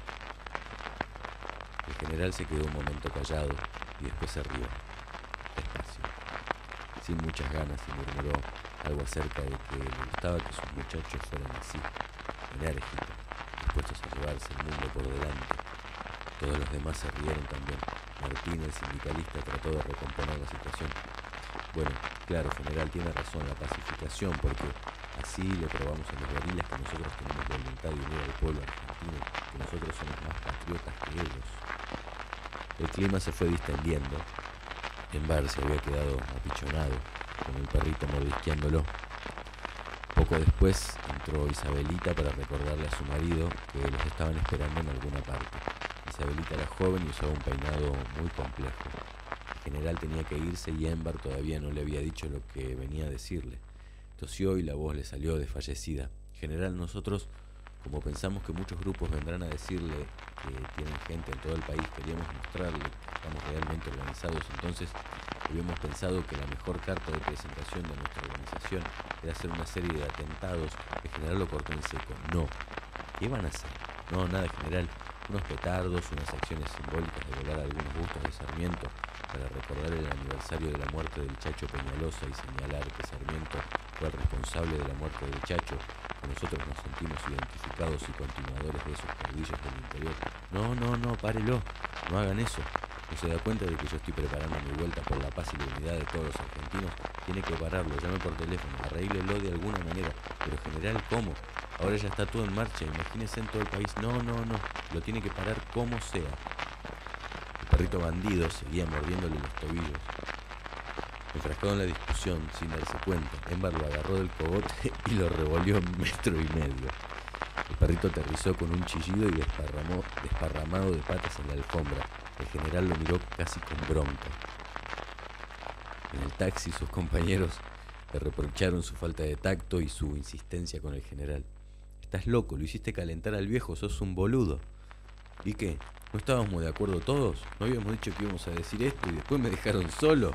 El general se quedó un momento callado y después se rió, despacio, sin muchas ganas y murmuró algo acerca de que le gustaba que sus muchachos fueran así, enérgicos, dispuestos a llevarse el mundo por delante. Todos los demás se rieron también. Martín, el sindicalista, trató de recomponer la situación. Bueno, claro, general, tiene razón, la pacificación, porque así le probamos a los gorilas que nosotros tenemos voluntad de unir al pueblo argentino, que nosotros somos más patriotas que ellos. El clima se fue distendiendo. En bar se había quedado apichonado, con el perrito mordisqueándolo. Poco después entró Isabelita para recordarle a su marido que los estaban esperando en alguna parte. Isabelita era joven y usaba un peinado muy complejo. El general tenía que irse y Embar todavía no le había dicho lo que venía a decirle. Tosió y la voz le salió desfallecida. General, nosotros, como pensamos que muchos grupos vendrán a decirle que tienen gente en todo el país, queríamos mostrarle que estamos realmente organizados, entonces habíamos pensado que la mejor carta de presentación de nuestra organización era hacer una serie de atentados. El general lo cortó en seco. No. ¿Qué van a hacer? No, nada, general unos petardos, unas acciones simbólicas de volar algunos bustos de Sarmiento para recordar el aniversario de la muerte del Chacho Peñalosa y señalar que Sarmiento fue el responsable de la muerte del Chacho, que nosotros nos sentimos identificados y continuadores de esos caudillos del interior. No, no, no, párelo, no hagan eso. No se da cuenta de que yo estoy preparando mi vuelta por la paz y la unidad de todos los argentinos. Tiene que pararlo, llame por teléfono, arréglelo de alguna manera. Pero general, ¿cómo? Ahora ya está todo en marcha, imagínese en todo el país. No, no, no, lo tiene que parar como sea. El perrito bandido seguía mordiéndole los tobillos. Enfrascado en la discusión, sin darse cuenta, Embar lo agarró del cogote y lo revolvió un metro y medio. El perrito aterrizó con un chillido y desparramó, desparramado de patas en la alfombra. El general lo miró casi con bronca. En el taxi sus compañeros le reprocharon su falta de tacto y su insistencia con el general. Estás loco, lo hiciste calentar al viejo, sos un boludo. ¿Y qué? ¿No estábamos de acuerdo todos? ¿No habíamos dicho que íbamos a decir esto y después me dejaron solo?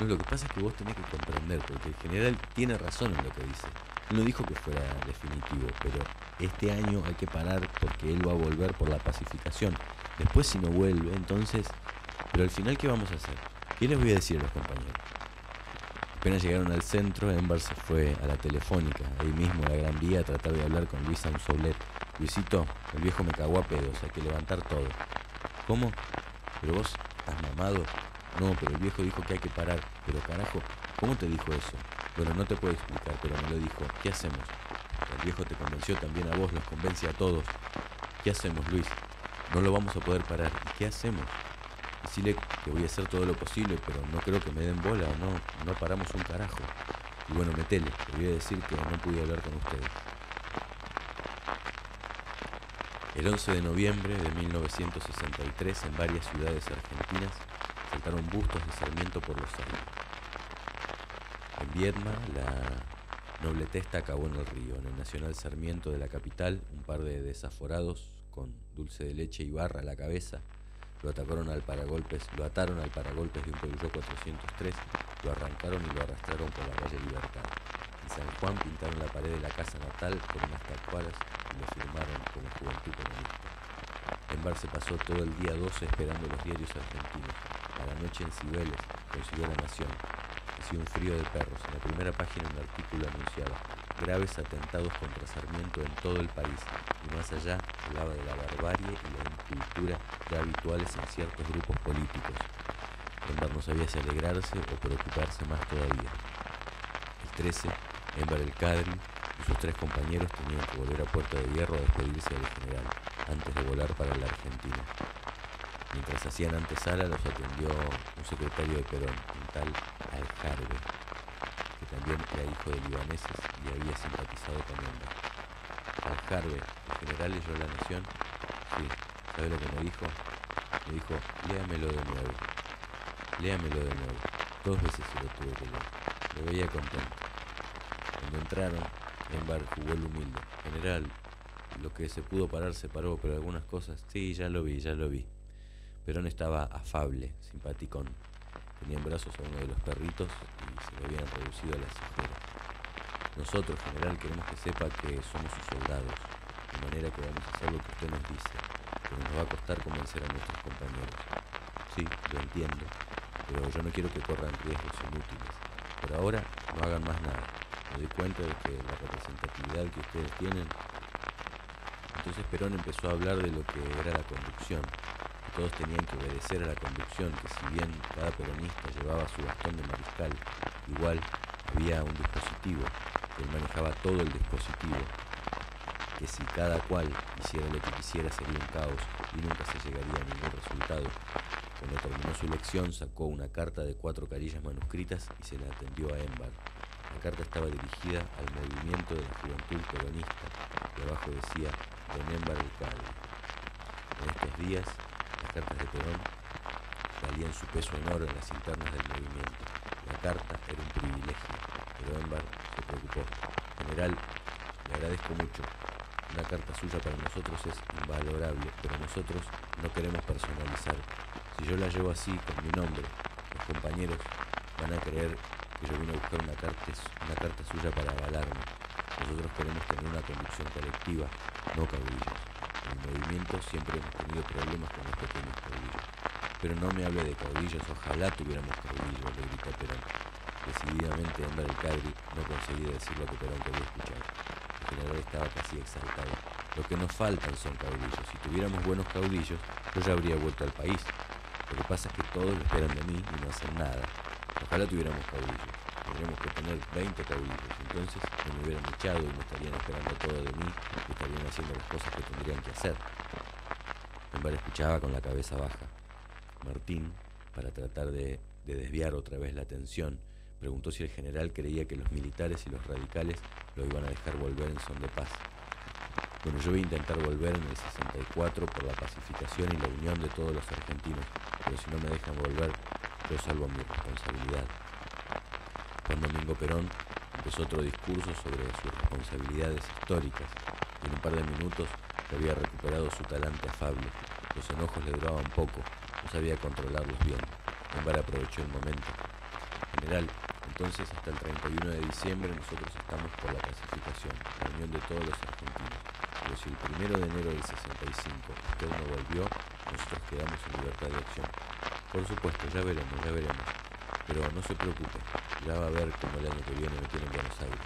No, lo que pasa es que vos tenés que comprender, porque el general tiene razón en lo que dice. Él no dijo que fuera definitivo, pero este año hay que parar porque él va a volver por la pacificación. Después si no vuelve, entonces... Pero al final, ¿qué vamos a hacer? ¿Qué les voy a decir a los compañeros? Apenas llegaron al centro, Embar se fue a la telefónica, ahí mismo en la Gran Vía, a tratar de hablar con Luis Ansoulet. Luisito, el viejo me cagó a pedos, hay que levantar todo. ¿Cómo? ¿Pero vos estás mamado? No, pero el viejo dijo que hay que parar. Pero carajo, ¿cómo te dijo eso? Bueno, no te puedo explicar, pero me lo dijo. ¿Qué hacemos? El viejo te convenció también a vos, los convence a todos. ¿Qué hacemos, Luis? No lo vamos a poder parar. ¿Y qué hacemos? Decirle que voy a hacer todo lo posible, pero no creo que me den bola, no, no paramos un carajo. Y bueno, metele, te voy a decir que no pude hablar con ustedes. El 11 de noviembre de 1963, en varias ciudades argentinas, saltaron bustos de Sarmiento por los aires. En Viedma, la noble testa acabó en el río. En el Nacional Sarmiento de la capital, un par de desaforados con dulce de leche y barra a la cabeza lo atacaron al paragolpes, lo ataron al paragolpes de un Peugeot 403, lo arrancaron y lo arrastraron por la calle Libertad. En San Juan pintaron la pared de la casa natal con unas tacuaras y lo firmaron como Juventud Comunista. En Bar se pasó todo el día 12 esperando los diarios argentinos. A la noche en Cibeles consiguió La Nación. Hacía un frío de perros. En la primera página un artículo anunciaba graves atentados contra Sarmiento en todo el país y más allá hablaba de la barbarie y la incultura ya habituales en ciertos grupos políticos. Embar no sabía si alegrarse o preocuparse más todavía. El 13, Embar el Cadri y sus tres compañeros tenían que volver a Puerto de Hierro a despedirse del general antes de volar para la Argentina. Mientras hacían antesala los atendió un secretario de Perón, un tal Aljarbe, que también era hijo de libaneses y había simpatizado con Embar. Aljarbe, el general leyó La Nación, sí, ¿sabe lo que me dijo? Me dijo, léamelo de nuevo, léamelo de nuevo. Dos veces se lo tuve que leer. Lo veía contento. Cuando entraron, Embar jugó el humilde. General, lo que se pudo parar se paró, pero algunas cosas, sí, ya lo vi, ya lo vi. Perón estaba afable, simpaticón. Tenía en brazos a uno de los perritos y se le habían reducido a las ojeras. Nosotros, general, queremos que sepa que somos sus soldados, de manera que vamos a hacer lo que usted nos dice, pero nos va a costar convencer a nuestros compañeros. Sí, lo entiendo, pero yo no quiero que corran riesgos inútiles. Por ahora, no hagan más nada. Me doy cuenta de que la representatividad que ustedes tienen... Entonces Perón empezó a hablar de lo que era la conducción, todos tenían que obedecer a la conducción, que si bien cada peronista llevaba su bastón de mariscal, igual había un dispositivo, él manejaba todo el dispositivo, que si cada cual hiciera lo que quisiera sería un caos y nunca se llegaría a ningún resultado. Cuando terminó su lección sacó una carta de cuatro carillas manuscritas y se la atendió a Embar. La carta estaba dirigida al movimiento de la juventud peronista y abajo decía Don Embar el Cadre. En estos días las cartas de Perón valían su peso en oro en las internas del movimiento. La carta era un privilegio, pero Embar se preocupó. General, le agradezco mucho, una carta suya para nosotros es invalorable, pero nosotros no queremos personalizar. Si yo la llevo así, con mi nombre, los compañeros van a creer que yo vine a buscar una carta, una carta suya para avalarme. Nosotros queremos tener una conducción colectiva, no caudillos. En el movimiento siempre hemos tenido problemas con los pequeños caudillos. Pero no me hable de caudillos, ojalá tuviéramos caudillos, le gritó Perón. Decididamente, Andar el Cadri no conseguía decir lo que Perón quería escuchar el general estaba casi exaltado. Lo que nos faltan son caudillos. Si tuviéramos buenos caudillos, yo ya habría vuelto al país. Lo que pasa es que todos lo esperan de mí y no hacen nada. Ojalá tuviéramos caudillos. Tendríamos que tener 20 caudillos. Entonces me hubieran echado y me estarían esperando todo de mí y estarían haciendo las cosas que tendrían que hacer. Embar escuchaba con la cabeza baja. Martín, para tratar de desviar otra vez la atención, Preguntó si el general creía que los militares y los radicales lo iban a dejar volver en son de paz. Bueno, yo voy a intentar volver en el 64 por la pacificación y la unión de todos los argentinos, pero si no me dejan volver, yo salvo mi responsabilidad. Juan Domingo Perón empezó otro discurso sobre sus responsabilidades históricas y en un par de minutos le había recuperado su talante afable. Los enojos le duraban poco, no sabía controlarlos bien. Embar aprovechó el momento. General, entonces, hasta el 31 de diciembre nosotros estamos por la pacificación, la unión de todos los argentinos. Pero si el 1 de enero del 65 usted no volvió, nosotros quedamos en libertad de acción. Por supuesto, ya veremos, ya veremos. Pero no se preocupe, ya va a ver cómo el año que viene me tienen en Buenos Aires.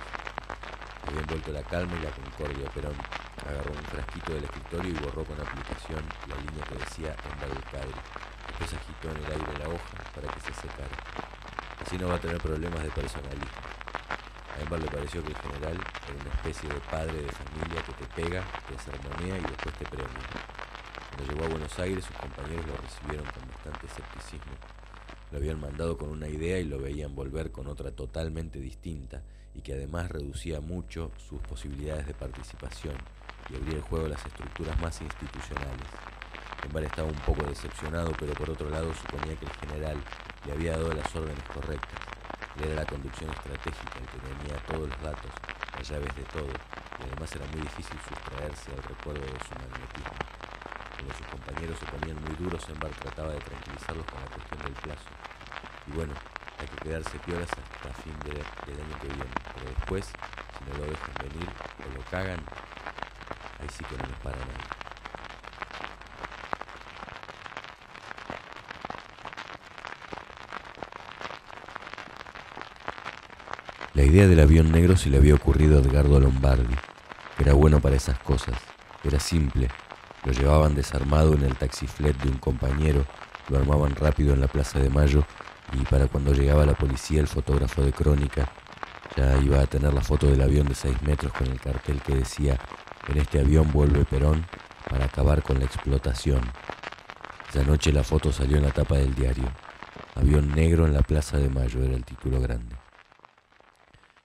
Había envuelto la calma y la concordia, Perón agarró un frasquito del escritorio y borró con aplicación la línea que decía en del Cadre. Después agitó en el aire la hoja para que se secara. Así no va a tener problemas de personalismo. A Embar le pareció que el general era una especie de padre de familia que te pega, te sermonea y después te premia. Cuando llegó a Buenos Aires, sus compañeros lo recibieron con bastante escepticismo. Lo habían mandado con una idea y lo veían volver con otra totalmente distinta y que además reducía mucho sus posibilidades de participación y abría el juego a las estructuras más institucionales. Embar estaba un poco decepcionado, pero por otro lado suponía que el general le había dado las órdenes correctas. Él era la conducción estratégica, el que tenía todos los datos, las llaves de todo, y además era muy difícil sustraerse al recuerdo de su magnetismo. Cuando sus compañeros se ponían muy duros, Embar trataba de tranquilizarlos con la cuestión del plazo. Y bueno, hay que quedarse piolas hasta fin del, año que viene, pero después, si no lo dejan venir o lo cagan, ahí sí que no les para nadie. La idea del avión negro se le había ocurrido a Edgardo Lombardi, que era bueno para esas cosas, era simple. Lo llevaban desarmado en el taxiflet de un compañero, lo armaban rápido en la Plaza de Mayo y para cuando llegaba la policía el fotógrafo de crónica ya iba a tener la foto del avión de 6 metros con el cartel que decía en este avión vuelve Perón para acabar con la explotación. Esa noche la foto salió en la tapa del diario. Avión negro en la Plaza de Mayo era el título grande.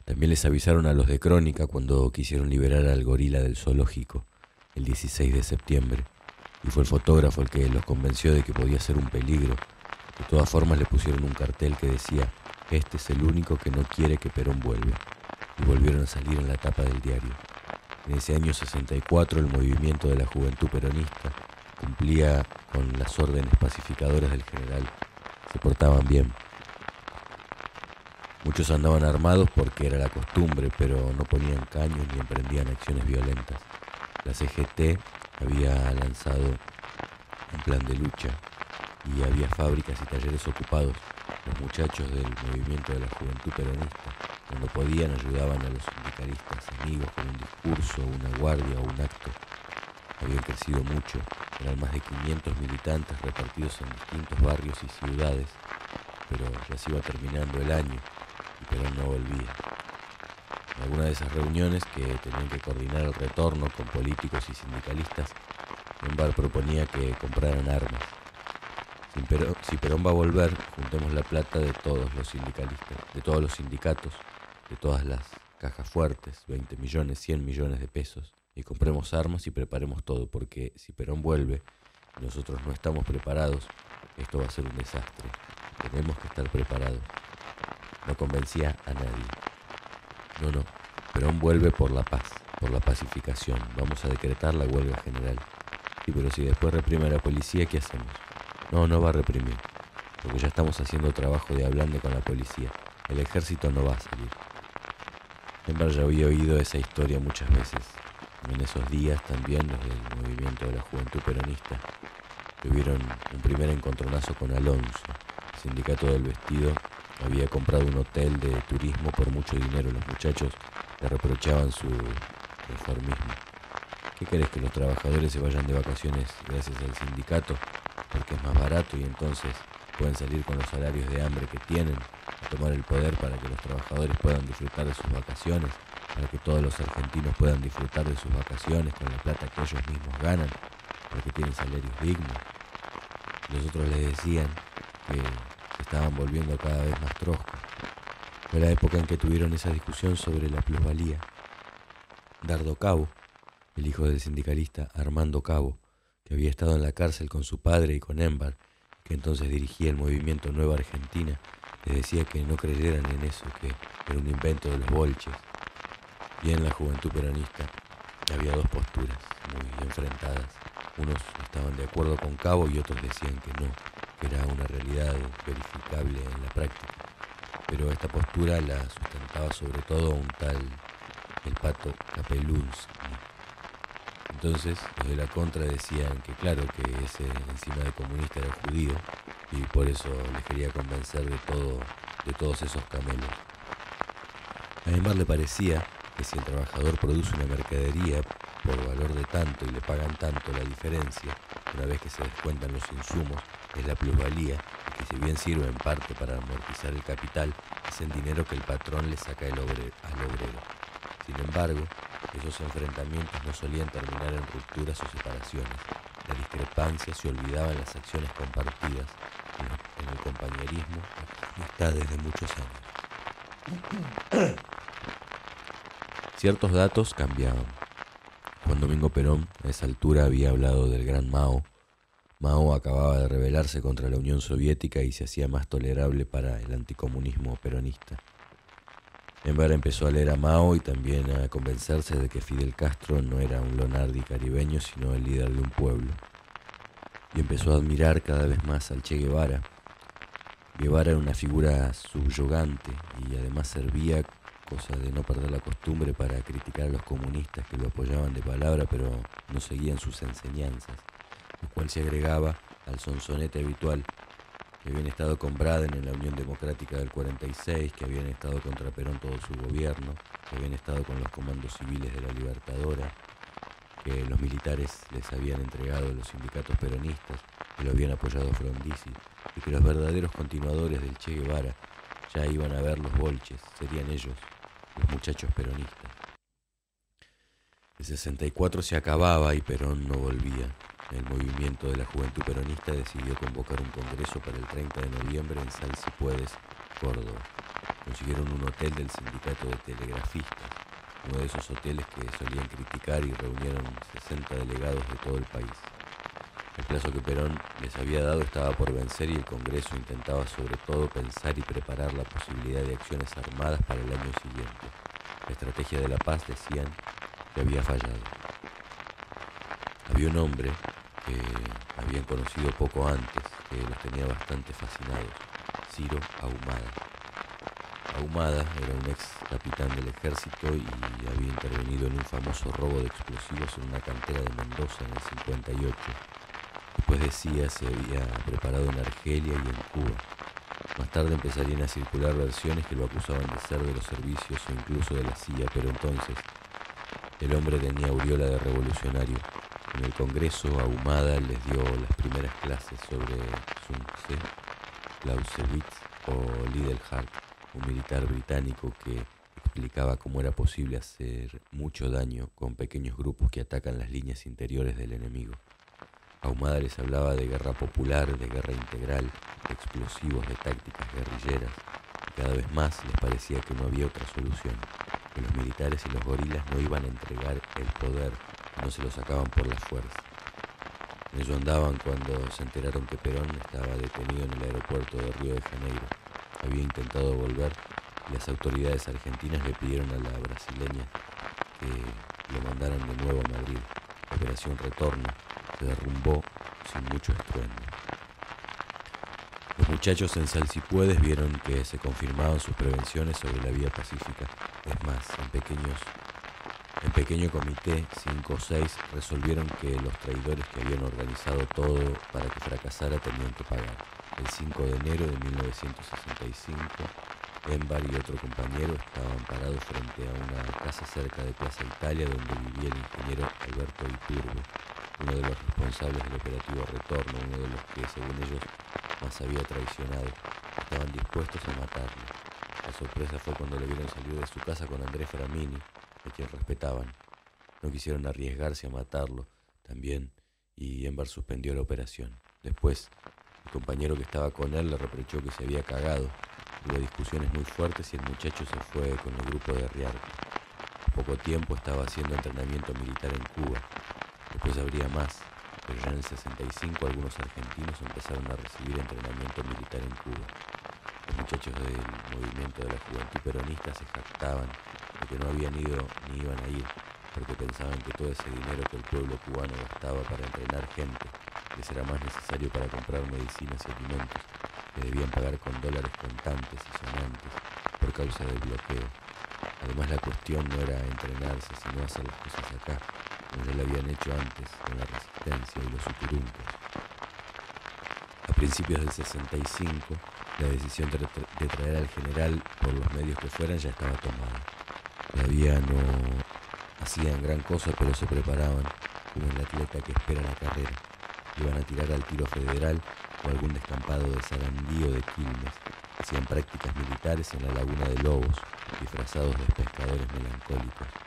También les avisaron a los de Crónica cuando quisieron liberar al gorila del zoológico, el 16 de septiembre, y fue el fotógrafo el que los convenció de que podía ser un peligro. De todas formas le pusieron un cartel que decía, este es el único que no quiere que Perón vuelva, y volvieron a salir en la tapa del diario. En ese año 64 el movimiento de la juventud peronista cumplía con las órdenes pacificadoras del general. Se portaban bien, Muchos andaban armados porque era la costumbre, pero no ponían caños ni emprendían acciones violentas. La CGT había lanzado un plan de lucha y había fábricas y talleres ocupados. Los muchachos del movimiento de la juventud peronista, cuando podían, ayudaban a los sindicalistas amigos con un discurso, una guardia o un acto. Habían crecido mucho, eran más de 500 militantes repartidos en distintos barrios y ciudades, pero ya se iba terminando el año pero no volvía. En alguna de esas reuniones que tenían que coordinar el retorno con políticos y sindicalistas, Embar proponía que compraran armas. Si Perón va a volver, juntemos la plata de todos los sindicalistas, de todos los sindicatos, de todas las cajas fuertes, 20 millones, 100 millones de pesos, y compremos armas y preparemos todo, porque si Perón vuelve y nosotros no estamos preparados, esto va a ser un desastre. Tenemos que estar preparados no convencía a nadie. No, no, Perón vuelve por la paz, por la pacificación. Vamos a decretar la huelga general. Sí, pero si después reprime a la policía, ¿qué hacemos? No, no va a reprimir, porque ya estamos haciendo trabajo de hablando con la policía. El ejército no va a salir. Ember ya había oído esa historia muchas veces. En esos días también los del movimiento de la juventud peronista tuvieron un primer encontronazo con Alonso, sindicato del vestido había comprado un hotel de turismo por mucho dinero. Los muchachos le reprochaban su reformismo. ¿Qué querés que los trabajadores se vayan de vacaciones gracias al sindicato? Porque es más barato y entonces pueden salir con los salarios de hambre que tienen, a tomar el poder para que los trabajadores puedan disfrutar de sus vacaciones, para que todos los argentinos puedan disfrutar de sus vacaciones con la plata que ellos mismos ganan, porque tienen salarios dignos. Los otros les decían que estaban volviendo cada vez más troscos. Fue la época en que tuvieron esa discusión sobre la plusvalía. Dardo Cabo, el hijo del sindicalista Armando Cabo, que había estado en la cárcel con su padre y con Embar, que entonces dirigía el movimiento Nueva Argentina, le decía que no creyeran en eso, que era un invento de los bolches. Y en la juventud peronista había dos posturas muy enfrentadas. Unos estaban de acuerdo con Cabo y otros decían que no, era una realidad verificable en la práctica, pero esta postura la sustentaba sobre todo un tal el pato Capelunz. Entonces los de la contra decían que claro que ese encima de comunista era judío y por eso les quería convencer de todo de todos esos camelos. Además le parecía que si el trabajador produce una mercadería por valor de tanto y le pagan tanto la diferencia, una vez que se descuentan los insumos, es la plusvalía, que si bien sirve en parte para amortizar el capital, es el dinero que el patrón le saca al obrero. Sin embargo, esos enfrentamientos no solían terminar en rupturas o separaciones. La discrepancia se olvidaba en las acciones compartidas, en el compañerismo, está desde muchos años. Ciertos datos cambiaban. Juan Domingo Perón a esa altura había hablado del gran Mao, Mao acababa de rebelarse contra la Unión Soviética y se hacía más tolerable para el anticomunismo peronista. Enver empezó a leer a Mao y también a convencerse de que Fidel Castro no era un Lonardi caribeño, sino el líder de un pueblo. Y empezó a admirar cada vez más al Che Guevara. Guevara era una figura subyugante y además servía, cosa de no perder la costumbre, para criticar a los comunistas que lo apoyaban de palabra pero no seguían sus enseñanzas lo cual se agregaba al sonsonete habitual que habían estado con Braden en la Unión Democrática del 46, que habían estado contra Perón todo su gobierno, que habían estado con los comandos civiles de la Libertadora, que los militares les habían entregado los sindicatos peronistas, que lo habían apoyado Frondizi, y que los verdaderos continuadores del Che Guevara ya iban a ver los bolches, serían ellos, los muchachos peronistas. El 64 se acababa y Perón no volvía. El movimiento de la juventud peronista decidió convocar un congreso para el 30 de noviembre en Salsipuedes, Córdoba. Consiguieron un hotel del sindicato de telegrafistas, uno de esos hoteles que solían criticar y reunieron 60 delegados de todo el país. El plazo que Perón les había dado estaba por vencer y el Congreso intentaba sobre todo pensar y preparar la posibilidad de acciones armadas para el año siguiente. La estrategia de la paz, decían, que había fallado. Había un hombre que habían conocido poco antes, que los tenía bastante fascinados, Ciro Ahumada. Ahumada era un ex capitán del ejército y había intervenido en un famoso robo de explosivos en una cantera de Mendoza en el 58. Después decía se había preparado en Argelia y en Cuba. Más tarde empezarían a circular versiones que lo acusaban de ser de los servicios o incluso de la CIA, pero entonces el hombre tenía aureola de revolucionario. En el Congreso, Ahumada les dio las primeras clases sobre Sun Tse, Clausewitz o Lidl-Hart, un militar británico que explicaba cómo era posible hacer mucho daño con pequeños grupos que atacan las líneas interiores del enemigo. Ahumada les hablaba de guerra popular, de guerra integral, de explosivos, de tácticas guerrilleras, y cada vez más les parecía que no había otra solución, que los militares y los gorilas no iban a entregar el poder, no se lo sacaban por la fuerza. En ello andaban cuando se enteraron que Perón estaba detenido en el aeropuerto de Río de Janeiro. Había intentado volver y las autoridades argentinas le pidieron a la brasileña que lo mandaran de nuevo a Madrid. Operación Retorno derrumbó sin mucho estruendo. Los muchachos en Salsipuedes vieron que se confirmaban sus prevenciones sobre la vía pacífica. Es más, en pequeños en pequeño comité, cinco o seis resolvieron que los traidores que habían organizado todo para que fracasara tenían que pagar. El 5 de enero de 1965, Embar y otro compañero estaban parados frente a una casa cerca de Plaza Italia donde vivía el ingeniero Alberto Iturbe, uno de los responsables del operativo Retorno, uno de los que, según ellos, más había traicionado. Estaban dispuestos a matarlo. La sorpresa fue cuando le vieron salir de su casa con Andrés Framini, a quien respetaban. No quisieron arriesgarse a matarlo también y Ember suspendió la operación. Después, el compañero que estaba con él le reprochó que se había cagado. Hubo discusiones muy fuertes y el muchacho se fue con el grupo de Riarte. poco tiempo estaba haciendo entrenamiento militar en Cuba. Después habría más, pero ya en el 65 algunos argentinos empezaron a recibir entrenamiento militar en Cuba. Los muchachos del movimiento de la juventud peronista se jactaban de que no habían ido ni iban a ir, porque pensaban que todo ese dinero que el pueblo cubano gastaba para entrenar gente les era más necesario para comprar medicinas y alimentos, que debían pagar con dólares contantes y sonantes por causa del bloqueo. Además la cuestión no era entrenarse, sino hacer las cosas acá, como lo habían hecho antes con la resistencia y los sucuruncos. A principios del 65, la decisión de traer al general por los medios que fueran ya estaba tomada. Todavía no hacían gran cosa, pero se preparaban como el atleta que espera la carrera. Iban a tirar al tiro federal o algún descampado de Sarandí de Quilmes. Hacían prácticas militares en la laguna de Lobos, disfrazados de pescadores melancólicos.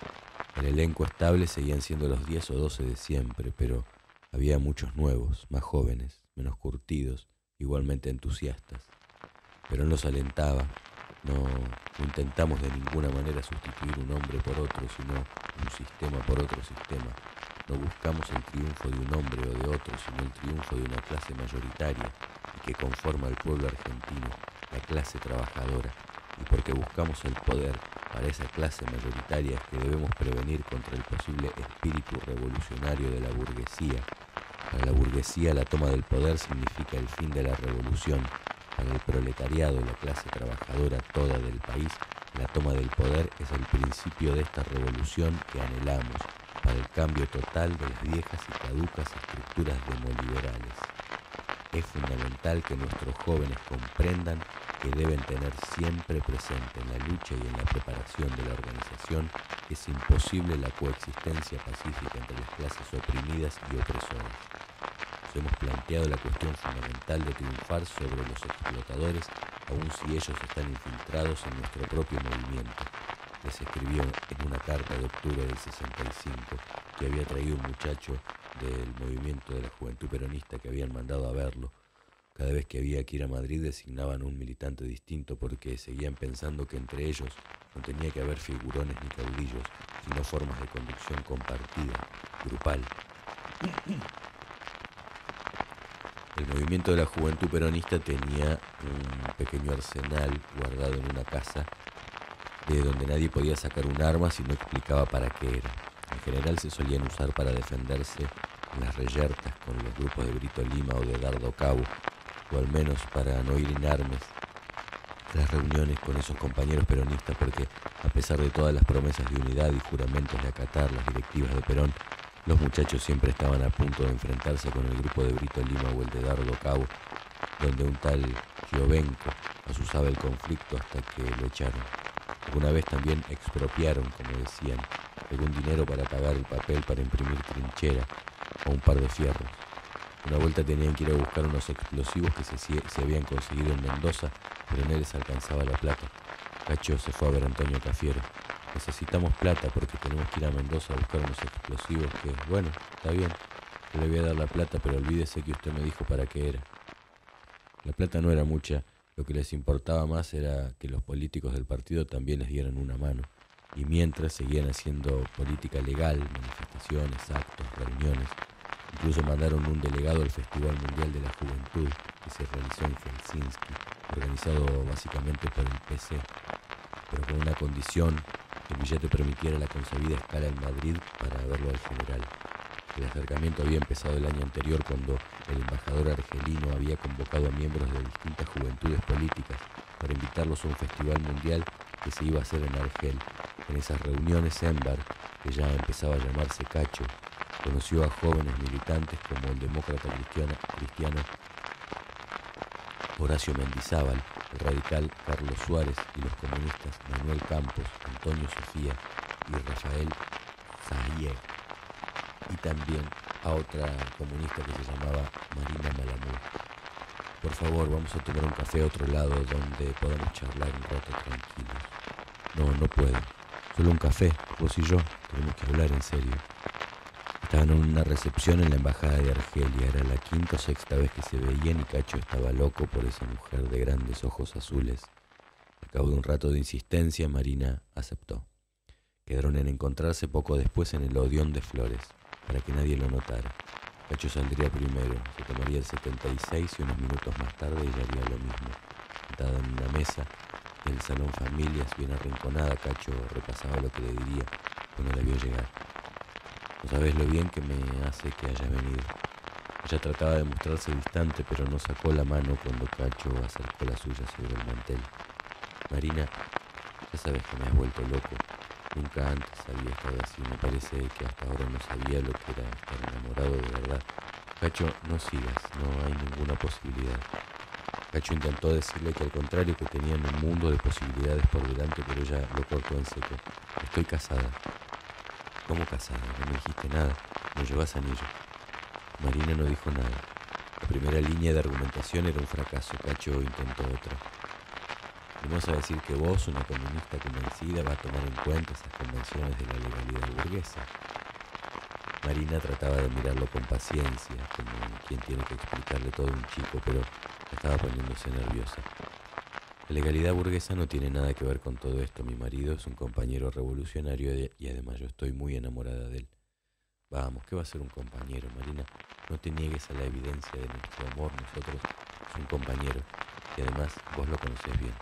El elenco estable seguían siendo los 10 o 12 de siempre, pero había muchos nuevos, más jóvenes, menos curtidos, igualmente entusiastas. Pero los alentaba, no intentamos de ninguna manera sustituir un hombre por otro, sino un sistema por otro sistema. No buscamos el triunfo de un hombre o de otro, sino el triunfo de una clase mayoritaria y que conforma al pueblo argentino, la clase trabajadora. Y porque buscamos el poder para esa clase mayoritaria que debemos prevenir contra el posible espíritu revolucionario de la burguesía. Para la burguesía la toma del poder significa el fin de la revolución para el proletariado, la clase trabajadora toda del país, la toma del poder es el principio de esta revolución que anhelamos para el cambio total de las viejas y caducas estructuras demoliberales. Es fundamental que nuestros jóvenes comprendan que deben tener siempre presente en la lucha y en la preparación de la organización es imposible la coexistencia pacífica entre las clases oprimidas y opresoras hemos planteado la cuestión fundamental de triunfar sobre los explotadores, aun si ellos están infiltrados en nuestro propio movimiento. Les escribió en una carta de octubre del 65 que había traído un muchacho del movimiento de la juventud peronista que habían mandado a verlo. Cada vez que había que ir a Madrid designaban un militante distinto porque seguían pensando que entre ellos no tenía que haber figurones ni caudillos, sino formas de conducción compartida, grupal. El movimiento de la juventud peronista tenía un pequeño arsenal guardado en una casa de donde nadie podía sacar un arma si no explicaba para qué era. En general se solían usar para defenderse en las reyertas con los grupos de Brito Lima o de Dardo Cabo, o al menos para no ir armas. las reuniones con esos compañeros peronistas porque a pesar de todas las promesas de unidad y juramentos de acatar las directivas de Perón, los muchachos siempre estaban a punto de enfrentarse con el grupo de Brito Lima o el de Dardo Cabo, donde un tal Giovenco asusaba el conflicto hasta que lo echaron. Alguna vez también expropiaron, como decían, algún dinero para pagar el papel para imprimir trinchera o un par de fierros. Una vuelta tenían que ir a buscar unos explosivos que se, habían conseguido en Mendoza, pero no les alcanzaba la plata. Cacho se fue a ver a Antonio Cafiero. Necesitamos plata porque tenemos que ir a Mendoza a buscar unos explosivos que, bueno, está bien, yo le voy a dar la plata, pero olvídese que usted me dijo para qué era. La plata no era mucha, lo que les importaba más era que los políticos del partido también les dieran una mano. Y mientras seguían haciendo política legal, manifestaciones, actos, reuniones, Incluso mandaron un delegado al Festival Mundial de la Juventud que se realizó en Helsinki, organizado básicamente por el PC, pero con una condición que el billete permitiera la concebida escala en Madrid para verlo al general. El acercamiento había empezado el año anterior cuando el embajador argelino había convocado a miembros de distintas juventudes políticas para invitarlos a un festival mundial que se iba a hacer en Argel. En esas reuniones Embar, que ya empezaba a llamarse Cacho, Conoció a jóvenes militantes como el demócrata cristiano, cristiano Horacio Mendizábal, el radical Carlos Suárez y los comunistas Manuel Campos, Antonio Sofía y Rafael Zahie, y también a otra comunista que se llamaba Marina Malamud. Por favor, vamos a tomar un café a otro lado donde podamos charlar un rato tranquilos. No, no puedo. Solo un café, vos y yo, tenemos que hablar en serio. Estaban en una recepción en la embajada de Argelia. Era la quinta o sexta vez que se veían y Cacho estaba loco por esa mujer de grandes ojos azules. Al cabo de un rato de insistencia, Marina aceptó. Quedaron en encontrarse poco después en el Odeón de Flores, para que nadie lo notara. Cacho saldría primero, se tomaría el 76 y unos minutos más tarde ella haría lo mismo. Sentada en una mesa del salón familias, bien arrinconada, Cacho repasaba lo que le diría cuando la vio llegar. No sabes lo bien que me hace que haya venido. Ella trataba de mostrarse distante, pero no sacó la mano cuando Cacho acercó la suya sobre el mantel. Marina, ya sabes que me has vuelto loco. Nunca antes había estado así. Me parece que hasta ahora no sabía lo que era estar enamorado de verdad. Cacho, no sigas, no hay ninguna posibilidad. Cacho intentó decirle que al contrario que tenían un mundo de posibilidades por delante, pero ella lo cortó en seco. Estoy casada. ¿Cómo casada? No me dijiste nada. No llevas anillo. Marina no dijo nada. La primera línea de argumentación era un fracaso. Cacho intentó otra. Vamos a decir que vos, una comunista convencida, va a tomar en cuenta esas convenciones de la legalidad burguesa. Marina trataba de mirarlo con paciencia, como quien tiene que explicarle todo a un chico, pero estaba poniéndose nerviosa. La legalidad burguesa no tiene nada que ver con todo esto. Mi marido es un compañero revolucionario y además yo estoy muy enamorada de él. Vamos, ¿qué va a ser un compañero, Marina? No te niegues a la evidencia de nuestro amor. Nosotros es un compañero y además vos lo conocés bien.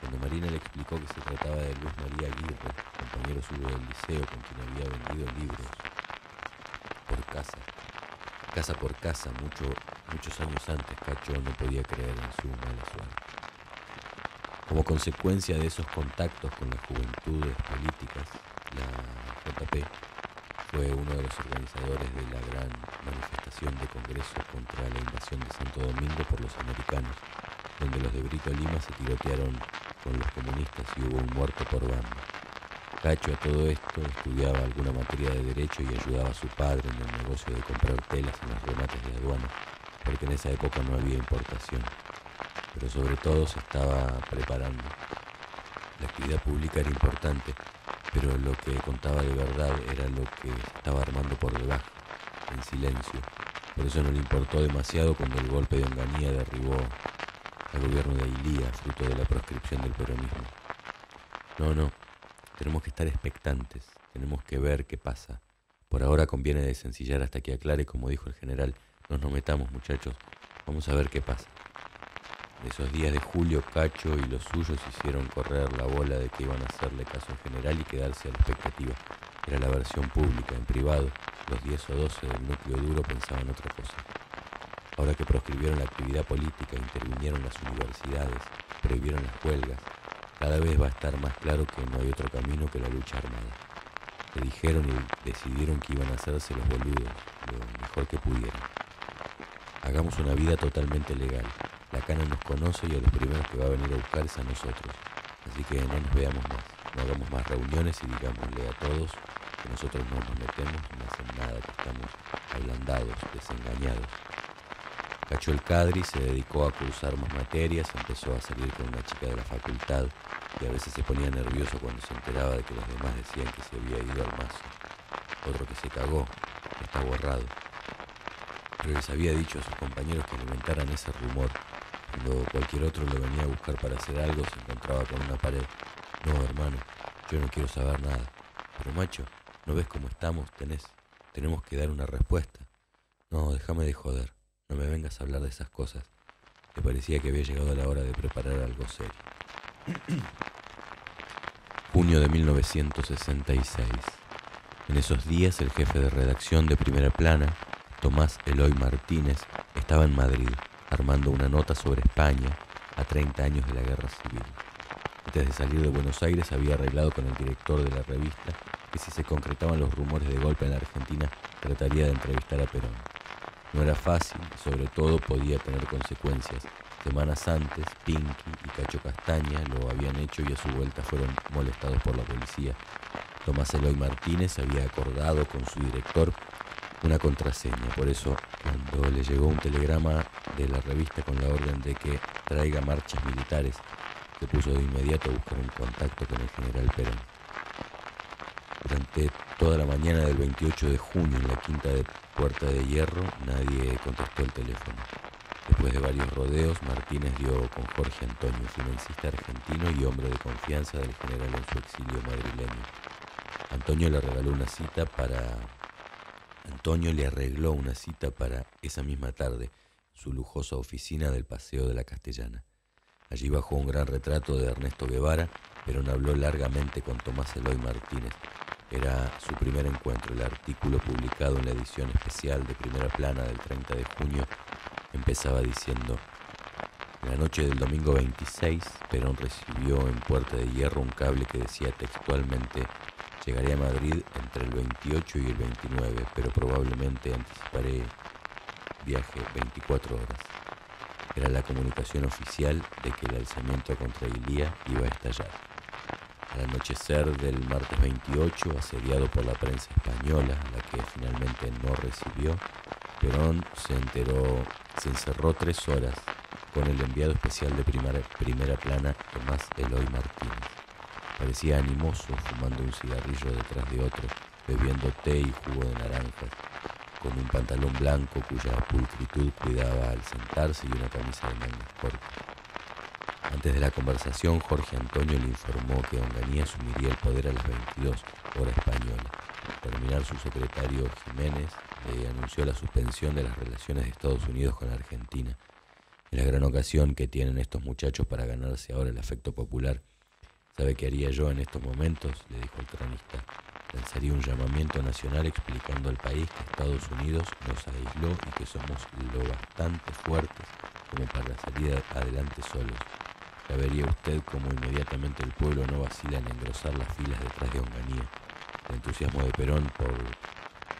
Cuando Marina le explicó que se trataba de Luz María Aguirre, compañero suyo del liceo con quien había vendido libros por casa, casa por casa, mucho, muchos años antes, Cacho no podía creer en su mala suerte. Como consecuencia de esos contactos con las juventudes políticas, la JP fue uno de los organizadores de la gran manifestación de Congreso contra la invasión de Santo Domingo por los americanos, donde los de Brito Lima se tirotearon con los comunistas y hubo un muerto por banda. Cacho a todo esto estudiaba alguna materia de derecho y ayudaba a su padre en el negocio de comprar telas en los remates de aduana, porque en esa época no había importación pero sobre todo se estaba preparando. La actividad pública era importante, pero lo que contaba de verdad era lo que estaba armando por debajo, en silencio. Por eso no le importó demasiado cuando el golpe de Onganía derribó al gobierno de Ilía, fruto de la proscripción del peronismo. No, no, tenemos que estar expectantes, tenemos que ver qué pasa. Por ahora conviene desencillar hasta que aclare, como dijo el general, no nos metamos muchachos, vamos a ver qué pasa. Esos días de julio, Cacho y los suyos hicieron correr la bola de que iban a hacerle caso al general y quedarse a la expectativa. Era la versión pública, en privado. Los 10 o 12 del núcleo duro pensaban otra cosa. Ahora que proscribieron la actividad política, intervinieron las universidades, prohibieron las huelgas, cada vez va a estar más claro que no hay otro camino que la lucha armada. Le dijeron y decidieron que iban a hacerse los boludos, lo mejor que pudieran. Hagamos una vida totalmente legal. La cana nos conoce y a los primeros que va a venir a buscar es a nosotros. Así que no nos veamos más, no hagamos más reuniones y digámosle a todos que nosotros no nos metemos no hacen nada, que estamos ablandados, desengañados. Cachó el cadri, se dedicó a cursar más materias, empezó a salir con una chica de la facultad y a veces se ponía nervioso cuando se enteraba de que los demás decían que se había ido al mazo. Otro que se cagó, está borrado. Pero les había dicho a sus compañeros que alimentaran ese rumor. Cuando cualquier otro lo venía a buscar para hacer algo, se encontraba con una pared. No, hermano, yo no quiero saber nada. Pero macho, ¿no ves cómo estamos? Tenés, tenemos que dar una respuesta. No, déjame de joder. No me vengas a hablar de esas cosas. Me parecía que había llegado la hora de preparar algo serio. Junio de 1966. En esos días el jefe de redacción de Primera Plana, Tomás Eloy Martínez, estaba en Madrid armando una nota sobre España a 30 años de la Guerra Civil. Antes de salir de Buenos Aires había arreglado con el director de la revista que si se concretaban los rumores de golpe en la Argentina trataría de entrevistar a Perón. No era fácil y sobre todo podía tener consecuencias. Semanas antes, Pinky y Cacho Castaña lo habían hecho y a su vuelta fueron molestados por la policía. Tomás Eloy Martínez había acordado con su director una contraseña, por eso cuando le llegó un telegrama de la revista con la orden de que traiga marchas militares, se puso de inmediato a buscar un contacto con el general Perón. Durante toda la mañana del 28 de junio en la quinta de Puerta de Hierro nadie contestó el teléfono. Después de varios rodeos, Martínez dio con Jorge Antonio, financista argentino y hombre de confianza del general en su exilio madrileño. Antonio le regaló una cita para... Antonio le arregló una cita para esa misma tarde su lujosa oficina del Paseo de la Castellana. Allí bajo un gran retrato de Ernesto Guevara, Perón habló largamente con Tomás Eloy Martínez, era su primer encuentro. El artículo publicado en la edición especial de primera plana del 30 de junio empezaba diciendo, en la noche del domingo 26, Perón recibió en Puerta de Hierro un cable que decía textualmente, llegaré a Madrid entre el 28 y el 29, pero probablemente anticiparé viaje 24 horas. Era la comunicación oficial de que el alzamiento contra Ilía iba a estallar. Al anochecer del martes 28, asediado por la prensa española, la que finalmente no recibió, Perón se enteró, se encerró tres horas con el enviado especial de primera, primera plana Tomás Eloy Martínez. Parecía animoso, fumando un cigarrillo detrás de otro, bebiendo té y jugo de naranjas, con un pantalón blanco cuya pulcritud cuidaba al sentarse y una camisa de mangas cortas. Antes de la conversación, Jorge Antonio le informó que Onganía asumiría el poder a las 22 hora española. Al terminar, su secretario Jiménez le anunció la suspensión de las relaciones de Estados Unidos con Argentina. En la gran ocasión que tienen estos muchachos para ganarse ahora el afecto popular. ¿Sabe qué haría yo en estos momentos? le dijo el cronista. Lanzaría un llamamiento nacional explicando al país que Estados Unidos nos aisló y que somos lo bastante fuertes como para salir adelante solos. Ya vería usted cómo inmediatamente el pueblo no vacila en engrosar las filas detrás de Onganía. El entusiasmo de Perón por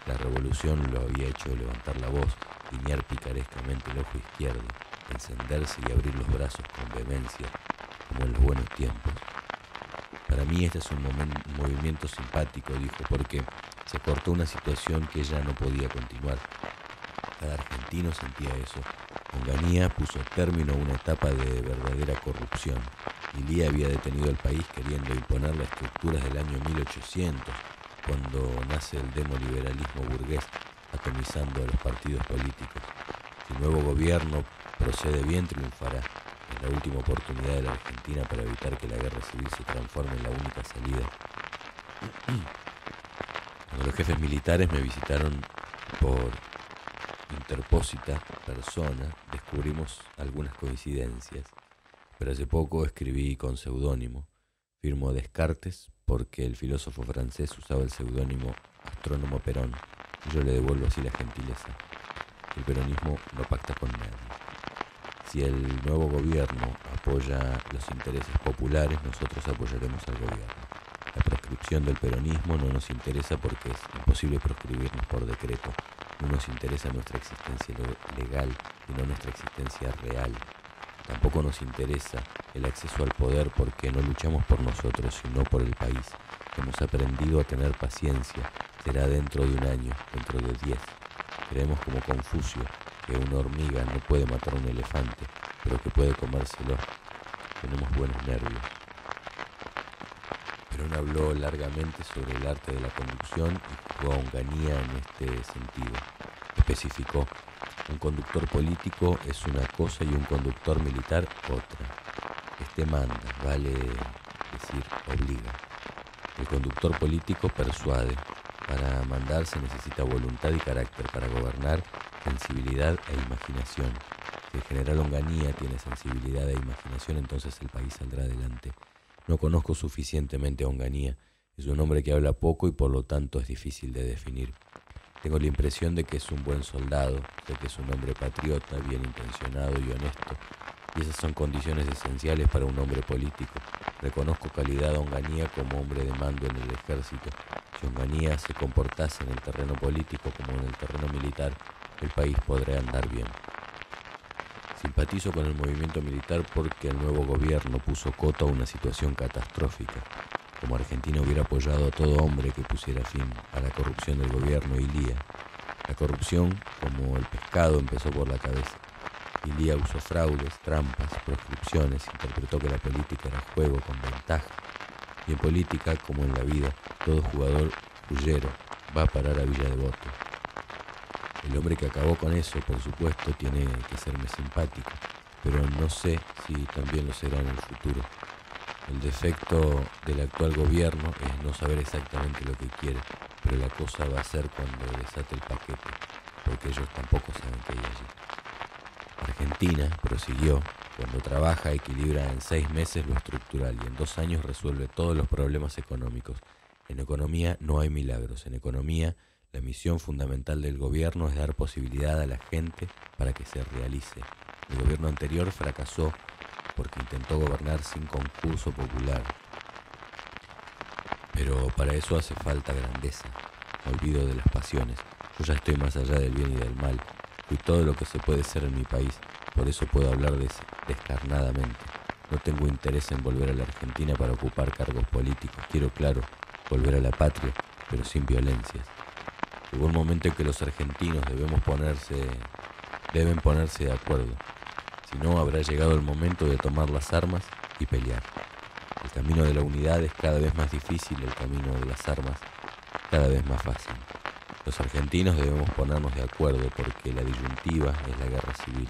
la revolución lo había hecho levantar la voz, guiñar picarescamente el ojo izquierdo, encenderse y abrir los brazos con vehemencia, como en los buenos tiempos. Para mí este es un, movimiento simpático, dijo, porque se cortó una situación que ya no podía continuar. Cada argentino sentía eso, Onganía puso término a una etapa de verdadera corrupción. Ilía había detenido al país queriendo imponer las estructuras del año 1800, cuando nace el demoliberalismo burgués, atomizando a los partidos políticos. Si el nuevo gobierno procede bien, triunfará. La última oportunidad de la Argentina para evitar que la guerra civil se transforme en la única salida. Cuando los jefes militares me visitaron por interpósita persona descubrimos algunas coincidencias, pero hace poco escribí con seudónimo. Firmo Descartes porque el filósofo francés usaba el seudónimo Astrónomo Perón yo le devuelvo así la gentileza. el peronismo no pacta con nadie. Si el nuevo gobierno apoya los intereses populares, nosotros apoyaremos al gobierno. La proscripción del peronismo no nos interesa porque es imposible proscribirnos por decreto. No nos interesa nuestra existencia legal y no nuestra existencia real. Tampoco nos interesa el acceso al poder porque no luchamos por nosotros, sino por el país. Hemos aprendido a tener paciencia. Será dentro de un año, dentro de diez. Creemos como Confucio que una hormiga no puede matar a un elefante, pero que puede comérselo. Tenemos buenos nervios. Perón habló largamente sobre el arte de la conducción y jugó a Onganía en este sentido. Especificó, un conductor político es una cosa y un conductor militar otra. Este manda, vale decir, obliga. El conductor político persuade. Para mandar se necesita voluntad y carácter. Para gobernar sensibilidad e imaginación. Si el general Onganía tiene sensibilidad e imaginación, entonces el país saldrá adelante. No conozco suficientemente a Onganía. Es un hombre que habla poco y por lo tanto es difícil de definir. Tengo la impresión de que es un buen soldado, de que es un hombre patriota, bien intencionado y honesto. Y esas son condiciones esenciales para un hombre político. Reconozco calidad a Onganía como hombre de mando en el ejército. Si Onganía se comportase en el terreno político como en el terreno militar, el país podrá andar bien. Simpatizo con el movimiento militar porque el nuevo gobierno puso coto a una situación catastrófica. Como Argentina hubiera apoyado a todo hombre que pusiera fin a la corrupción del gobierno Ilía. La corrupción, como el pescado, empezó por la cabeza. Ilía usó fraudes, trampas, proscripciones, interpretó que la política era juego con ventaja. Y en política, como en la vida, todo jugador huyero va a parar a Villa Devoto. El hombre que acabó con eso, por supuesto, tiene que serme simpático, pero no sé si también lo será en el futuro. El defecto del actual gobierno es no saber exactamente lo que quiere, pero la cosa va a ser cuando desate el paquete, porque ellos tampoco saben qué hay allí. Argentina, prosiguió, cuando trabaja equilibra en seis meses lo estructural y en dos años resuelve todos los problemas económicos. En economía no hay milagros, en economía la misión fundamental del gobierno es dar posibilidad a la gente para que se realice. El gobierno anterior fracasó porque intentó gobernar sin concurso popular. Pero para eso hace falta grandeza, olvido de las pasiones. Yo ya estoy más allá del bien y del mal. Fui todo lo que se puede ser en mi país, por eso puedo hablar descarnadamente. No tengo interés en volver a la Argentina para ocupar cargos políticos. Quiero, claro, volver a la patria, pero sin violencias. Llegó un momento en que los argentinos debemos ponerse, deben ponerse de acuerdo. Si no, habrá llegado el momento de tomar las armas y pelear. El camino de la unidad es cada vez más difícil, el camino de las armas cada vez más fácil. Los argentinos debemos ponernos de acuerdo porque la disyuntiva es la guerra civil.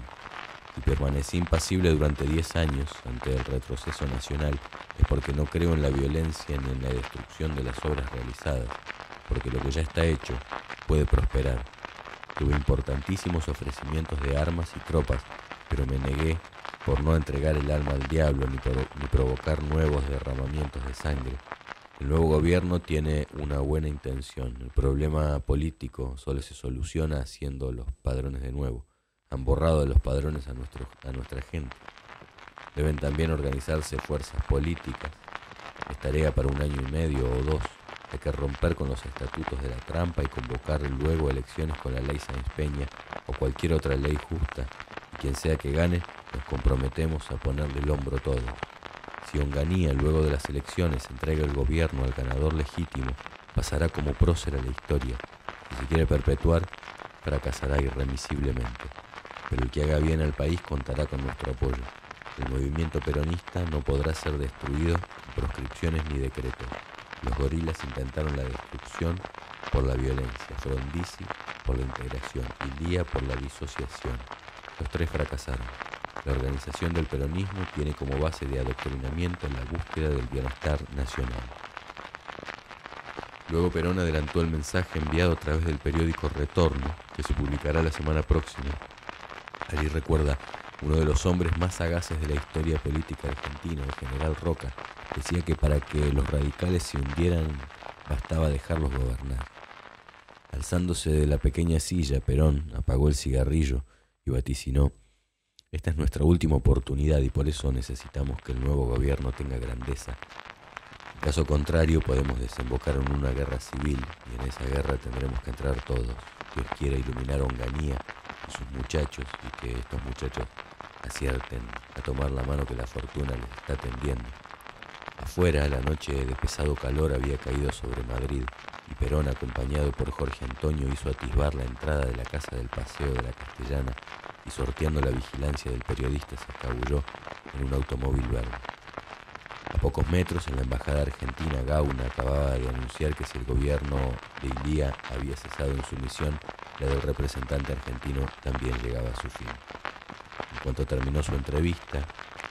Y permanecí impasible durante 10 años ante el retroceso nacional es porque no creo en la violencia ni en la destrucción de las obras realizadas, porque lo que ya está hecho puede prosperar. Tuve importantísimos ofrecimientos de armas y tropas, pero me negué por no entregar el alma al diablo ni, ni provocar nuevos derramamientos de sangre. El nuevo gobierno tiene una buena intención. El problema político solo se soluciona haciendo los padrones de nuevo. Han borrado de los padrones a, nuestro, a nuestra gente. Deben también organizarse fuerzas políticas. Es tarea para un año y medio o dos. Que romper con los estatutos de la trampa y convocar luego elecciones con la ley Sáenz Peña o cualquier otra ley justa. Y quien sea que gane, nos comprometemos a ponerle el hombro todo. Si Onganía luego de las elecciones entrega el gobierno al ganador legítimo, pasará como prócer a la historia. Y si quiere perpetuar, fracasará irremisiblemente. Pero el que haga bien al país contará con nuestro apoyo. El movimiento peronista no podrá ser destruido por proscripciones ni decretos. Los gorilas intentaron la destrucción por la violencia, Frondizi por la integración y Lía por la disociación. Los tres fracasaron. La organización del peronismo tiene como base de adoctrinamiento la búsqueda del bienestar nacional. Luego Perón adelantó el mensaje enviado a través del periódico Retorno, que se publicará la semana próxima. Allí recuerda uno de los hombres más sagaces de la historia política argentina, el general Roca, decía que para que los radicales se hundieran bastaba dejarlos gobernar. Alzándose de la pequeña silla, Perón apagó el cigarrillo y vaticinó, esta es nuestra última oportunidad y por eso necesitamos que el nuevo gobierno tenga grandeza. En caso contrario podemos desembocar en una guerra civil y en esa guerra tendremos que entrar todos. Dios quiera iluminar a Onganía y sus muchachos y que estos muchachos acierten a tomar la mano que la fortuna les está tendiendo. Afuera, la noche de pesado calor había caído sobre Madrid y Perón, acompañado por Jorge Antonio, hizo atisbar la entrada de la casa del Paseo de la Castellana y sorteando la vigilancia del periodista se escabulló en un automóvil verde. A pocos metros, en la embajada argentina, Gauna acababa de anunciar que si el gobierno de Ilía había cesado en su misión, la del representante argentino también llegaba a su fin. En cuanto terminó su entrevista,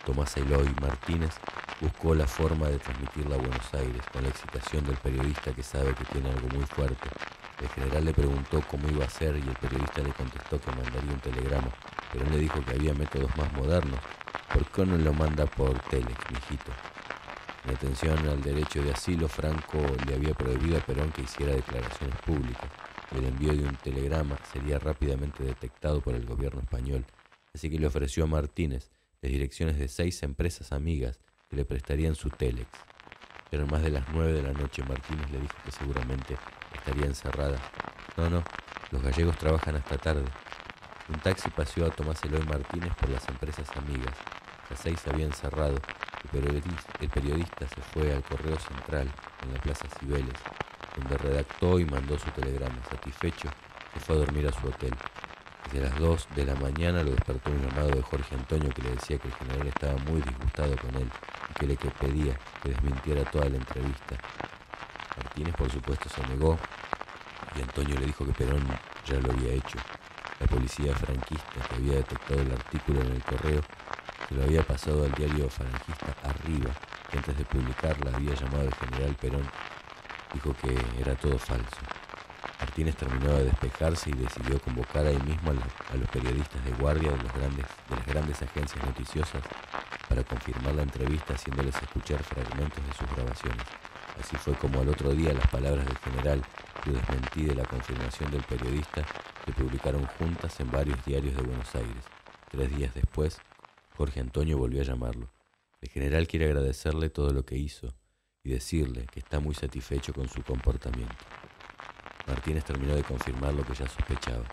Tomás Eloy Martínez buscó la forma de transmitirla a Buenos Aires con la excitación del periodista que sabe que tiene algo muy fuerte. El general le preguntó cómo iba a ser y el periodista le contestó que mandaría un telegrama, pero le dijo que había métodos más modernos. ¿Por qué no lo manda por telex, mijito? En atención al derecho de asilo, Franco le había prohibido a Perón que hiciera declaraciones públicas. El envío de un telegrama sería rápidamente detectado por el gobierno español, así que le ofreció a Martínez las direcciones de seis empresas amigas le prestarían su telex. Pero más de las nueve de la noche Martínez le dijo que seguramente estaría encerrada. No, no, los gallegos trabajan hasta tarde. Un taxi paseó a Tomás Eloy Martínez por las empresas amigas. Las seis habían cerrado. El periodista, se fue al correo central en la Plaza Cibeles, donde redactó y mandó su telegrama. Satisfecho, se fue a dormir a su hotel. Desde las dos de la mañana lo despertó un llamado de Jorge Antonio que le decía que el general estaba muy disgustado con él que le pedía que desmintiera toda la entrevista. Martínez, por supuesto, se negó y Antonio le dijo que Perón ya lo había hecho. La policía franquista que había detectado el artículo en el correo se lo había pasado al diario franquista Arriba, que antes de publicarla había llamado al general Perón, dijo que era todo falso. Martínez terminó de despejarse y decidió convocar ahí mismo a los, periodistas de guardia de las grandes agencias noticiosas para confirmar la entrevista haciéndoles escuchar fragmentos de sus grabaciones. Así fue como al otro día las palabras del general, su desmentí de la confirmación del periodista, se publicaron juntas en varios diarios de Buenos Aires. Tres días después, Jorge Antonio volvió a llamarlo. El general quiere agradecerle todo lo que hizo y decirle que está muy satisfecho con su comportamiento. Martínez terminó de confirmar lo que ya sospechaba,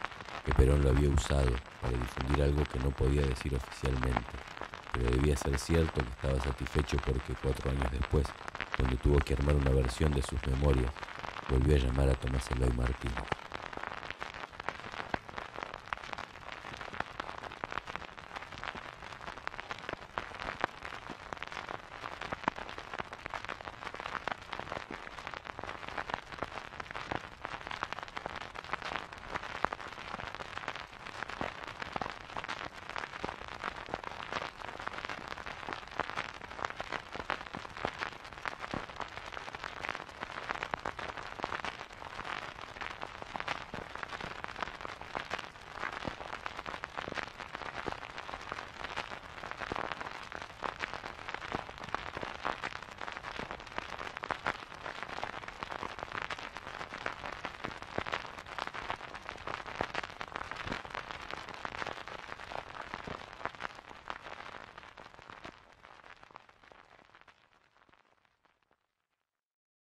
que Perón lo había usado para difundir algo que no podía decir oficialmente, pero debía ser cierto que estaba satisfecho porque cuatro años después, cuando tuvo que armar una versión de sus memorias, volvió a llamar a Tomás Eloy Martínez.